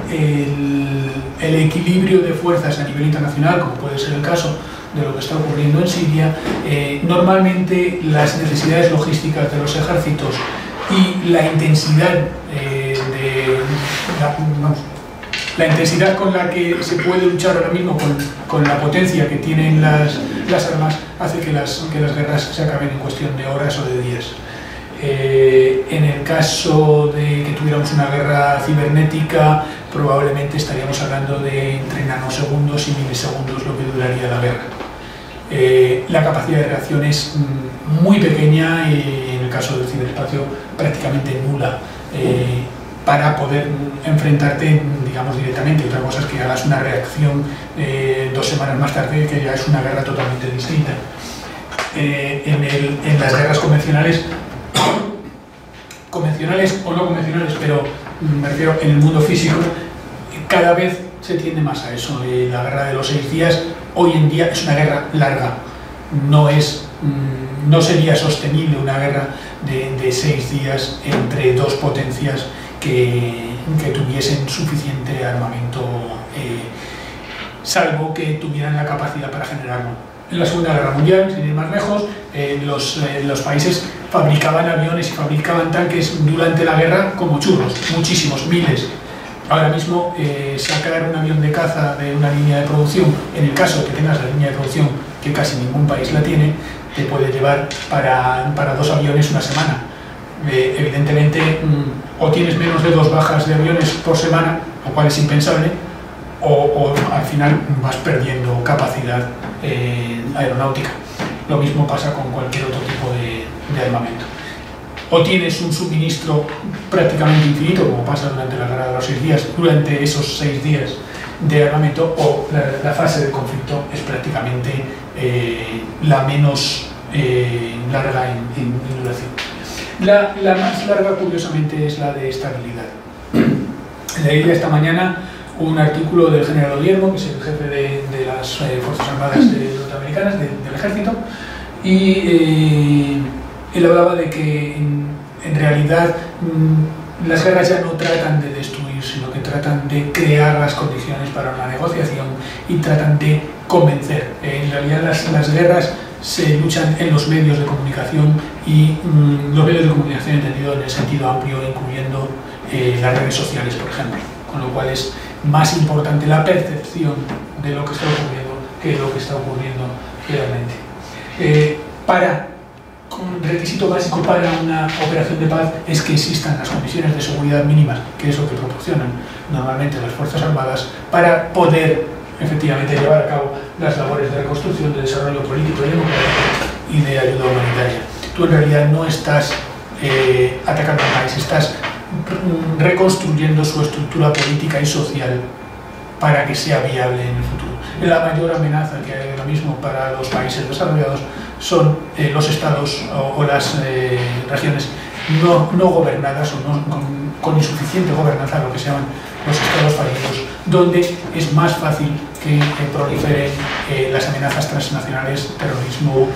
el, equilibrio de fuerzas a nivel internacional, como puede ser el caso de lo que está ocurriendo en Siria, eh, normalmente las necesidades logísticas de los ejércitos y la intensidad eh, la, intensidad con la que se puede luchar ahora mismo con, con la potencia que tienen las, las armas hace que las, que las guerras se acaben en cuestión de horas o de días. Eh, en el caso de que tuviéramos una guerra cibernética, probablemente estaríamos hablando de entre nanosegundos y milisegundos lo que duraría la guerra. Eh, la capacidad de reacción es mm, muy pequeña y en el caso del ciberespacio prácticamente nula eh, para poder enfrentarte, digamos, directamente. Otra cosa es que hagas una reacción dos semanas más tarde, que ya es una guerra totalmente distinta. en las guerras convencionales convencionales o no convencionales, pero me refiero en el mundo físico, cada vez se tiende más a eso. La guerra de los seis días hoy en día es una guerra larga, no, es, mm, no sería sostenible una guerra de, seis días entre dos potencias que, tuviesen suficiente armamento, eh, salvo que tuvieran la capacidad para generarlo. En la Segunda Guerra Mundial, sin ir más lejos, eh, los, eh, los países fabricaban aviones y fabricaban tanques durante la guerra como churros, muchísimos, miles. ahora mismo eh, sacar un avión de caza de una línea de producción, en el caso que tengas la línea de producción, que casi ningún país la tiene, te puede llevar para, para dos aviones una semana. Eh, evidentemente, mm, o tienes menos de dos bajas de aviones por semana, lo cual es impensable, o, al final vas perdiendo capacidad eh, aeronáutica. Lo mismo pasa con cualquier otro tipo de, armamento o tienes un suministro prácticamente infinito, como pasa durante la guerra de los seis días, durante esos seis días de armamento, o la, fase de conflicto es prácticamente eh, la menos eh, larga en, duración. La, más larga, curiosamente, es la de estabilidad. (clears throat) Leí esta mañana un artículo del general Odiermo, que es el jefe de, las eh, Fuerzas Armadas (clears throat) norteamericanas, del ejército, y él hablaba de que en, realidad mm, las guerras ya no tratan de destruir, sino que tratan de crear las condiciones para una negociación y tratan de convencer. en realidad las, guerras se luchan en los medios de comunicación y mm, los medios de comunicación entendido en el sentido amplio, incluyendo eh, las redes sociales, por ejemplo. Con lo cual es más importante la percepción de lo que está ocurriendo que lo que está ocurriendo realmente. Eh, para un requisito básico para una operación de paz es que existan las condiciones de seguridad mínimas, que es lo que proporcionan normalmente las Fuerzas Armadas, para poder efectivamente llevar a cabo las labores de reconstrucción, de desarrollo político y democrático y de ayuda humanitaria. Tú en realidad no estás eh, atacando al país, estás reconstruyendo su estructura política y social para que sea viable en el futuro. La mayor amenaza que hay ahora mismo para los países desarrollados son eh, los estados o, las eh, regiones no, gobernadas o con, insuficiente gobernanza, lo que se llaman los estados fallidos, donde es más fácil que, proliferen eh, las amenazas transnacionales, terrorismo,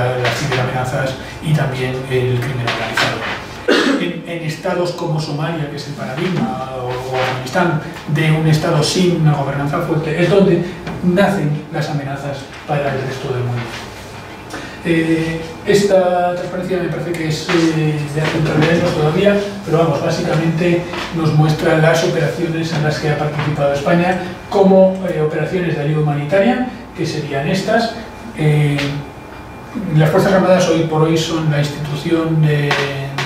evidentemente las ciberamenazas y también el crimen organizado en, estados como Somalia, que es el paradigma, o, Afganistán, de un estado sin una gobernanza fuerte, es donde nacen las amenazas para el resto del mundo. Eh, esta transparencia me parece que es eh, de hace un todavía, pero vamos, básicamente nos muestra las operaciones en las que ha participado España como eh, operaciones de ayuda humanitaria, que serían estas. Las Fuerzas Armadas hoy por hoy son la institución de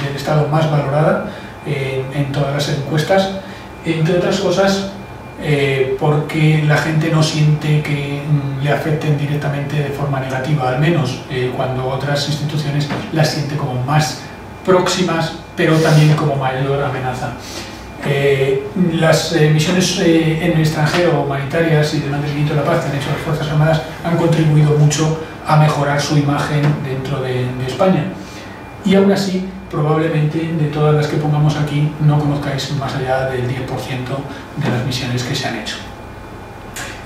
del Estado más valorada en, todas las encuestas, entre otras cosas eh, porque la gente no siente que le afecten directamente de forma negativa, al menos eh, cuando otras instituciones las sienten como más próximas, pero también como mayor amenaza. Eh, las misiones en el extranjero, humanitarias y de mantenimiento de la paz que han hecho las Fuerzas Armadas han contribuido mucho a mejorar su imagen dentro de, de España. Y aún así, probablemente de todas las que pongamos aquí no conozcáis más allá del 10% de las misiones que se han hecho.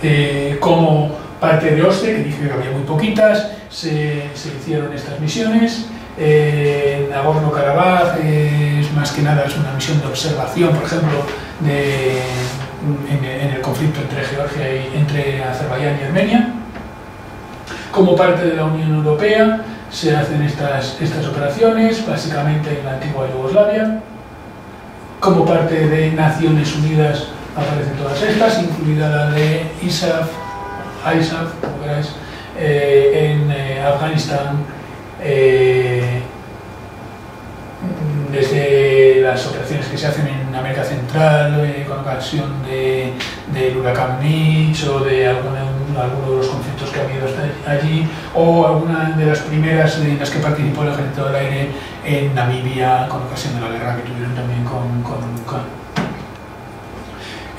Eh, como parte de OSCE, que dije que había muy poquitas, se, hicieron estas misiones. Eh, en Nagorno-Karabaj es más que nada es una misión de observación, por ejemplo, de, en, el conflicto entre Georgia y entre Azerbaiyán y Armenia. Como parte de la Unión Europea, se hacen estas, estas operaciones, básicamente en la antigua Yugoslavia. Como parte de Naciones Unidas aparecen todas estas, incluida la de ISAF, ISAF, como veráis, eh, en eh, Afganistán, eh, desde las operaciones que se hacen en América Central, con ocasión del huracán Mitch o de alguna alguno de los conflictos que ha habido hasta allí, o alguna de las primeras en las que participó el Ejército del Aire en Namibia con ocasión de la guerra que tuvieron también con, con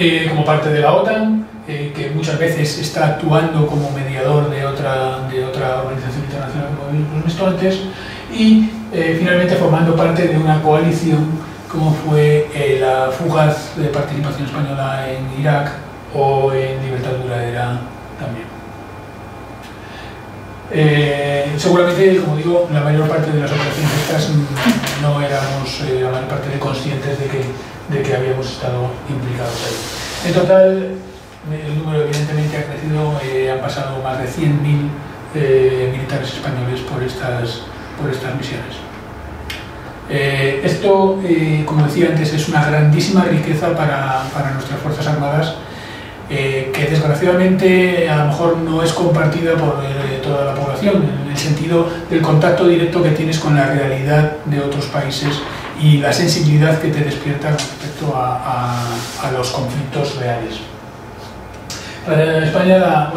eh, como parte de la OTAN, eh, que muchas veces está actuando como mediador de otra, de otra organización internacional, como hemos visto antes, y eh, finalmente formando parte de una coalición como fue la fugaz de participación española en Irak o en Libertad Duradera también. Eh, seguramente, como digo, la mayor parte de las operaciones estas no éramos eh, la mayor parte de conscientes de que, de que habíamos estado implicados ahí. En total, el número evidentemente ha crecido, eh, han pasado más de 100.000 militares españoles por estas, por estas misiones. Eh, esto, eh, como decía antes, es una grandísima riqueza para, para nuestras Fuerzas Armadas, eh, que desgraciadamente a lo mejor no es compartida por toda la población, en el sentido del contacto directo que tienes con la realidad de otros países y la sensibilidad que te despierta respecto a, a, los conflictos reales. Para España, la,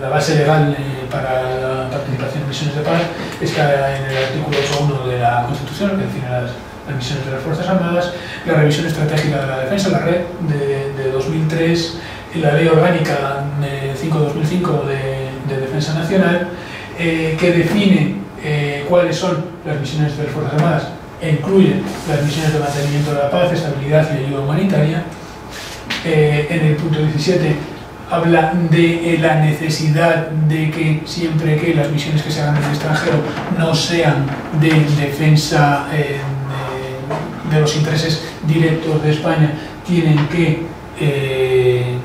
la, base legal para la participación en misiones de paz está en el artículo 8.1 de la Constitución, que define las, misiones de las Fuerzas Armadas, la revisión estratégica de la defensa, la red de, 2003, y la ley orgánica 5-2005 de, de, Defensa Nacional, eh, que define eh, cuáles son las misiones de las Fuerzas Armadas e incluye las misiones de mantenimiento de la paz, estabilidad y ayuda humanitaria. Eh, en el punto 17 habla de eh, la necesidad de que siempre que las misiones que se hagan en el extranjero no sean de defensa eh, de, los intereses directos de España, tienen que eh,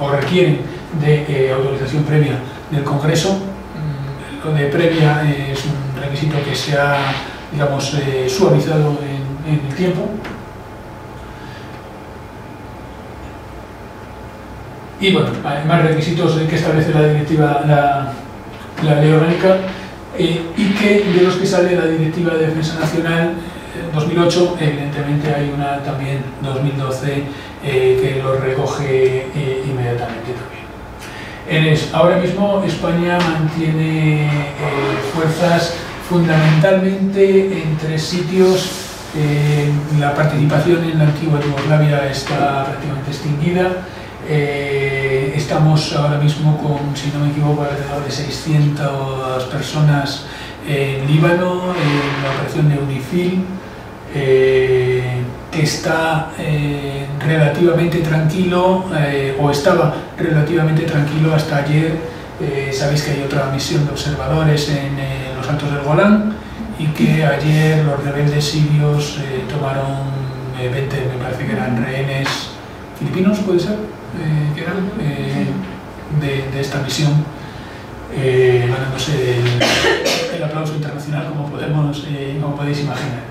o requieren de autorización previa del Congreso. Mm, lo de previa es un requisito que se ha digamos, suavizado en el tiempo Y bueno, hay más requisitos que establece la directiva, la, la ley orgánica, eh, y que de los que sale la directiva de defensa nacional 2008, eh, evidentemente hay una también 2012 eh, que lo recoge inmediatamente también. Ahora mismo España mantiene fuerzas fundamentalmente en tres sitios. la participación en la antigua Yugoslavia está prácticamente extinguida. Eh, estamos ahora mismo con, si no me equivoco, alrededor de 600 personas en Líbano, en la operación de UNIFIL, eh, que está eh, relativamente tranquilo, o estaba relativamente tranquilo hasta ayer. sabéis que hay otra misión de observadores en los Altos del Golán y que ayer los rebeldes sirios tomaron 20, me parece que eran rehenes filipinos, ¿puede ser? eh, que eran eh, de, esta misión, eh, ganándose el, el, aplauso internacional como, podemos, eh, como podéis imaginar.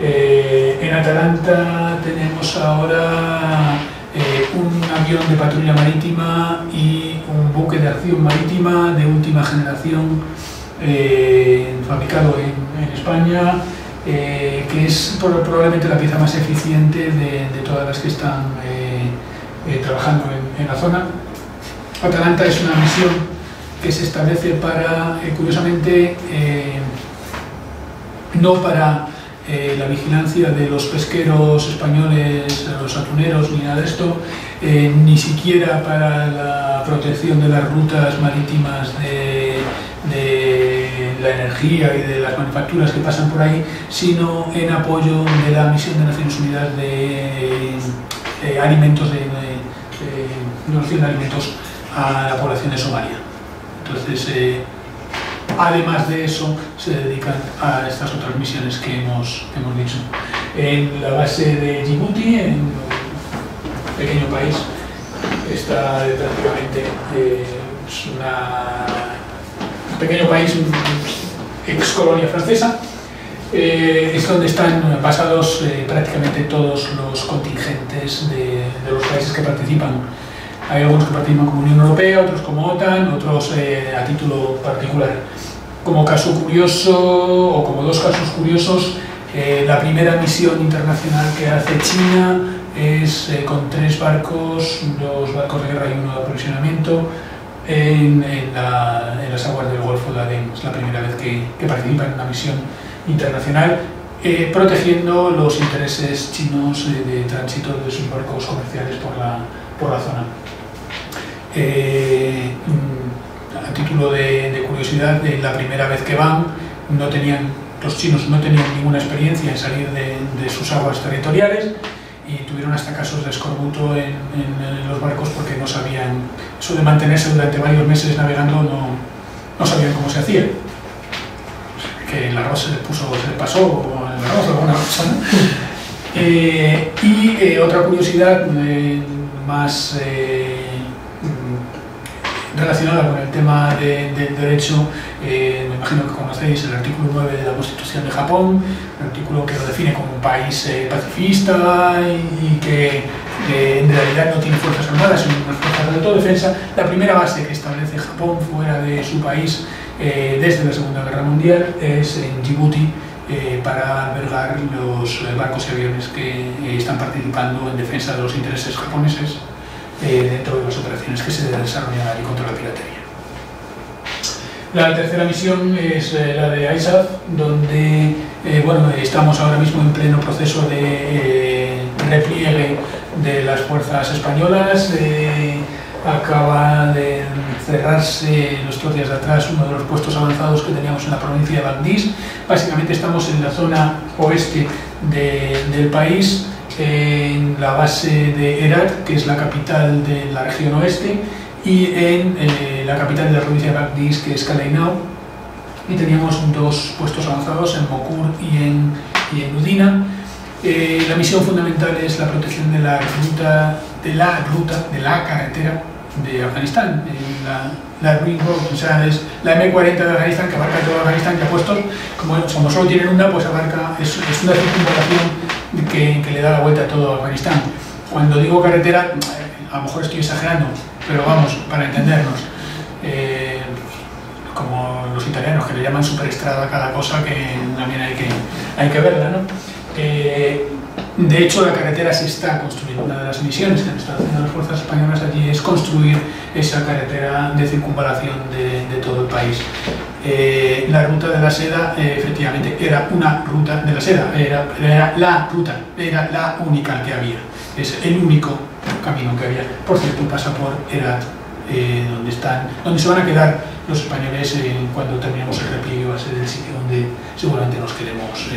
Eh, en Atalanta tenemos ahora eh, un avión de patrulla marítima y un buque de acción marítima de última generación fabricado en, en España, eh, que es probablemente la pieza más eficiente de, de todas las que están eh, eh, trabajando en, en, la zona. Atalanta es una misión que se establece para, eh, curiosamente, eh, no para eh, la vigilancia de los pesqueros españoles, los atuneros, ni nada de esto, eh, ni siquiera para la protección de las rutas marítimas de, la energía y de las manufacturas que pasan por ahí, sino en apoyo de la misión de Naciones Unidas de eh, alimentos de, de, de alimentos a la población de Somalia. Entonces, eh, además de eso, se dedican a estas otras misiones que hemos, hemos dicho. En la base de Djibouti, en un pequeño país, está prácticamente eh, es un pequeño país, ex colonia francesa, eh, es donde están basados eh, prácticamente todos los contingentes de, los países que participan. Hay algunos que participan como Unión Europea, otros como OTAN, otros eh, a título particular. Como caso curioso, o como dos casos curiosos, eh, la primera misión internacional que hace China es eh, con tres barcos, dos barcos de guerra y uno de aprovisionamiento, en, en, la, en, las aguas del Golfo de Adén. Es la primera vez que, que participa en una misión internacional, eh, protegiendo los intereses chinos eh, de tránsito de sus barcos comerciales por la, por la zona. Eh, a título de, curiosidad, la primera vez que van, no tenían, los chinos no tenían ninguna experiencia en salir de, sus aguas territoriales y tuvieron hasta casos de escorbuto en, los barcos porque no sabían, eso de mantenerse durante varios meses navegando no, no sabían cómo se hacía que el arroz se le puso, se le pasó o el arroz o alguna cosa. ¿no? (laughs) Eh, y eh, otra curiosidad más relacionada con el tema del derecho, eh, me imagino que conocéis el artículo 9 de la Constitución de Japón, un artículo que lo define como un país eh, pacifista y, que en realidad no tiene fuerzas armadas, sino unas fuerzas de autodefensa. La primera base que establece Japón fuera de su país eh, desde la Segunda Guerra Mundial es en Djibouti, para albergar los barcos y aviones que están participando en defensa de los intereses japoneses eh, dentro de las operaciones que se desarrollan allí contra la piratería. La tercera misión es eh, la de ISAF, donde eh, bueno, estamos ahora mismo en pleno proceso de repliegue de las fuerzas españolas. acaba de cerrarse los dos días de atrás uno de los puestos avanzados que teníamos en la provincia de Bandís. Básicamente estamos en la zona oeste del país en la base de Herat, que es la capital de la región oeste, y en eh, la capital de la provincia de Bagdís, que es Kaleinau. Y teníamos dos puestos avanzados en Mokur y en, y en Udina. Eh, la misión fundamental es la protección de la ruta, de la ruta, de la carretera de Afganistán, la, la o sea, es la M40 de Afganistán que abarca todo Afganistán, que ha puesto, como, solo tienen una, pues abarca, es, una circunvalación que, le da la vuelta a todo Afganistán. Cuando digo carretera, a lo mejor estoy exagerando, pero vamos, para entendernos, eh, como los italianos que le llaman superestrada cada cosa que también hay que, hay que verla. ¿no? Eh, de hecho, la carretera se está construyendo. Una de las misiones que han estado haciendo las fuerzas españolas allí es construir esa carretera de circunvalación de, todo el país. Eh, la ruta de la seda, eh, efectivamente, era una ruta de la seda, era, la ruta, era la única que había. Es el único camino que había. Por cierto, pasa por Herat, eh, donde, están, donde se van a quedar los españoles cuando terminemos el repliegue, va a ser el sitio donde seguramente nos queremos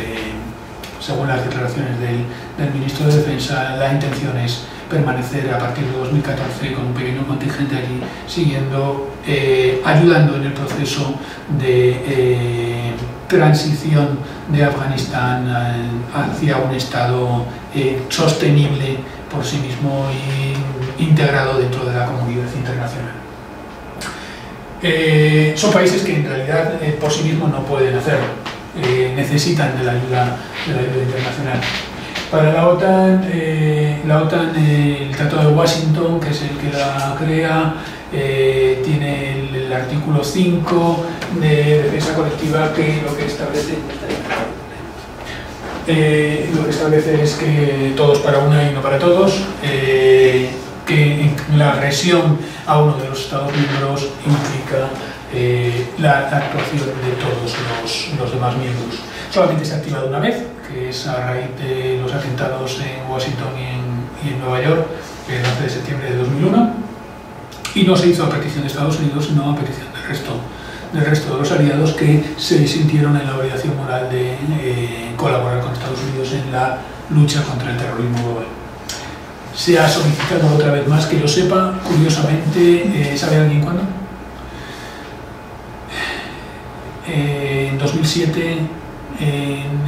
según las declaraciones del, ministro de Defensa, la intención es permanecer a partir de 2014 con un pequeño contingente allí, siguiendo, eh, ayudando en el proceso de eh, transición de Afganistán eh, hacia un Estado sostenible por sí mismo e integrado dentro de la comunidad internacional. son países que en realidad por sí mismos no pueden hacerlo eh, necesitan de la, ayuda, de la ayuda internacional. Para la OTAN, eh, la OTAN, el Tratado de Washington, que es el que la crea, eh, tiene el, artículo 5 de defensa colectiva que lo que establece lo que establece es que todos para una y no para todos, que la agresión a uno de los Estados miembros implica eh, la, actuación de todos los, demás miembros. Solamente se ha activado una vez, que es a raíz de los atentados en Washington y en, Nueva York, el 11 de septiembre de 2001, y no se hizo a petición de Estados Unidos, sino a petición del resto, del resto de los aliados que se sintieron en la obligación moral de eh, colaborar con Estados Unidos en la lucha contra el terrorismo global se ha solicitado otra vez más que yo sepa, curiosamente, eh, ¿sabe alguien cuándo? En 2007 en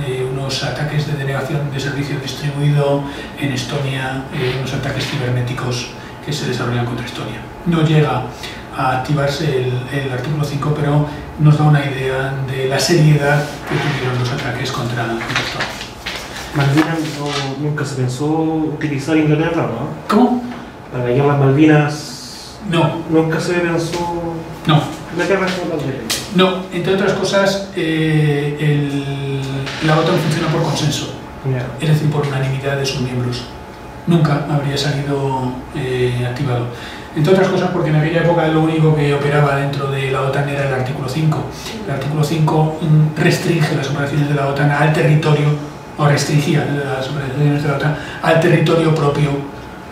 eh, unos ataques de denegación de servicio distribuido en Estonia, eh, unos ataques cibernéticos que se desarrollan contra Estonia. No llega a activarse el, artículo 5, pero nos da una idea de la seriedad que tuvieron los ataques contra, Estonia. Malvinas nunca se pensó utilizar Inglaterra, ¿no? ¿Cómo? Para las Malvinas. No. Nunca se pensó. No. No, entre otras cosas, eh, la OTAN funciona por consenso, es decir, por unanimidad de sus miembros. Nunca habría salido eh, activado. Entre otras cosas porque en aquella época lo único que operaba dentro de la OTAN era el artículo 5. El artículo 5 mm, restringe las operaciones de la OTAN al territorio, o restringía las operaciones de la OTAN al territorio propio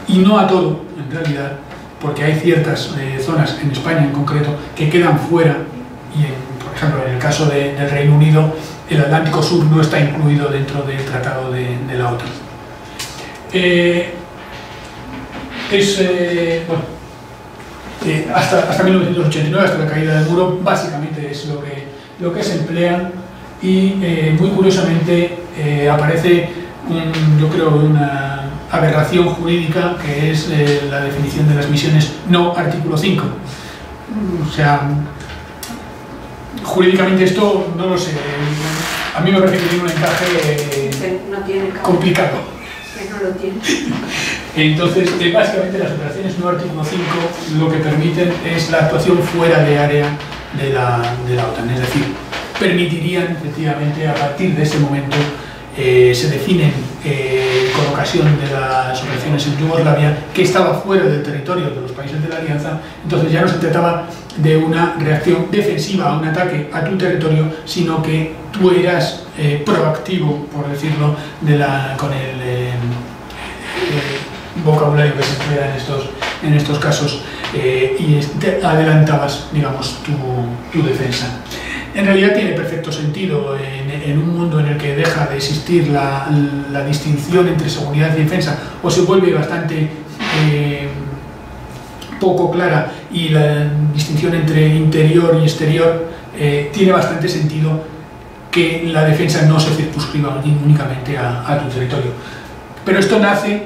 y no a todo, en realidad, porque hay ciertas eh, zonas, en España en concreto, que quedan fuera y, por ejemplo, en el caso del Reino Unido, el Atlántico Sur no está incluido dentro del Tratado de, la OTAN. Eh, es, eh, hasta, hasta 1989, hasta la caída del muro, básicamente es lo que, lo que se emplea y muy curiosamente aparece, yo creo, una aberración jurídica que es la definición de las misiones no artículo 5 o sea, jurídicamente esto no lo sé. A mí me parece que tiene un encaje Que no tiene complicado. que no lo tiene. (laughs) Entonces, eh, básicamente las operaciones no artículo 5 lo que permiten es la actuación fuera de área de la, de la OTAN, es decir, permitirían efectivamente a partir de ese momento eh, se definen eh, con ocasión de las operaciones en Yugoslavia que estaba fuera del territorio de los países de la alianza, entonces ya no se trataba de una reacción defensiva a un ataque a tu territorio, sino que tú eras eh, proactivo, por decirlo, de la, con el eh, eh, vocabulario que se emplea en estos, en estos casos eh, y te adelantabas, digamos, tu, tu defensa. En realidad tiene perfecto sentido en, en un mundo en el que deja de existir la, la distinción entre seguridad y defensa o se vuelve bastante eh, poco clara y la distinción entre interior y exterior eh, tiene bastante sentido que la defensa no se circunscriba únicamente a, a tu territorio. Pero esto nace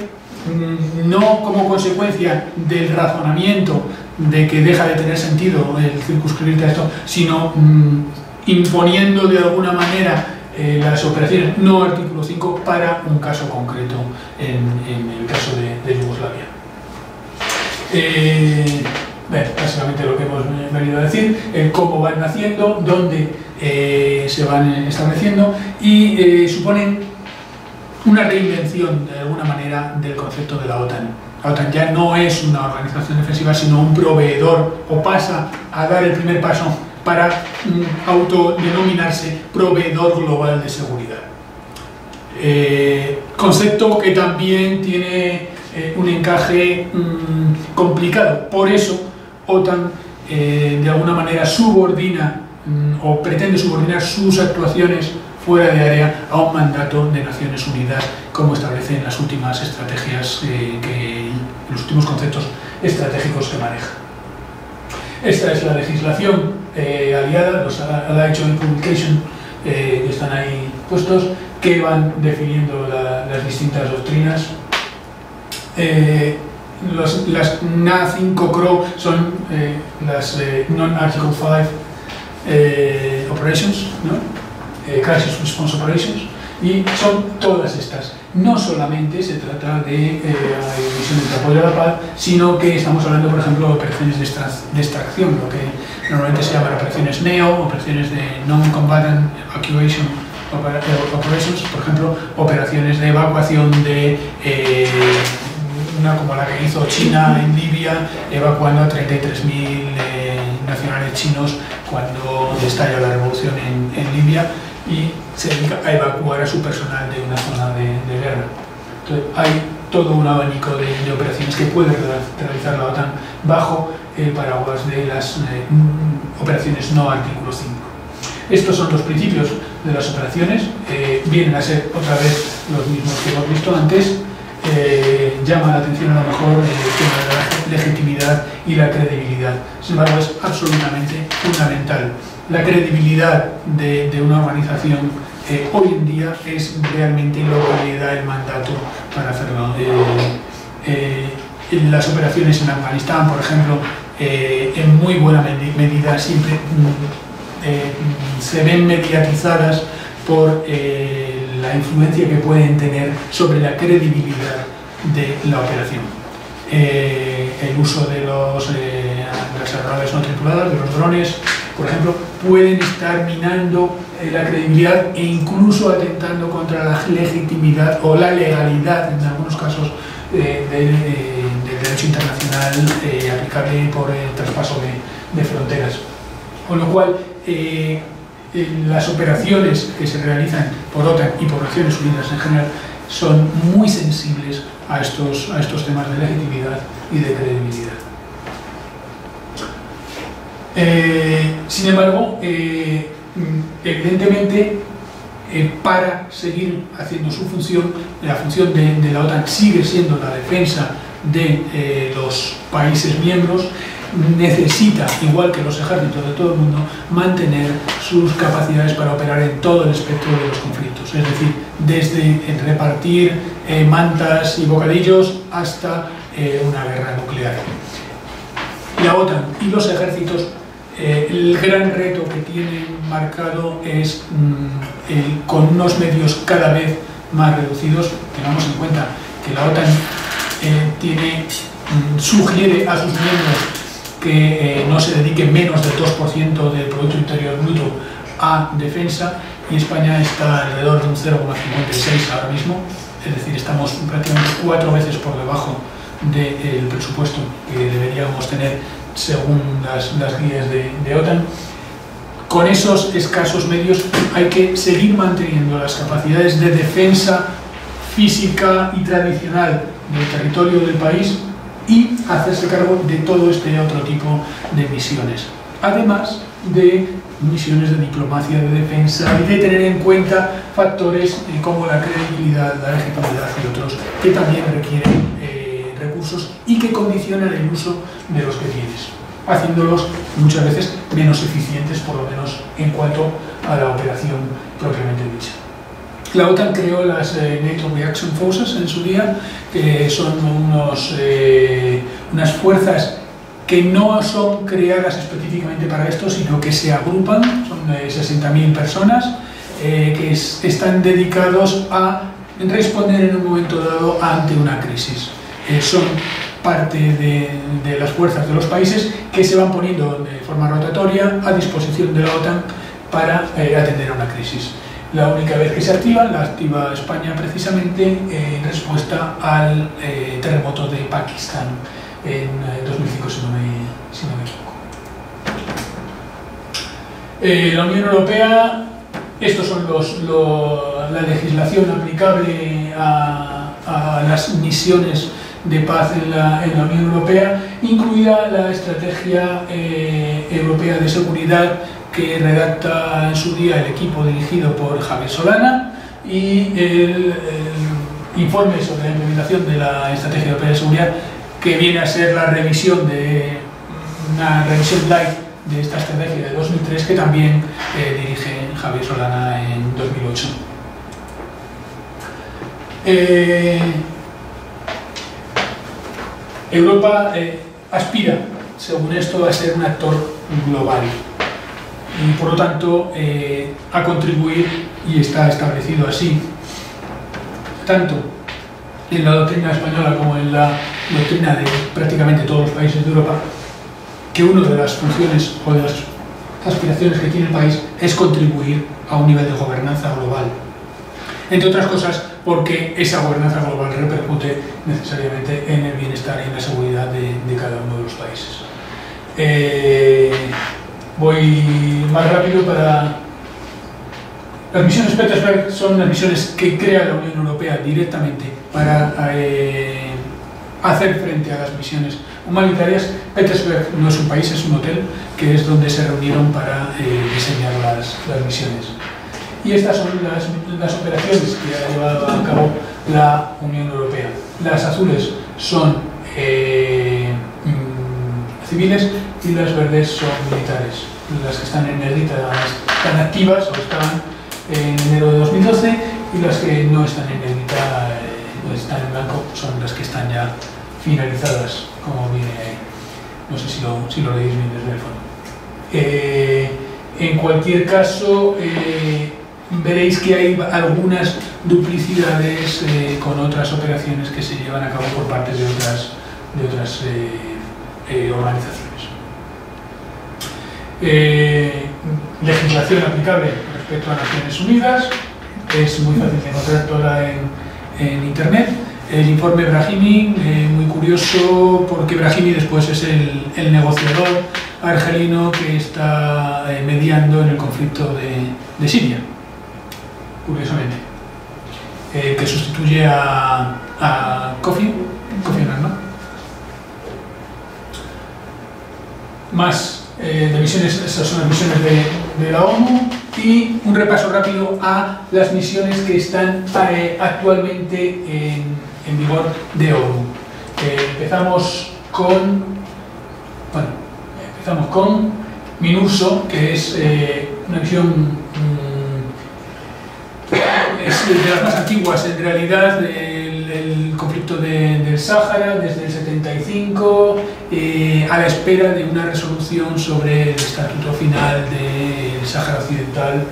mm, no como consecuencia del razonamiento de que deja de tener sentido el circunscribirte a esto, sino mm, imponiendo de alguna manera eh, las operaciones no artículo 5 para un caso concreto en, el caso de, Yugoslavia. Eh, básicamente lo que hemos venido a decir, cómo van naciendo, dónde eh, se van estableciendo y suponen una reinvención de alguna manera del concepto de la OTAN. La OTAN ya no es una organización defensiva, sino un proveedor, o pasa a dar el primer paso para mm, autodenominarse proveedor global de seguridad. Eh, concepto que también tiene eh, un encaje mm, complicado. Por eso, OTAN eh, de alguna manera subordina mm, o pretende subordinar sus actuaciones fuera de área a un mandato de Naciones Unidas, como establecen las últimas estrategias, que, los últimos conceptos estratégicos que maneja. Esta es la legislación eh, aliada, los Allied Joint Publication, eh, están ahí puestos, que van definiendo la- las distintas doctrinas. Eh, las NA5 CRO son eh, las Non-Article 5 eh, Operations, ¿no? Crisis Response Operations, y son todas estas. No solamente se trata de eh, misiones de apoyo a la paz, sino que estamos hablando, por ejemplo, de operaciones de, extra- de extracción, lo que normalmente se llaman operaciones NEO, operaciones de Non-Combatant Evacuation eh, Operations, por ejemplo, operaciones de evacuación de eh, una como la que hizo China en Libia, evacuando a 33.000 eh, nacionales chinos cuando estalla la revolución en, en Libia y se dedica a evacuar a su personal de una zona de, de guerra. Entonces, hay todo un abanico de, de operaciones que puede real- realizar la OTAN bajo el paraguas de las eh, operaciones no artículo 5. Estos son los principios de las operaciones, eh, vienen a ser otra vez los mismos que hemos visto antes. Eh, llama la atención a lo mejor el tema de la legitimidad y la credibilidad. Sin embargo, es absolutamente fundamental. La credibilidad de, de una organización eh, hoy en día es realmente lo que le da el mandato para hacerlo. Eh, eh, las operaciones en Afganistán, por ejemplo, en muy buena medi- medida siempre mm, mm, se ven mediatizadas por la influencia que pueden tener sobre la credibilidad de la operación. Eh, el uso de las aeronaves no tripuladas, de los drones, por ejemplo, pueden estar minando eh, la credibilidad e incluso atentando contra la legitimidad o la legalidad, en algunos casos, eh, de- de- del derecho internacional eh, aplicable por el traspaso de, fronteras. Con lo cual, las operaciones que se realizan por OTAN y por Naciones Unidas en general son muy sensibles a estos, a estos temas de legitimidad y de credibilidad. Eh, sin embargo, eh, evidentemente, eh, para seguir haciendo su función, la función de, de la OTAN sigue siendo la defensa de los países miembros, necesita, igual que los ejércitos de todo el mundo, mantener sus capacidades para operar en todo el espectro de los conflictos, es decir, desde el repartir mantas y bocadillos hasta una guerra nuclear. la OTAN y los ejércitos, eh, el gran reto que tienen marcado es mm, con unos medios cada vez más reducidos. Tengamos en cuenta que la OTAN eh, tiene, mm, sugiere a sus miembros que eh, no se dediquen menos del 2% del Producto Interior Bruto a defensa y España está alrededor de un 0,56 ahora mismo, es decir, estamos prácticamente cuatro veces por debajo del presupuesto que deberíamos tener según las, las guías de, de OTAN. Con esos escasos medios hay que seguir manteniendo las capacidades de defensa física y tradicional del territorio del país y hacerse cargo de todo este otro tipo de misiones. Además de misiones de diplomacia, de defensa y de tener en cuenta factores eh, como la credibilidad, la legitimidad y otros que también requieren recursos y que condicionan el uso de los que tienes, haciéndolos muchas veces menos eficientes, por lo menos en cuanto a la operación propiamente dicha. La OTAN creó las eh, NATO Reaction Forces en su día, que son unos, eh, unas fuerzas que no son creadas específicamente para esto, sino que se agrupan, son eh, 60.000 personas, eh, que es- están dedicados a responder en un momento dado ante una crisis. Eh, son parte de, las fuerzas de los países que se van poniendo de forma rotatoria a disposición de la OTAN para eh, atender a una crisis. La única vez que se activa, la activa España precisamente en respuesta al eh, terremoto de Pakistán en eh, 2005, si no me, si no me. Eh, la Unión Europea, estos son los, lo- la legislación aplicable a las misiones de paz en la, en la Unión Europea, incluida la Estrategia eh, Europea de Seguridad que redacta en su día el equipo dirigido por Javier Solana y el, informe sobre la implementación de la Estrategia Europea de Seguridad que viene a ser la revisión de una revisión light de esta estrategia de 2003 que también eh, dirige Javier Solana en 2008. Eh, Europa eh, aspira, según esto, a ser un actor global y por lo tanto eh, a contribuir, y está establecido así, tanto en la doctrina española como en la doctrina de prácticamente todos los países de Europa, que una de las funciones o de las aspiraciones que tiene el país es contribuir a un nivel de gobernanza global. Entre otras cosas, porque esa gobernanza global repercute necesariamente en el bienestar y en la seguridad de, cada uno de los países. Eh, voy más rápido para... Las misiones Petersberg son las misiones que crea la Unión Europea directamente para eh, hacer frente a las misiones humanitarias. Petersberg no es un país, es un hotel, que es donde se reunieron para eh, diseñar las misiones. Y estas son las, operaciones que ha llevado a cabo la Unión Europea. Las azules son eh, mm, civiles y las verdes son militares. Las que están en negrita están activas o estaban en enero de 2012 y las que no están en negrita, eh, están en blanco, son las que están ya finalizadas, como viene ahí. No sé si lo, si lo leéis bien desde el fondo. Eh, en cualquier caso, eh, veréis que hay algunas duplicidades eh, con otras operaciones que se llevan a cabo por parte de otras, de otras eh, eh, organizaciones. Legislación aplicable respecto a Naciones Unidas, es muy fácil de encontrar toda en, en Internet. El informe Brahimi, muy curioso porque Brahimi después es el, el negociador argelino que está mediando en el conflicto de, de Siria, curiosamente, eh, que sustituye a, a ¿no? Más eh, de misiones, esas son las misiones de, de la ONU y un repaso rápido a las misiones que están eh, actualmente en, en vigor de ONU. Empezamos con, bueno, empezamos con MINURSO, que es una misión es de las más antiguas en realidad del, del conflicto de- del Sáhara, desde el 75, eh, a la espera de una resolución sobre el estatuto final del Sáhara Occidental,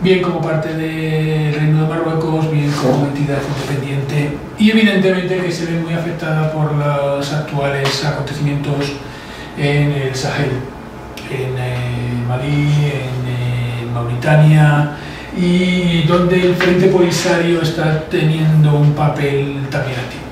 bien como parte del Reino de Marruecos, bien como entidad independiente y evidentemente que se ve muy afectada por los actuales acontecimientos en el Sahel, en eh, Malí, en eh, Mauritania y donde el Frente Polisario está teniendo un papel también activo.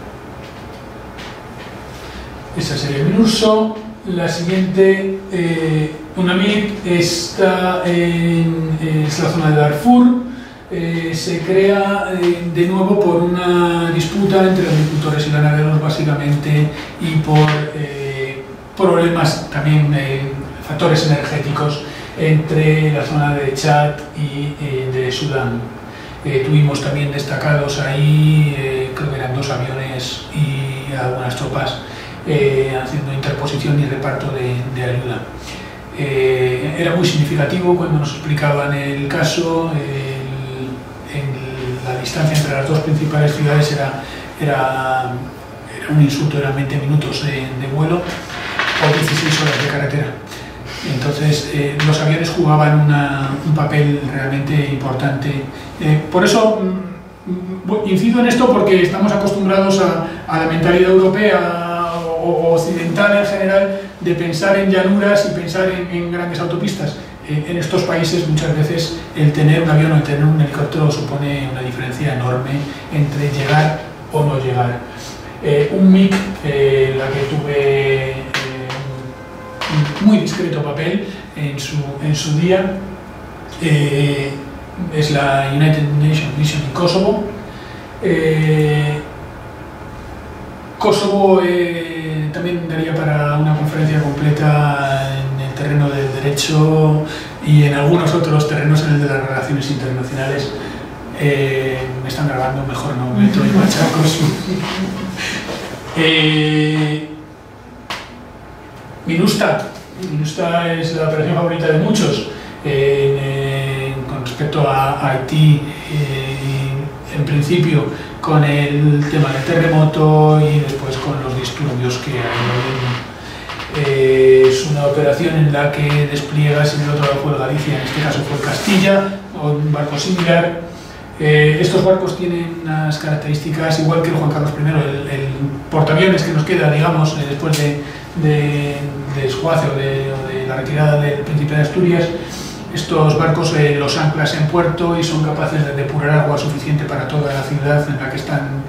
Esa sería MINURSO. La siguiente, eh, UNAMID, está en, es la zona de Darfur. Eh, se crea eh, de nuevo por una disputa entre agricultores y ganaderos básicamente y por eh, problemas también, factores energéticos entre la zona de Chad y eh, de Sudán. Eh, tuvimos también destacados ahí, eh, creo que eran dos aviones y algunas tropas haciendo interposición y reparto de, ayuda. Era muy significativo cuando nos explicaban el caso, la distancia entre las dos principales ciudades era, era, un insulto, eran 20 minutos de vuelo o 16 horas de carretera. Entonces, eh, los aviones jugaban un papel realmente importante. Eh, por eso mm, mm, incido en esto porque estamos acostumbrados a, la mentalidad europea o, occidental en general de pensar en llanuras y pensar en, grandes autopistas. Eh, en estos países muchas veces el tener un avión o el tener un helicóptero supone una diferencia enorme entre llegar o no llegar. Un MIG, la que tuve muy discreto papel en su, en su día, eh, es la United Nations Mission en Kosovo. Eh, Kosovo eh, también daría para una conferencia completa en el terreno del derecho y en algunos otros terrenos en el de las relaciones internacionales. Me están grabando, mejor no meto en machacos. Minusta. Minusta es la operación favorita de muchos en, eh, con respecto a Haití. eh, en principio con el tema del terremoto y después con los disturbios que hay. Eh, es una operación en la que despliegas, en el otro lado fue Galicia, en este caso fue Castilla, o un barco similar. Eh, estos barcos tienen unas características igual que el Juan Carlos I, el, el portaaviones que nos queda, digamos, eh, después de, de, de de, o de la retirada del Príncipe de Asturias. Estos barcos eh, los anclas en puerto y son capaces de depurar agua suficiente para toda la ciudad en la que están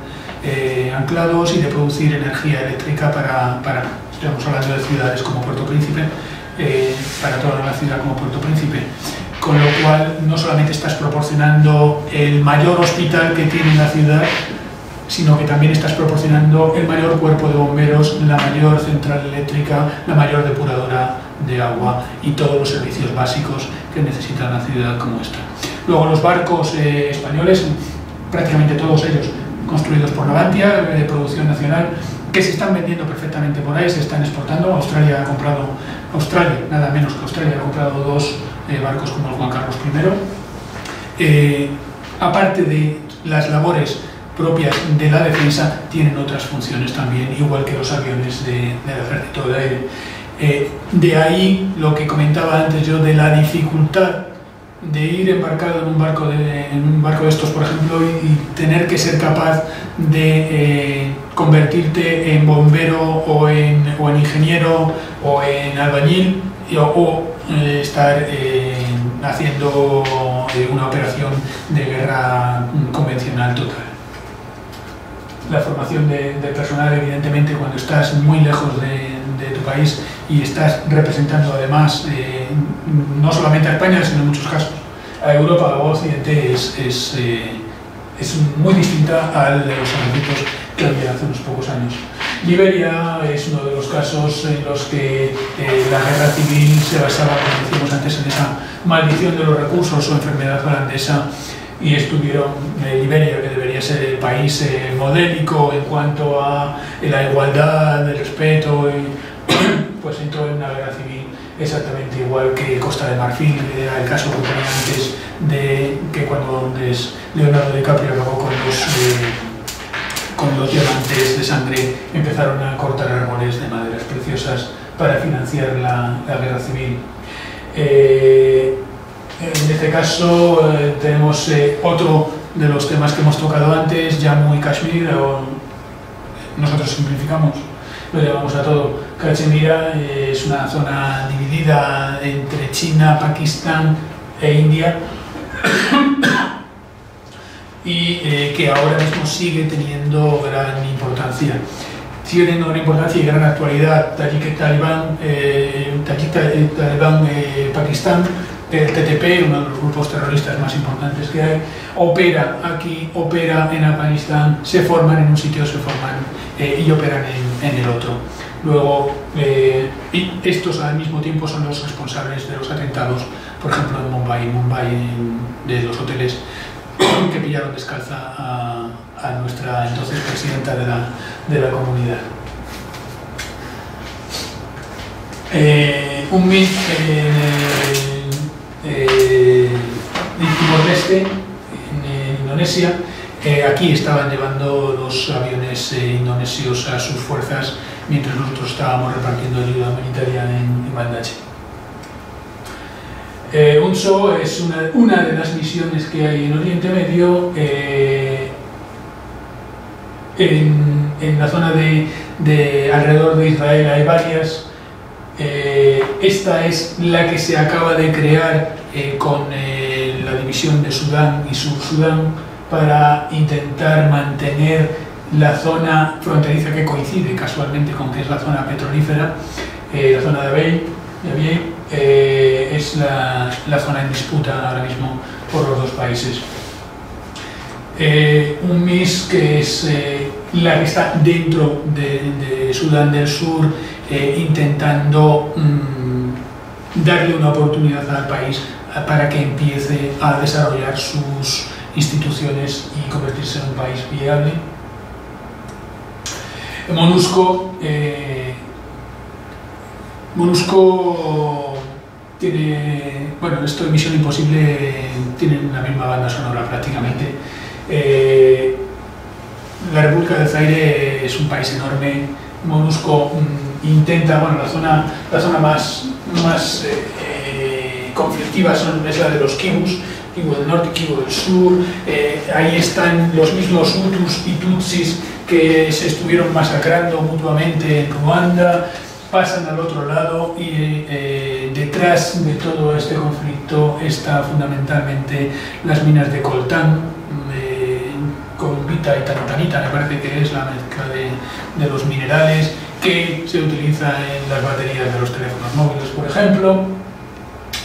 eh, anclados y de producir energía eléctrica para, para, estamos hablando de ciudades como Puerto Príncipe, eh, para toda la ciudad como Puerto Príncipe. Con lo cual no solamente estás proporcionando el mayor hospital que tiene la ciudad, sino que también estás proporcionando el mayor cuerpo de bomberos, la mayor central eléctrica, la mayor depuradora de agua y todos los servicios básicos que necesita una ciudad como esta. Luego los barcos eh, españoles, prácticamente todos ellos construidos por Navantia, de producción nacional, que se están vendiendo perfectamente por ahí, se están exportando. Australia ha comprado, Australia, nada menos que Australia, ha comprado dos eh, barcos como el Juan Carlos I. Eh, aparte de las labores propias de la defensa, tienen otras funciones también, igual que los aviones de, del ejército de aire. Eh, de ahí lo que comentaba antes yo de la dificultad de ir embarcado en un barco de, en un barco de estos, por ejemplo, y, tener que ser capaz de eh, convertirte en bombero o en, o en ingeniero o en albañil o, eh, estar haciendo una operación de guerra mm, convencional total la formación de, de personal, evidentemente, cuando estás muy lejos de, de tu país y estás representando además eh, no solamente a España, sino en muchos casos a Europa o a Occidente, es, es, eh, es muy distinta al de los ejércitos que había hace unos pocos años. Liberia es uno de los casos en los que eh, la guerra civil se basaba, como decíamos antes, en esa maldición de los recursos o enfermedad holandesa y estuvieron eh, Liberia, que debería ser el país eh, modélico en cuanto a eh, la igualdad, el respeto, y, (coughs) pues entró en una guerra civil exactamente igual que Costa de Marfil, que era el caso que tenía antes de que cuando Leonardo DiCaprio acabó con los, eh, con los diamantes de sangre empezaron a cortar árboles de maderas preciosas para financiar la, la guerra civil. Eh, en este caso eh, tenemos eh, otro de los temas que hemos tocado antes, Jammu y Kashmir, o nosotros simplificamos, lo llamamos a todo. Cachemira eh, es una zona dividida entre China, Pakistán e India (coughs) y eh, que ahora mismo sigue teniendo gran importancia. Teniendo gran importancia y gran actualidad. Tajik Talibán, eh, Tajik Talibán eh, Pakistán, el TTP, uno de los grupos terroristas más importantes que hay, opera aquí, opera en Afganistán, se forman en un sitio, se forman eh, y operan en, el otro. Luego, eh, estos al mismo tiempo son los responsables de los atentados, por ejemplo en Mumbai, Mumbai de los hoteles (coughs) que pillaron descalza a, a nuestra entonces presidenta de la, de la comunidad. Eh, un MIT eh, Timor-Leste, en, en Indonesia, aquí estaban llevando los aviones eh, indonesios a sus fuerzas mientras nosotros estábamos repartiendo ayuda humanitaria en, en Bangladesh. Eh, UNSO es una, una de las misiones que hay en Oriente Medio. eh, en, en la zona de, de alrededor de Israel hay varias. Eh, esta es la que se acaba de crear eh, con eh, la división de Sudán y Sur Sudán para intentar mantener la zona fronteriza que coincide casualmente con que es la zona petrolífera, la zona de Abey, de es la, zona en disputa ahora mismo por los dos países. Un MIS que es la que está dentro de, de Sudán del Sur eh, intentando mm, darle una oportunidad al país eh, para que empiece a desarrollar sus instituciones y convertirse en un país viable. MONUSCO, eh, MONUSCO tiene, bueno, esto de Misión Imposible tienen la misma banda sonora prácticamente. La República del Zaire es un país enorme. MONUSCO mm, intenta, bueno, la zona, la zona más, más eh, eh, conflictiva son, es la de los Kibus, Kivu del norte, Kivu del sur. eh, ahí están los mismos Hutus y Tutsis que se estuvieron masacrando mutuamente en Ruanda. Pasan al otro lado y detrás de todo este conflicto está fundamentalmente las minas de coltán, eh, columbita y tantanita, me parece que es la mezcla de, de los minerales que se utiliza en las baterías de los teléfonos móviles, por ejemplo,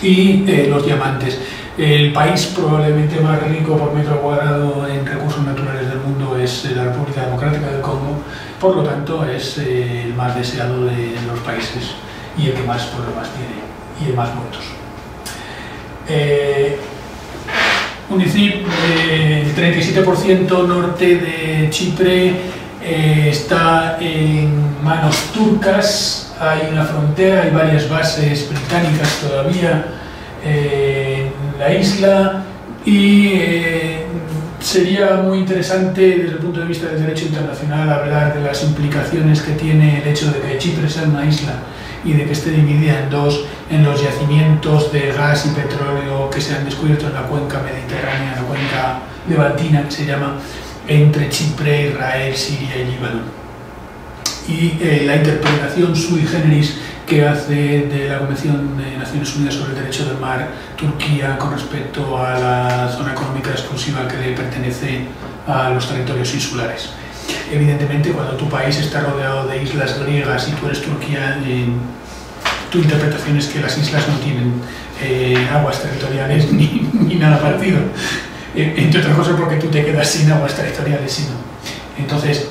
y eh, los diamantes. El país probablemente más rico por metro cuadrado en recursos naturales del mundo es eh, la República Democrática del Congo, por lo tanto es eh, el más deseado de los países y el que más problemas tiene y el más muertos. UNICEF, eh, el 37% norte de Chipre eh, está en manos turcas, hay una frontera, hay varias bases británicas todavía eh, en la isla. Y eh, sería muy interesante desde el punto de vista del derecho internacional hablar de las implicaciones que tiene el hecho de que Chipre sea una isla y de que esté dividida en dos en los yacimientos de gas y petróleo que se han descubierto en la cuenca mediterránea, la cuenca levantina que se llama, entre Chipre, Israel, Siria y Líbano. Y eh, la interpretación sui generis que hace de la Convención de Naciones Unidas sobre el Derecho del Mar Turquía con respecto a la zona económica exclusiva que le pertenece a los territorios insulares. Evidentemente, cuando tu país está rodeado de islas griegas y tú eres Turquía, eh, tu interpretación es que las islas no tienen eh, aguas territoriales ni, (laughs) nada parecido. Eh, entre otras cosas porque tú te quedas sin aguas territoriales, sino. Entonces,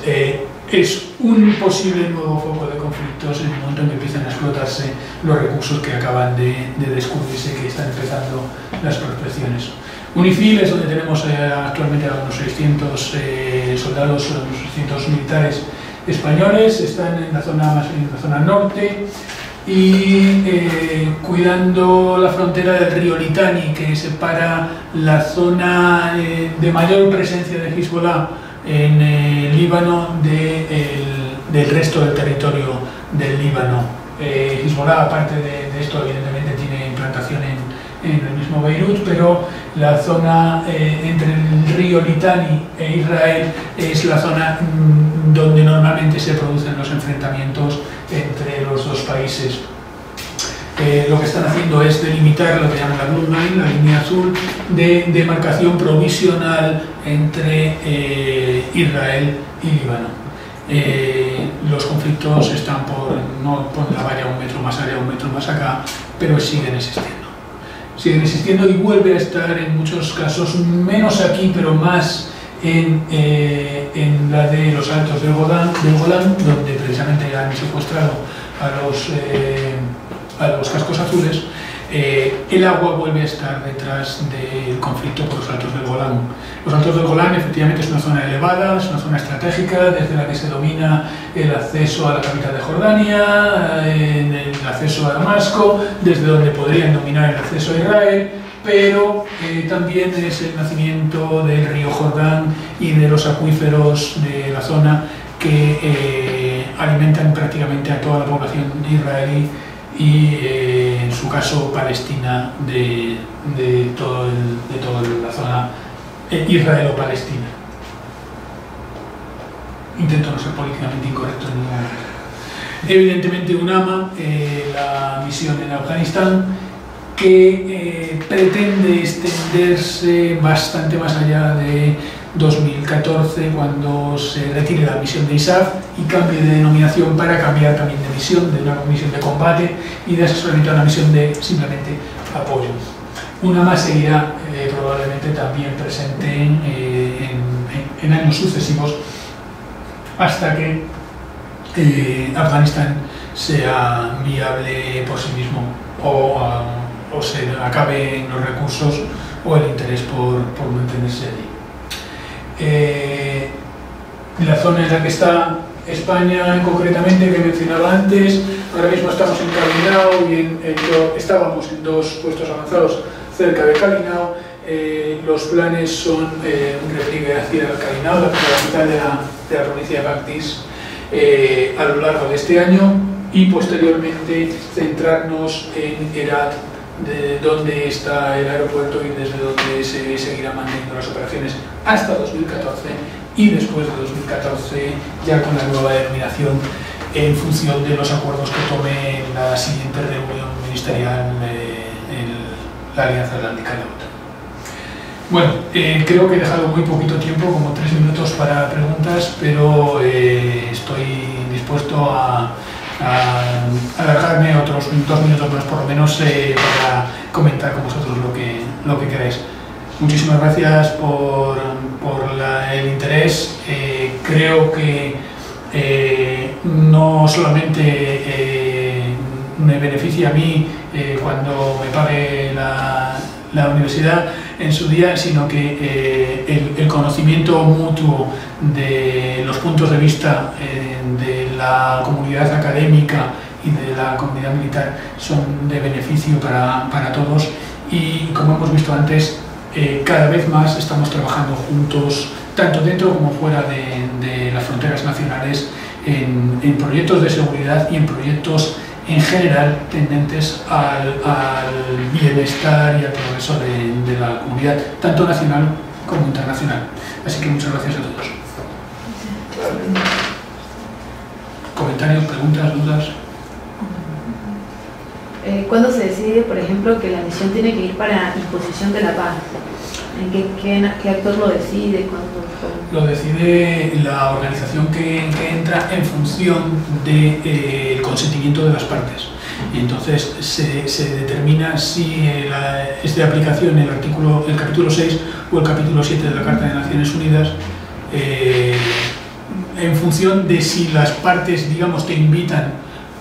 es un posible nuevo foco de conflictos en el momento en que empiezan a explotarse los recursos que acaban de, de descubrirse, que están empezando las prospecciones. UNIFIL es donde tenemos eh, actualmente a unos 600 eh, soldados, unos 600 militares españoles, están en la zona, más en la zona norte y eh, cuidando la frontera del río Litani, que separa la zona eh, de mayor presencia de Hezbollah en el Líbano de el- del resto del territorio del Líbano. Eh, Hezbollah, aparte de, de esto, evidentemente en, el mismo Beirut, pero la zona eh, entre el río Litani e Israel es la zona mm, donde normalmente se producen los enfrentamientos entre los dos países. Eh, lo que están haciendo es delimitar lo que llaman la Blue Line, la línea azul, de demarcación provisional entre eh, Israel y Líbano. Los conflictos están por, no por la valla un metro más allá, un metro más acá, pero siguen existiendo. Siguen existiendo y vuelve a estar en muchos casos, menos aquí, pero más en, eh, en la de los altos del Golán, donde precisamente han secuestrado a los, eh, a los cascos azules, eh, el agua vuelve a estar detrás del conflicto por los altos del Golán. Los altos del Golán efectivamente es una zona elevada, es una zona estratégica desde la que se domina el acceso a la capital de Jordania, el acceso a Damasco, desde donde podrían dominar el acceso a Israel, pero eh, también es el nacimiento del río Jordán y de los acuíferos de la zona que eh, alimentan prácticamente a toda la población israelí y eh, en su caso Palestina de, de, toda la zona eh, israelo-palestina. Intento no ser políticamente incorrecto en ningún momento. Evidentemente UNAMA, eh, la misión en Afganistán, que eh, pretende extenderse bastante más allá de 2014 cuando se retire la misión de ISAF y cambie de denominación para cambiar también de misión, de una misión de combate y de asesoramiento a una misión de simplemente apoyo. Una más seguirá eh, probablemente también presente en, eh, en- en años sucesivos hasta que eh, Afganistán sea viable por sí mismo o, ah, o se acaben los recursos o el interés por, por mantenerse. Eh, la zona en la que está España concretamente que mencionaba antes, ahora mismo estamos en Calinao y en, estábamos en dos puestos avanzados cerca de Calinao. Eh, los planes son eh, un repliegue hacia Calinao, la capital de la, de la provincia de Bactis, eh, a lo largo de este año y posteriormente centrarnos en Herat, de donde está el aeropuerto y desde donde se seguirá manteniendo las operaciones hasta 2014 y después de 2014 ya con la nueva denominación en función de los acuerdos que tome la siguiente reunión ministerial eh, la Alianza Atlántica de la OTAN. Bueno, eh, creo que he dejado muy poquito tiempo, como tres minutos para preguntas, pero eh, estoy dispuesto a, a alargarme otros dos minutos más por lo menos eh, para comentar con vosotros lo que, lo que queráis. Muchísimas gracias por, por la- el interés. Eh, creo que eh, no solamente eh, me beneficia a mí eh, cuando me pague la, la universidad en su día, sino que eh, el, el conocimiento mutuo de los puntos de vista eh, de la comunidad académica y de la comunidad militar son de beneficio para, para todos y como hemos visto antes, eh, cada vez más estamos trabajando juntos, tanto dentro como fuera de, las fronteras nacionales, en, proyectos de seguridad y en proyectos en general tendentes al, bienestar y al progreso de la comunidad, tanto nacional como internacional. Así que muchas gracias a todos. ¿Comentarios, preguntas, dudas? Eh, ¿Cuándo se decide, por ejemplo, que la misión tiene que ir para imposición de la paz? ¿En qué, qué, qué actor lo decide? ¿Cuándo? Lo decide la organización que, que entra en función del de, eh, consentimiento de las partes. Y entonces se, se determina si eh, la, es de aplicación el, artículo, el capítulo 6 o el capítulo 7 de la Carta de Naciones Unidas eh, en función de si las partes, digamos, te invitan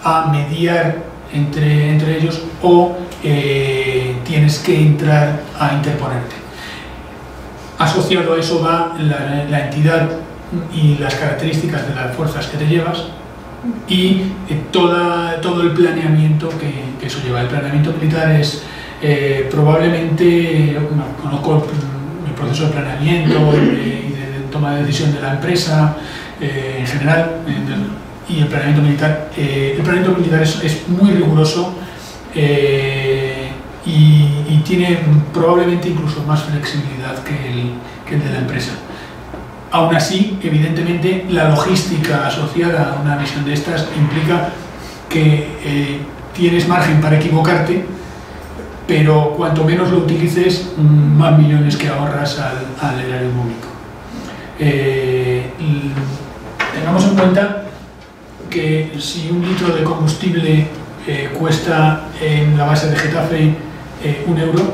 a mediar entre, entre ellos o eh, tienes que entrar a interponerte. Asociado a eso va la, entidad y las características de las fuerzas que te llevas y eh, toda, todo el planeamiento que, eso lleva. El planeamiento militar es eh, probablemente, no, conozco el, proceso de planeamiento y de toma de decisión de la empresa eh, en general y el planeamiento militar. Eh, el planeamiento militar es, muy riguroso eh, y, tiene probablemente incluso más flexibilidad que el, de la empresa. Aún así, evidentemente, la logística asociada a una misión de estas implica que tienes margen para equivocarte, pero cuanto menos lo utilices, más millones que ahorras al, al erario público. Tengamos en cuenta que si un litro de combustible eh, cuesta en la base de Getafe eh, un euro,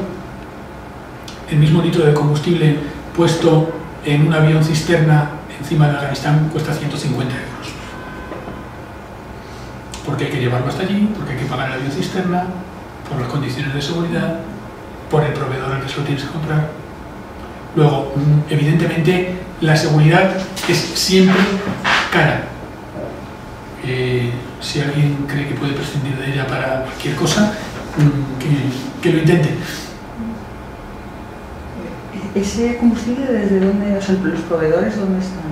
el mismo litro de combustible puesto en un avión cisterna encima de Afganistán cuesta 150 euros. Porque hay que llevarlo hasta allí, porque hay que pagar el avión cisterna, por las condiciones de seguridad, por el proveedor al que se lo tienes que comprar. Luego, mm, evidentemente, la seguridad es siempre cara. Eh, si alguien cree que puede prescindir de ella para cualquier cosa, mm, que, que lo intente. ¿Ese combustible desde dónde, o sea, los proveedores dónde están?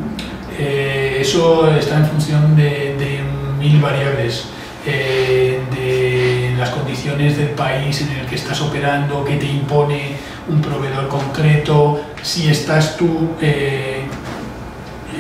Eh, eso está en función de, de mil variables, eh, de las condiciones del país en el que estás operando, que te impone un proveedor concreto, si estás tú, eh,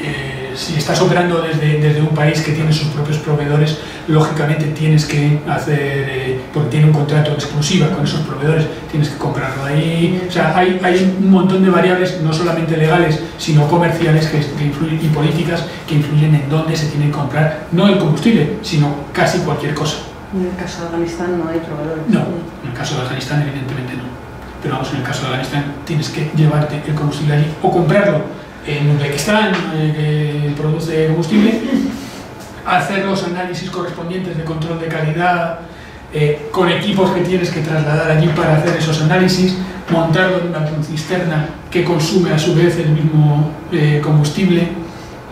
eh, si estás operando desde, desde un país que tiene sus propios proveedores, lógicamente tienes que hacer, eh, porque tiene un contrato exclusiva con esos proveedores, tienes que comprarlo ahí. O sea, hay, hay un montón de variables, no solamente legales, sino comerciales que, que influyen, y políticas que influyen en dónde se tiene que comprar, no el combustible, sino casi cualquier cosa. En el caso de Afganistán no hay proveedores. No, en el caso de Afganistán evidentemente no. Pero vamos, en el caso de Afganistán tienes que llevarte el combustible allí o comprarlo en Uzbekistán, eh, que produce combustible, hacer los análisis correspondientes de control de calidad eh, con equipos que tienes que trasladar allí para hacer esos análisis, montarlo en una cisterna que consume a su vez el mismo eh, combustible.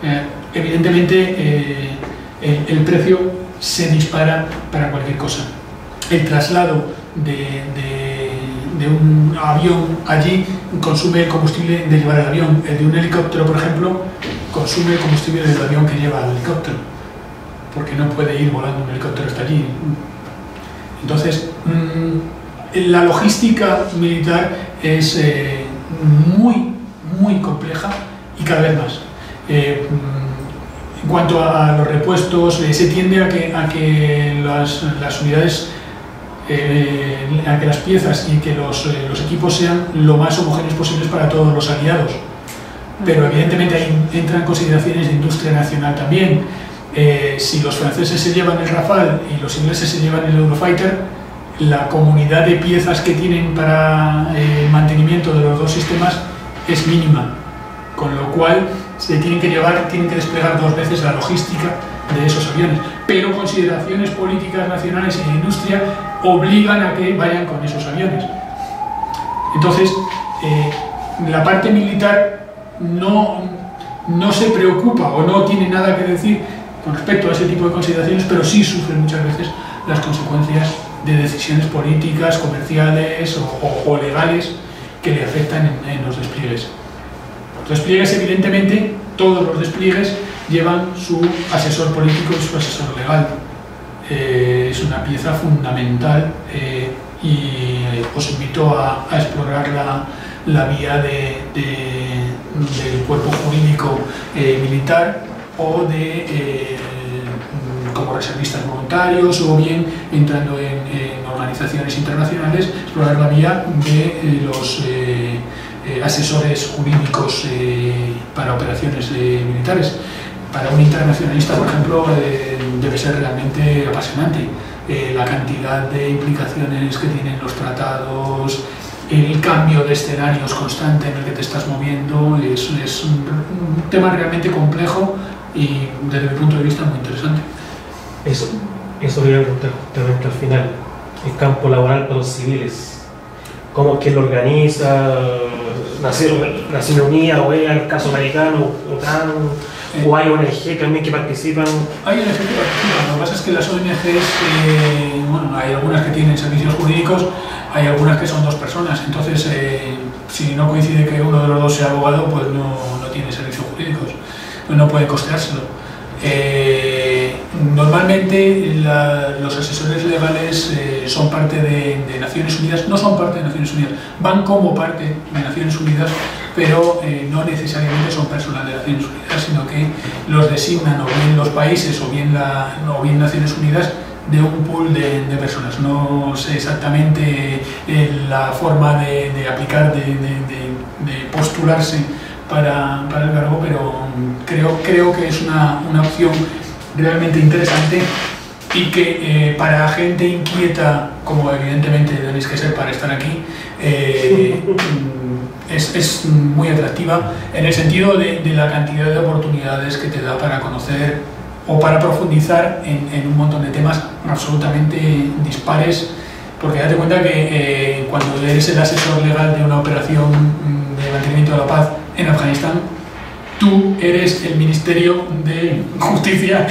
Eh, evidentemente el, precio se dispara para cualquier cosa. El traslado de- de un avión allí consume combustible de llevar el avión. El de un helicóptero, por ejemplo, consume combustible del avión que lleva el helicóptero, porque no puede ir volando un helicóptero hasta allí. Entonces, mm, la logística militar es eh, muy, muy compleja y cada vez más. Eh, mm, en cuanto a los repuestos, eh, se tiende a que, a que las unidades, eh, a que las piezas y que los, eh, los equipos sean lo más homogéneos posibles para todos los aliados. Pero evidentemente ahí entran consideraciones de industria nacional también. Eh, si los franceses se llevan el Rafale y los ingleses se llevan el Eurofighter, la comunidad de piezas que tienen para eh, el mantenimiento de los dos sistemas es mínima, con lo cual se tienen que llevar, tienen que desplegar dos veces la logística de esos aviones. Pero consideraciones políticas nacionales y de industria obligan a que vayan con esos aviones. Entonces, eh, la parte militar no, no se preocupa o no tiene nada que decir con respecto a ese tipo de consideraciones, pero sí sufre muchas veces las consecuencias de decisiones políticas, comerciales o, legales que le afectan en, en los despliegues. Los despliegues, evidentemente, todos los despliegues llevan su asesor político y su asesor legal. Eh, es una pieza fundamental eh, y os invito a, explorar la, la vía de- de- del cuerpo jurídico eh, militar o de como reservistas voluntarios o bien entrando en, en organizaciones internacionales, explorar la vía de los asesores jurídicos para operaciones militares. Para un internacionalista, por ejemplo, eh, debe ser realmente apasionante. Eh, la cantidad de implicaciones que tienen los tratados, el cambio de escenarios constante en el que te estás moviendo, es, es un, un tema realmente complejo y desde mi punto de vista muy interesante. Eso, eso voy a preguntar justamente al final. El campo laboral para los civiles. ¿Cómo quién lo organiza? Naciones Unidas, OEA, el caso americano, OTAN, ¿O hay ONG también que participan? Hay ONG que participan, lo que pasa es que las ONGs, eh, bueno, hay algunas que tienen servicios jurídicos, hay algunas que son dos personas, entonces eh, si no coincide que uno de los dos sea abogado, pues no, no tiene servicios jurídicos, pues no puede costeárselo. Eh, normalmente la- los asesores legales eh, son parte de, de Naciones Unidas, no son parte de Naciones Unidas, van como parte de Naciones Unidas, pero eh, no necesariamente son personal de Naciones Unidas, sino que los designan o bien los países o bien, la, o bien Naciones Unidas de un pool de, personas. No sé exactamente eh, la forma de, de aplicar, de- de postularse para, para el cargo, pero mm, creo, creo que es una, una opción realmente interesante y que eh, para gente inquieta, como evidentemente tenéis que ser para estar aquí, eh, (laughs) es, es muy atractiva en el sentido de, de la cantidad de oportunidades que te da para conocer o para profundizar en, en un montón de temas absolutamente dispares, porque date cuenta que eh, cuando eres el asesor legal de una operación mm, de mantenimiento de la paz en Afganistán, tú eres el Ministerio de Justicia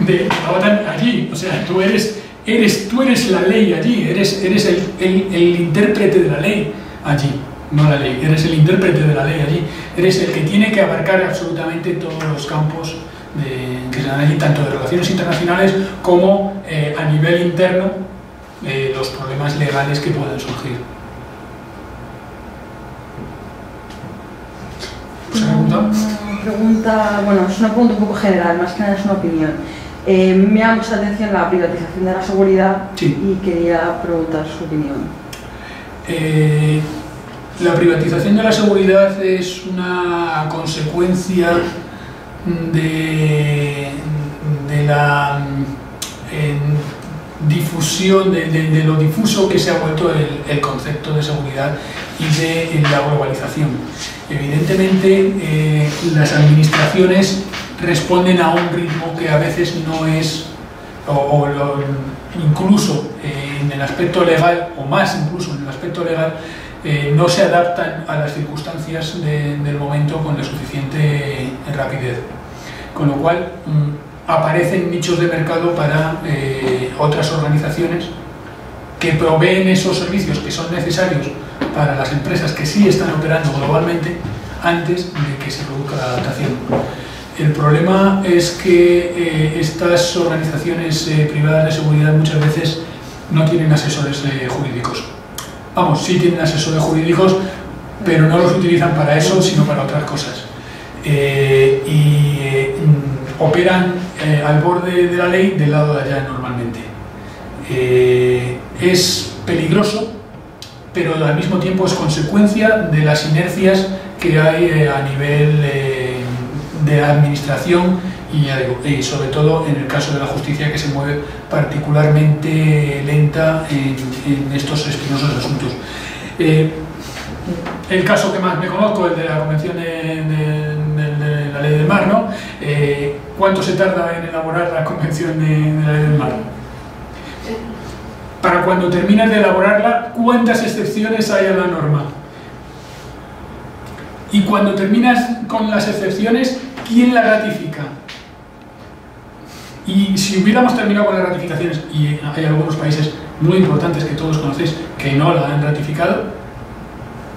de la OTAN allí, o sea, tú eres, eres, tú eres la ley allí, eres, eres el, el- intérprete de la ley allí, no la ley, eres el intérprete de la ley allí, eres el que tiene que abarcar absolutamente todos los campos que se dan allí, tanto de relaciones internacionales como eh, a nivel interno, eh, los problemas legales que puedan surgir. ¿Os ha preguntado? Una pregunta, bueno, es una pregunta un poco general, más que nada es una opinión. Eh, me llama mucha atención la privatización de la seguridad Sí. y quería preguntar su opinión. Eh, la privatización de la seguridad es una consecuencia de, de la difusión, de, de- de lo difuso que se ha vuelto el, el concepto de seguridad y de la globalización. Evidentemente, eh, las administraciones responden a un ritmo que a veces no es, o, o lo- incluso eh, en el aspecto legal, o más incluso en el aspecto legal, eh, no se adaptan a las circunstancias de- del momento con la suficiente rapidez. Con lo cual, mm, aparecen nichos de mercado para eh, otras organizaciones que proveen esos servicios que son necesarios para las empresas que sí están operando globalmente antes de que se produzca la adaptación. El problema es que eh, estas organizaciones eh, privadas de seguridad muchas veces no tienen asesores eh, jurídicos. Vamos, sí tienen asesores jurídicos, pero no los utilizan para eso, sino para otras cosas. Eh, y eh, operan eh, al borde de la ley del lado de allá normalmente. Eh, es peligroso, pero al mismo tiempo es consecuencia de las inercias que hay eh, a nivel eh, de administración y, eh, sobre todo en el caso de la justicia que se mueve particularmente lenta en, estos espinosos asuntos. Eh, el caso que más me conozco, el de la Convención de, de- la Ley del Mar, ¿no? ¿Cuánto se tarda en elaborar la Convención de, la Ley del Mar? Para cuando terminas de elaborarla, ¿cuántas excepciones hay a la norma? Y cuando terminas con las excepciones, ¿quién la ratifica? Y si hubiéramos terminado con las ratificaciones, y hay algunos países muy importantes que todos conocéis que no la han ratificado,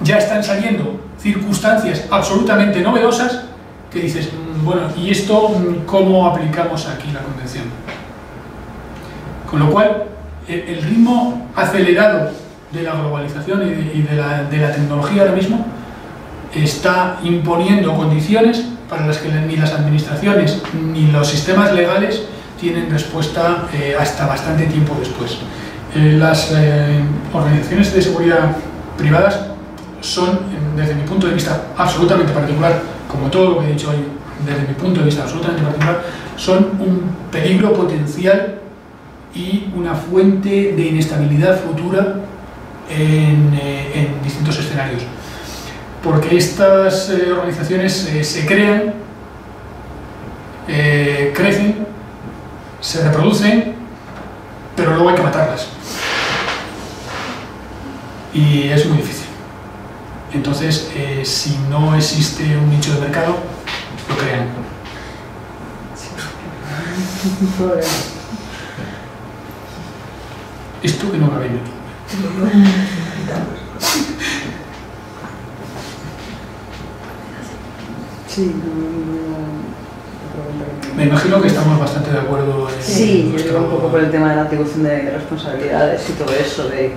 ya están saliendo circunstancias absolutamente novedosas que dices, "Mm, bueno, ¿y esto mm, cómo aplicamos aquí la convención? Con lo cual, el, el ritmo acelerado de la globalización y de, y de la, de la tecnología ahora mismo está imponiendo condiciones para las que ni las administraciones ni los sistemas legales tienen respuesta eh, hasta bastante tiempo después. Eh, las eh, organizaciones de seguridad privadas son, desde mi punto de vista absolutamente particular, como todo lo que he dicho hoy, desde mi punto de vista absolutamente particular, son un peligro potencial y una fuente de inestabilidad futura en, eh, distintos escenarios. Porque estas eh, organizaciones eh, se crean, crecen, se reproducen, pero luego hay que matarlas. Y es muy difícil. Entonces, si no existe un nicho de mercado, lo crean. Esto que no en YouTube. Sí, no, Me imagino que estamos bastante de acuerdo en Sí, yo nuestro- un poco por el tema de la atribución de responsabilidades y todo eso, de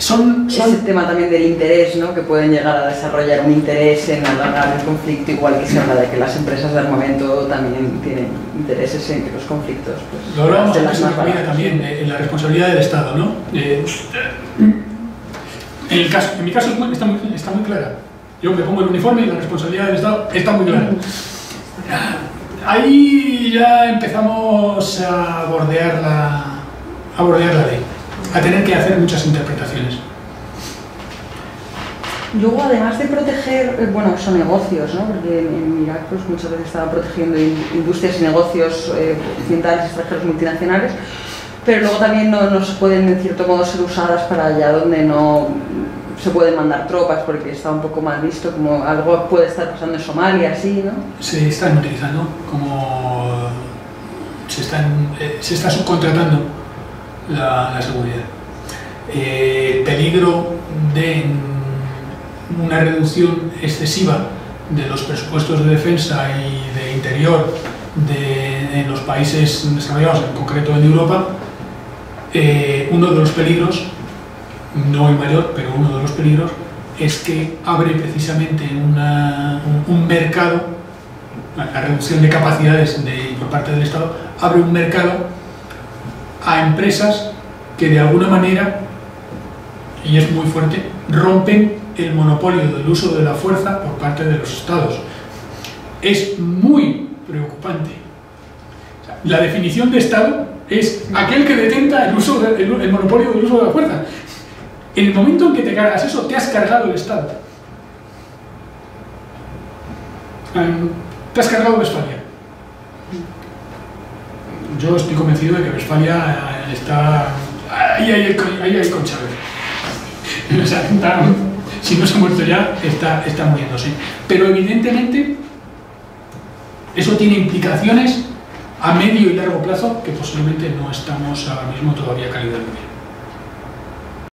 Son, ese son tema también del interés, ¿no? que pueden llegar a desarrollar un interés en alargar el conflicto, igual que se habla de que las empresas de armamento también tienen intereses en que los conflictos pues, Lo antes en la también, eh, en la responsabilidad del Estado, ¿no? Eh, en, el caso, en mi caso está, muy, está muy clara. Yo me pongo el uniforme y la responsabilidad del Estado está muy clara. Ahí ya empezamos a bordear la, a bordear la ley, a tener que hacer muchas interpretaciones. Luego, además de proteger, eh, bueno, son negocios, ¿no? Porque en, Irak pues, muchas veces estaban protegiendo in- industrias y negocios eh, occidentales, extranjeros, multinacionales, pero luego también no, no se pueden, en cierto modo, ser usadas para allá donde no se pueden mandar tropas, porque está un poco mal visto, como algo puede estar pasando en Somalia, así, ¿no? Se están utilizando como... se, están, eh, se está subcontratando la, seguridad. Eh, el peligro de una reducción excesiva de los presupuestos de defensa y de interior de, en los países desarrollados, en concreto en Europa, eh, uno de los peligros, no el mayor, pero uno de los peligros, es que abre precisamente un, mercado, la reducción de capacidades de- por parte del Estado, abre un mercado a empresas que de alguna manera, y es muy fuerte, rompen el monopolio del uso de la fuerza por parte de los Estados. Es muy preocupante. La definición de Estado es aquel que detenta el, uso de- el- monopolio del uso de la fuerza. En el momento en que te cargas eso, te has cargado el Estado. Em, Te has cargado Westfalia. Yo estoy convencido de que Westfalia eh, está. Ahí hay, ahí hay con Chávez. (laughs) Si no se ha muerto ya, está, está muriéndose. Pero evidentemente, eso tiene implicaciones a medio y largo plazo que posiblemente no estamos ahora mismo todavía calidad.